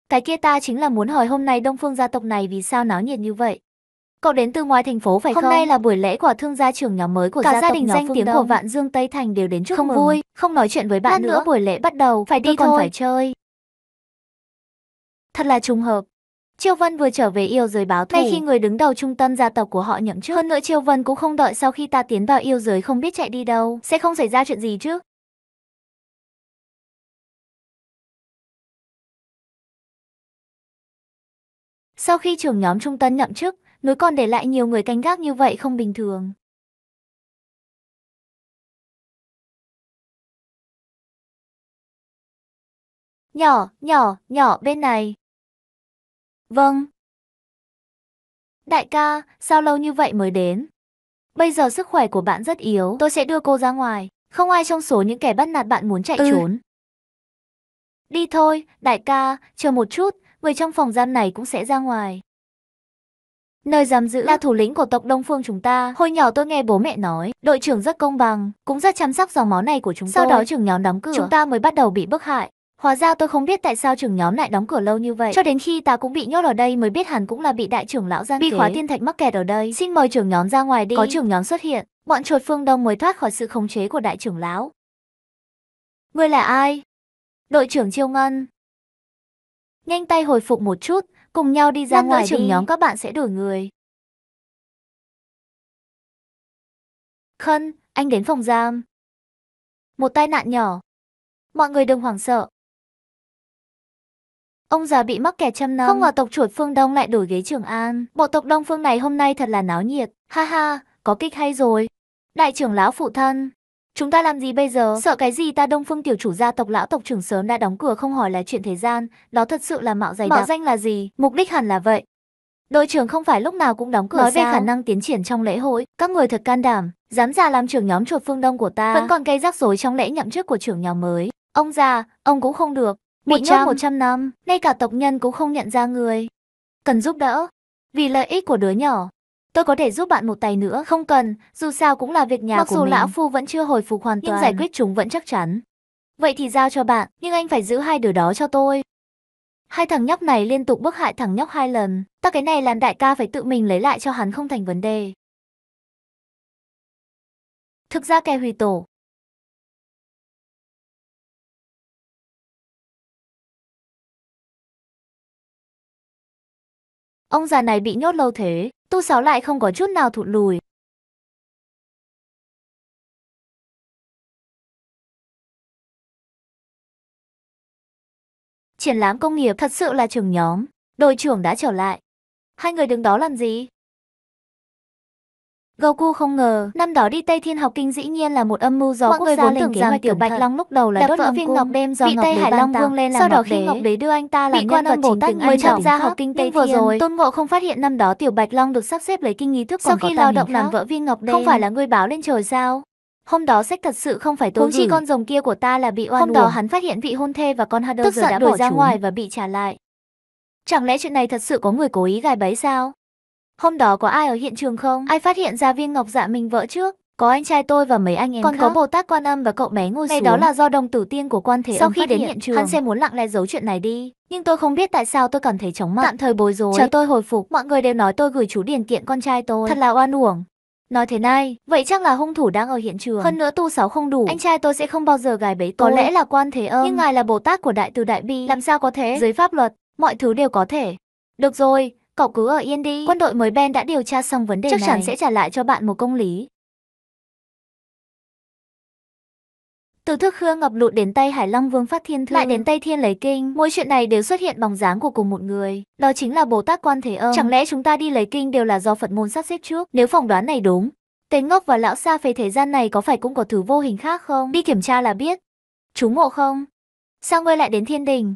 Cái kia ta chính là muốn hỏi hôm nay Đông Phương gia tộc này vì sao náo nhiệt như vậy. Cậu đến từ ngoài thành phố phải Hôm không? Hôm nay là buổi lễ của thương gia trưởng nhóm mới của Cả gia, gia tộc đình danh tiếng Đông. của Vạn Dương Tây Thành đều đến chúc Không mừng. vui, không nói chuyện với bạn Lát nữa. nữa buổi lễ bắt đầu, phải tôi đi còn thôi. phải chơi. Thật là trùng hợp. Triều Vân vừa trở về yêu giới báo thù. Ngay khi người đứng đầu trung tâm gia tộc của họ nhậm chức. Hơn nữa Triều Vân cũng không đợi sau khi ta tiến vào yêu giới không biết chạy đi đâu. Sẽ không xảy ra chuyện gì chứ? Sau khi trưởng nhóm trung tân nhậm chức, núi còn để lại nhiều người canh gác như vậy không bình thường. Nhỏ, nhỏ, nhỏ bên này. Vâng. Đại ca, sao lâu như vậy mới đến? Bây giờ sức khỏe của bạn rất yếu, tôi sẽ đưa cô ra ngoài. Không ai trong số những kẻ bắt nạt bạn muốn chạy Ừ. trốn. Đi thôi, đại ca, chờ một chút, người trong phòng giam này cũng sẽ ra ngoài. Nơi giam giữ là thủ lĩnh của tộc Đông Phương chúng ta. Hồi nhỏ tôi nghe bố mẹ nói, đội trưởng rất công bằng, cũng rất chăm sóc dòng máu này của chúng Sau tôi. đó trưởng nhóm đóng cửa, chúng ta mới bắt đầu bị bức hại. Hóa ra tôi không biết tại sao trưởng nhóm lại đóng cửa lâu như vậy. Cho đến khi ta cũng bị nhốt ở đây mới biết hẳn cũng là bị đại trưởng lão gian Bị khóa thiên thạch mắc kẹt ở đây. Xin mời trưởng nhóm ra ngoài đi. Có trưởng nhóm xuất hiện, bọn chuột phương đông mới thoát khỏi sự khống chế của đại trưởng lão. Ngươi là ai? Đội trưởng Chiêu Ngân. Nhanh tay hồi phục một chút, cùng nhau đi ra Lát ngoài trưởng đi. nhóm các bạn sẽ đổi người. Khân, anh đến phòng giam. Một tai nạn nhỏ. Mọi người đừng hoảng sợ. Ông già bị mắc kẹt trăm năm. Không ngờ tộc chuột phương Đông lại đổi ghế Trường An. Bộ tộc Đông phương này hôm nay thật là náo nhiệt. Ha ha, có kịch hay rồi. Đại trưởng lão phụ thân. Chúng ta làm gì bây giờ? Sợ cái gì ta Đông Phương tiểu chủ gia tộc lão tộc trưởng sớm đã đóng cửa không hỏi là chuyện thế gian, đó thật sự là mạo dày Mạo danh là gì? Mục đích hẳn là vậy. Đội trưởng không phải lúc nào cũng đóng cửa Nói về sao? khả năng tiến triển trong lễ hội, các người thật can đảm, dám ra làm trưởng nhóm chuột phương đông của ta. Vẫn còn gây rắc rối trong lễ nhậm chức của trưởng nhóm mới. Ông già, ông cũng không được. Bị nhốt 100. 100 năm, ngay cả tộc nhân cũng không nhận ra người. Cần giúp đỡ. Vì lợi ích của đứa nhỏ, tôi có thể giúp bạn một tay nữa. Không cần, dù sao cũng là việc nhà Mặc của dù mình. lão phu vẫn chưa hồi phục hoàn toàn. nhưng giải quyết chúng vẫn chắc chắn. Vậy thì giao cho bạn, nhưng anh phải giữ hai đứa đó cho tôi. Hai thằng nhóc này liên tục bức hại thằng nhóc hai lần, ta cái này làm đại ca phải tự mình lấy lại cho hắn không thành vấn đề. Thực ra kẻ hủy tổ. Ông già này bị nhốt lâu thế, tu sáu lại không có chút nào thụt lùi. Triển lãm công nghiệp thật sự là trường nhóm, đội trưởng đã trở lại. Hai người đứng đó làm gì? Goku không ngờ, năm đó đi Tây Thiên học kinh dĩ nhiên là một âm mưu do Mọi quốc người gia vốn tưởng rằng Tiểu Bạch Long lúc đầu là đốt lòng viên ngọc đêm do bị Ngọc Tây Hải Long. Vương lên làm Sau đó Ngọc khi. Ngọc Đế đưa anh ta làm nhân vật chính từng anh tham gia học kinh Tây Thiên. rồi. Tôn Ngộ không phát hiện năm đó Tiểu Bạch Long được sắp xếp lấy kinh nghi thức Sau khi lao động làm vỡ viên ngọc Không đen. phải là ngươi báo lên trời sao? Hôm đó sách thật sự không phải tôi Huống chi gửi. con rồng kia của ta là bị oan Hôm đó hắn phát hiện vị hôn thê và con giận đã bỏ ra ngoài và bị trả lại. Chẳng lẽ chuyện này thật sự có người cố ý gài bẫy sao? Hôm đó có ai ở hiện trường không? Ai phát hiện ra viên ngọc dạ mình vỡ trước? Có anh trai tôi và mấy anh em Còn khác. có Bồ Tát Quan Âm và cậu bé ngồi Ngày xuống. đó là do đồng tử tiên của quan thế Sau âm khi đến hiện, hiện trường, hắn sẽ muốn lặng lẽ giấu chuyện này đi. Nhưng tôi không biết tại sao tôi cảm thấy chóng mặt. Tạm thời bối rối. Chờ tôi hồi phục, mọi người đều nói tôi gửi chú điển kiện con trai tôi. Thật là oan uổng. Nói thế này, vậy chắc là hung thủ đang ở hiện trường. Hơn nữa tu sáu không đủ. Anh trai tôi sẽ không bao giờ gài bẫy tôi. Có lẽ là quan thế âm. Nhưng ngài là Bồ Tát của Đại Từ Đại Bi. Làm sao có thể? Dưới pháp luật, mọi thứ đều có thể. Được rồi, cậu cứ ở yên đi. Quân đội mới Ben đã điều tra xong vấn đề Chắc này. chắn sẽ trả lại cho bạn một công lý. Từ thức khương ngập lụt đến tay Hải Long Vương phát thiên thư, lại đến tay Thiên lấy kinh, mỗi chuyện này đều xuất hiện bóng dáng của cùng một người, đó chính là Bồ Tát Quan Thế Âm. Chẳng lẽ chúng ta đi lấy kinh đều là do Phật môn sắp xếp trước? Nếu phỏng đoán này đúng, tên ngốc và lão xa phế thế gian này có phải cũng có thứ vô hình khác không? Đi kiểm tra là biết. Chú ngộ không? Sao ngươi lại đến thiên đình?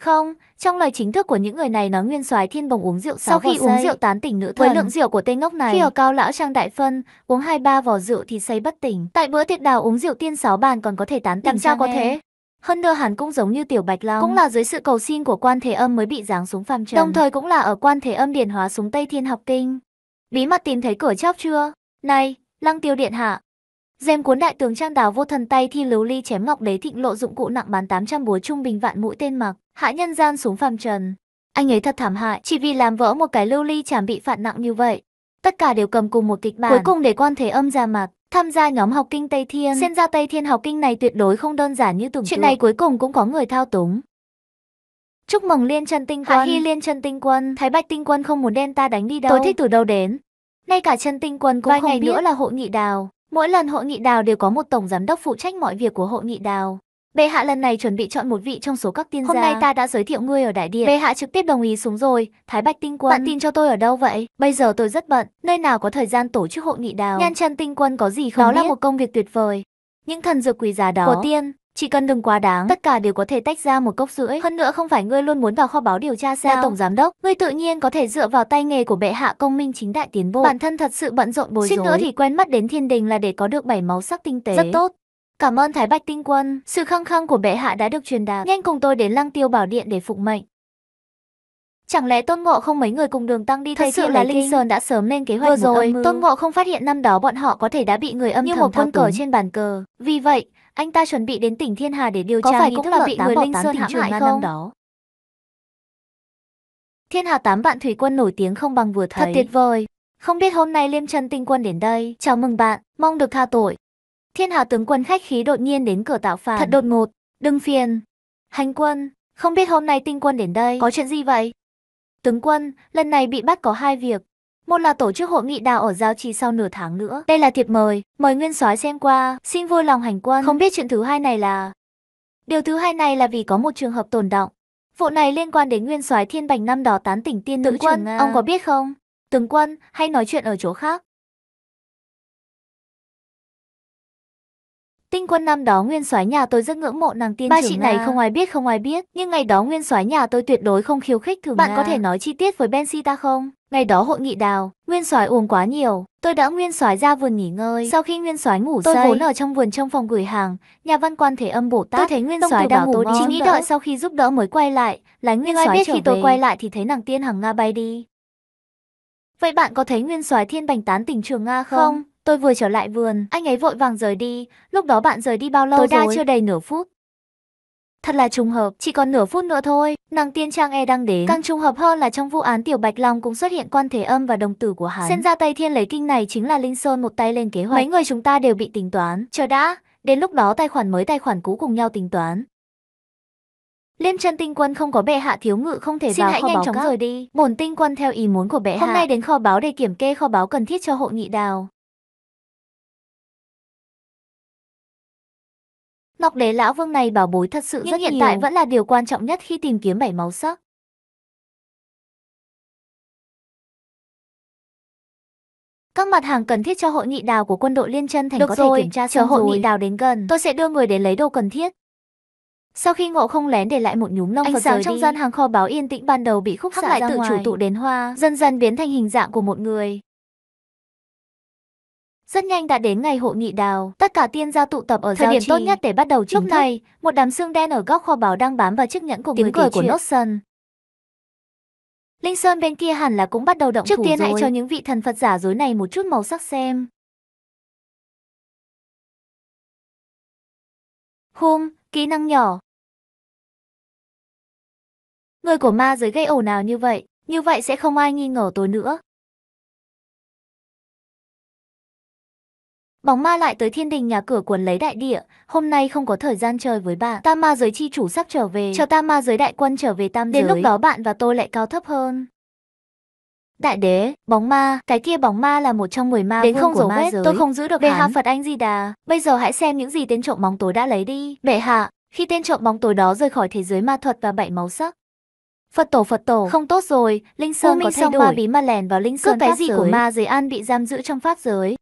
Không, trong lời chính thức của những người này nói nguyên soái thiên bồng uống rượu Sau khi uống rượu tán tỉnh nữ thần. Với lượng rượu của tên ngốc này, khi ở cao lão trang đại phân, uống hai ba vò rượu thì say bất tỉnh. Tại bữa tiệc đào uống rượu tiên sáu bàn còn có thể tán tỉnh Làm sao có em. thế? Hơn nữa hắn cũng giống như tiểu bạch long, cũng là dưới sự cầu xin của quan thế âm mới bị giáng xuống phàm trần. Đồng thời cũng là ở quan thế âm điển hóa xuống Tây Thiên học kinh. Bí mật tìm thấy cửa chóp chưa? Này, lăng tiêu điện hạ. Dèm cuốn đại tướng trang đào vô thần tay thi lưu ly chém ngọc đế thịnh lộ dụng cụ nặng bán 800 búa trung bình vạn mũi tên mặc, hạ nhân gian xuống phàm trần. Anh ấy thật thảm hại, chỉ vì làm vỡ một cái lưu ly chảm bị phạt nặng như vậy. Tất cả đều cầm cùng một kịch bản. Cuối cùng để quan thế âm ra mặt, tham gia nhóm học kinh Tây Thiên. Xem ra Tây Thiên học kinh này tuyệt đối không đơn giản như tưởng Chuyện này cuối cùng cũng có người thao túng. Chúc mừng Liên chân Tinh Quân. Hạ Hy Liên chân Tinh Quân, Thái Bạch Tinh Quân không muốn đem ta đánh đi đâu. Tôi thích từ đâu đến. Ngay cả chân Tinh Quân cũng Vài không ngày biết. nữa là hội nghị đào. Mỗi lần hội nghị đào đều có một tổng giám đốc phụ trách mọi việc của hội nghị đào. Bệ hạ lần này chuẩn bị chọn một vị trong số các tiên gia. Hôm nay ta đã giới thiệu ngươi ở đại điện. Bệ hạ trực tiếp đồng ý xuống rồi. Thái Bạch Tinh Quân. Bạn tin cho tôi ở đâu vậy? Bây giờ tôi rất bận, nơi nào có thời gian tổ chức hội nghị đào. Nhan chân Tinh Quân có gì không Đó biết? là một công việc tuyệt vời. Những thần dược quý giá đó của tiên, chỉ cần đừng quá đáng, tất cả đều có thể tách ra một cốc rưỡi. Hơn nữa không phải ngươi luôn muốn vào kho báu điều tra sao? Là tổng giám đốc, ngươi tự nhiên có thể dựa vào tay nghề của bệ hạ công minh chính đại tiến bộ. Bản thân thật sự bận rộn bối Suýt rối. nữa thì quen mất đến thiên đình là để có được bảy máu sắc tinh tế. Rất tốt. Cảm ơn Thái Bạch Tinh Quân, sự khăng khăng của bệ hạ đã được truyền đạt. Nhanh cùng tôi đến Lăng Tiêu Bảo Điện để phụng mệnh. Chẳng lẽ Tôn Ngộ không mấy người cùng đường tăng đi Thật sự là Linh Sơn đã sớm lên kế hoạch Vừa rồi. Tôn Ngộ không phát hiện năm đó bọn họ có thể đã bị người âm Như một quân cờ trên bàn cờ. Vì vậy, anh ta chuẩn bị đến tỉnh Thiên Hà để điều Có tra phải nghi cũng là bị người Linh Sơn hãm hại không? năm đó. Thiên Hà tám vạn thủy quân nổi tiếng không bằng vừa thấy. Thật tuyệt vời. Không biết hôm nay Liêm Chân Tinh Quân đến đây. Chào mừng bạn, mong được tha tội. Thiên Hà tướng quân khách khí đột nhiên đến cửa tạo phản. Thật đột ngột, đừng phiền. Hành quân, không biết hôm nay Tinh Quân đến đây. Có chuyện gì vậy? Tướng quân, lần này bị bắt có hai việc. Một là tổ chức hội nghị đào ở giao trì sau nửa tháng nữa. Đây là thiệp mời, mời nguyên soái xem qua, xin vui lòng hành quân. Không biết chuyện thứ hai này là... Điều thứ hai này là vì có một trường hợp tồn động. Vụ này liên quan đến nguyên soái Thiên Bành năm đó tán tỉnh tiên nữ Tướng quân. Ông có biết không? Tướng quân, hay nói chuyện ở chỗ khác. Tinh quân năm đó nguyên soái nhà tôi rất ngưỡng mộ nàng tiên Ba Trường chị Nga. này không ai biết không ai biết, nhưng ngày đó nguyên soái nhà tôi tuyệt đối không khiêu khích thường Bạn Nga. có thể nói chi tiết với Ben ta không? Ngày đó hội nghị đào, nguyên soái uống quá nhiều, tôi đã nguyên soái ra vườn nghỉ ngơi. Sau khi nguyên soái ngủ Tôi say, vốn ở trong vườn trong phòng gửi hàng, nhà văn quan thể âm Bồ Tát. Tôi thấy nguyên soái đang ngủ tôi Chỉ nghĩ đợi sau khi giúp đỡ mới quay lại, lánh nguyên soái biết khi tôi về. quay lại thì thấy nàng tiên hằng Nga bay đi. Vậy bạn có thấy nguyên soái thiên bành tán tỉnh trường Nga không? Không. Tôi vừa trở lại vườn, anh ấy vội vàng rời đi. Lúc đó bạn rời đi bao lâu Tối rồi? đa chưa đầy nửa phút. Thật là trùng hợp, chỉ còn nửa phút nữa thôi, nàng tiên trang e đang đến. Càng trùng hợp hơn là trong vụ án Tiểu Bạch Long cũng xuất hiện quan thế âm và đồng tử của hắn. Xem ra Tây Thiên lấy kinh này chính là Linh Sơn một tay lên kế hoạch. Mấy người chúng ta đều bị tính toán. Chờ đã, đến lúc đó tài khoản mới tài khoản cũ cùng nhau tính toán. Liên chân tinh quân không có bệ hạ thiếu ngự không thể Xin vào hãy kho nhanh báo chóng các. rời đi. Bổn tinh quân theo ý muốn của bệ Hôm hạ. nay đến kho báo để kiểm kê kho báo cần thiết cho hội nghị đào. Ngọc đế lão vương này bảo bối thật sự Nhưng rất hiện nhiều. tại vẫn là điều quan trọng nhất khi tìm kiếm bảy máu sắc. Các mặt hàng cần thiết cho hội nghị đào của quân đội Liên chân Thành Được có rồi, thể kiểm tra chờ hội rồi. nghị đào đến gần. Tôi sẽ đưa người đến lấy đồ cần thiết. Sau khi ngộ không lén để lại một nhúm lông vào Phật sáng trong đi. gian hàng kho báo yên tĩnh ban đầu bị khúc Hắc xạ lại ra tự chủ tụ đến hoa, dần dần biến thành hình dạng của một người. Rất nhanh đã đến ngày hội nghị đào, tất cả tiên gia tụ tập ở Thời điểm trì. tốt nhất để bắt đầu chính Lúc thức. này, một đám xương đen ở góc kho báu đang bám vào chiếc nhẫn của Tiếng người cười của Sân. Linh Sơn bên kia hẳn là cũng bắt đầu động Trước thủ tiên hãy rồi. cho những vị thần Phật giả dối này một chút màu sắc xem. Hum, kỹ năng nhỏ. Người của ma giới gây ồn nào như vậy, như vậy sẽ không ai nghi ngờ tôi nữa. Bóng ma lại tới thiên đình nhà cửa quần lấy đại địa, hôm nay không có thời gian chơi với bạn. Tam ma giới chi chủ sắp trở về, chờ tam ma giới đại quân trở về tam Đến giới. lúc đó bạn và tôi lại cao thấp hơn. Đại đế, bóng ma, cái kia bóng ma là một trong 10 ma Đến không của dấu ma vết, giới. tôi không giữ được Bệ hắn. hạ Phật Anh Di Đà, bây giờ hãy xem những gì tên trộm bóng tối đã lấy đi. Bệ hạ, khi tên trộm bóng tối đó rời khỏi thế giới ma thuật và bảy máu sắc. Phật tổ Phật tổ, không tốt rồi, Linh Sơn Minh có thay đổi. ma bí mật lèn vào Linh Cướp Sơn cái pháp gì của giới. ma ma giới an bị giam giữ trong pháp giới.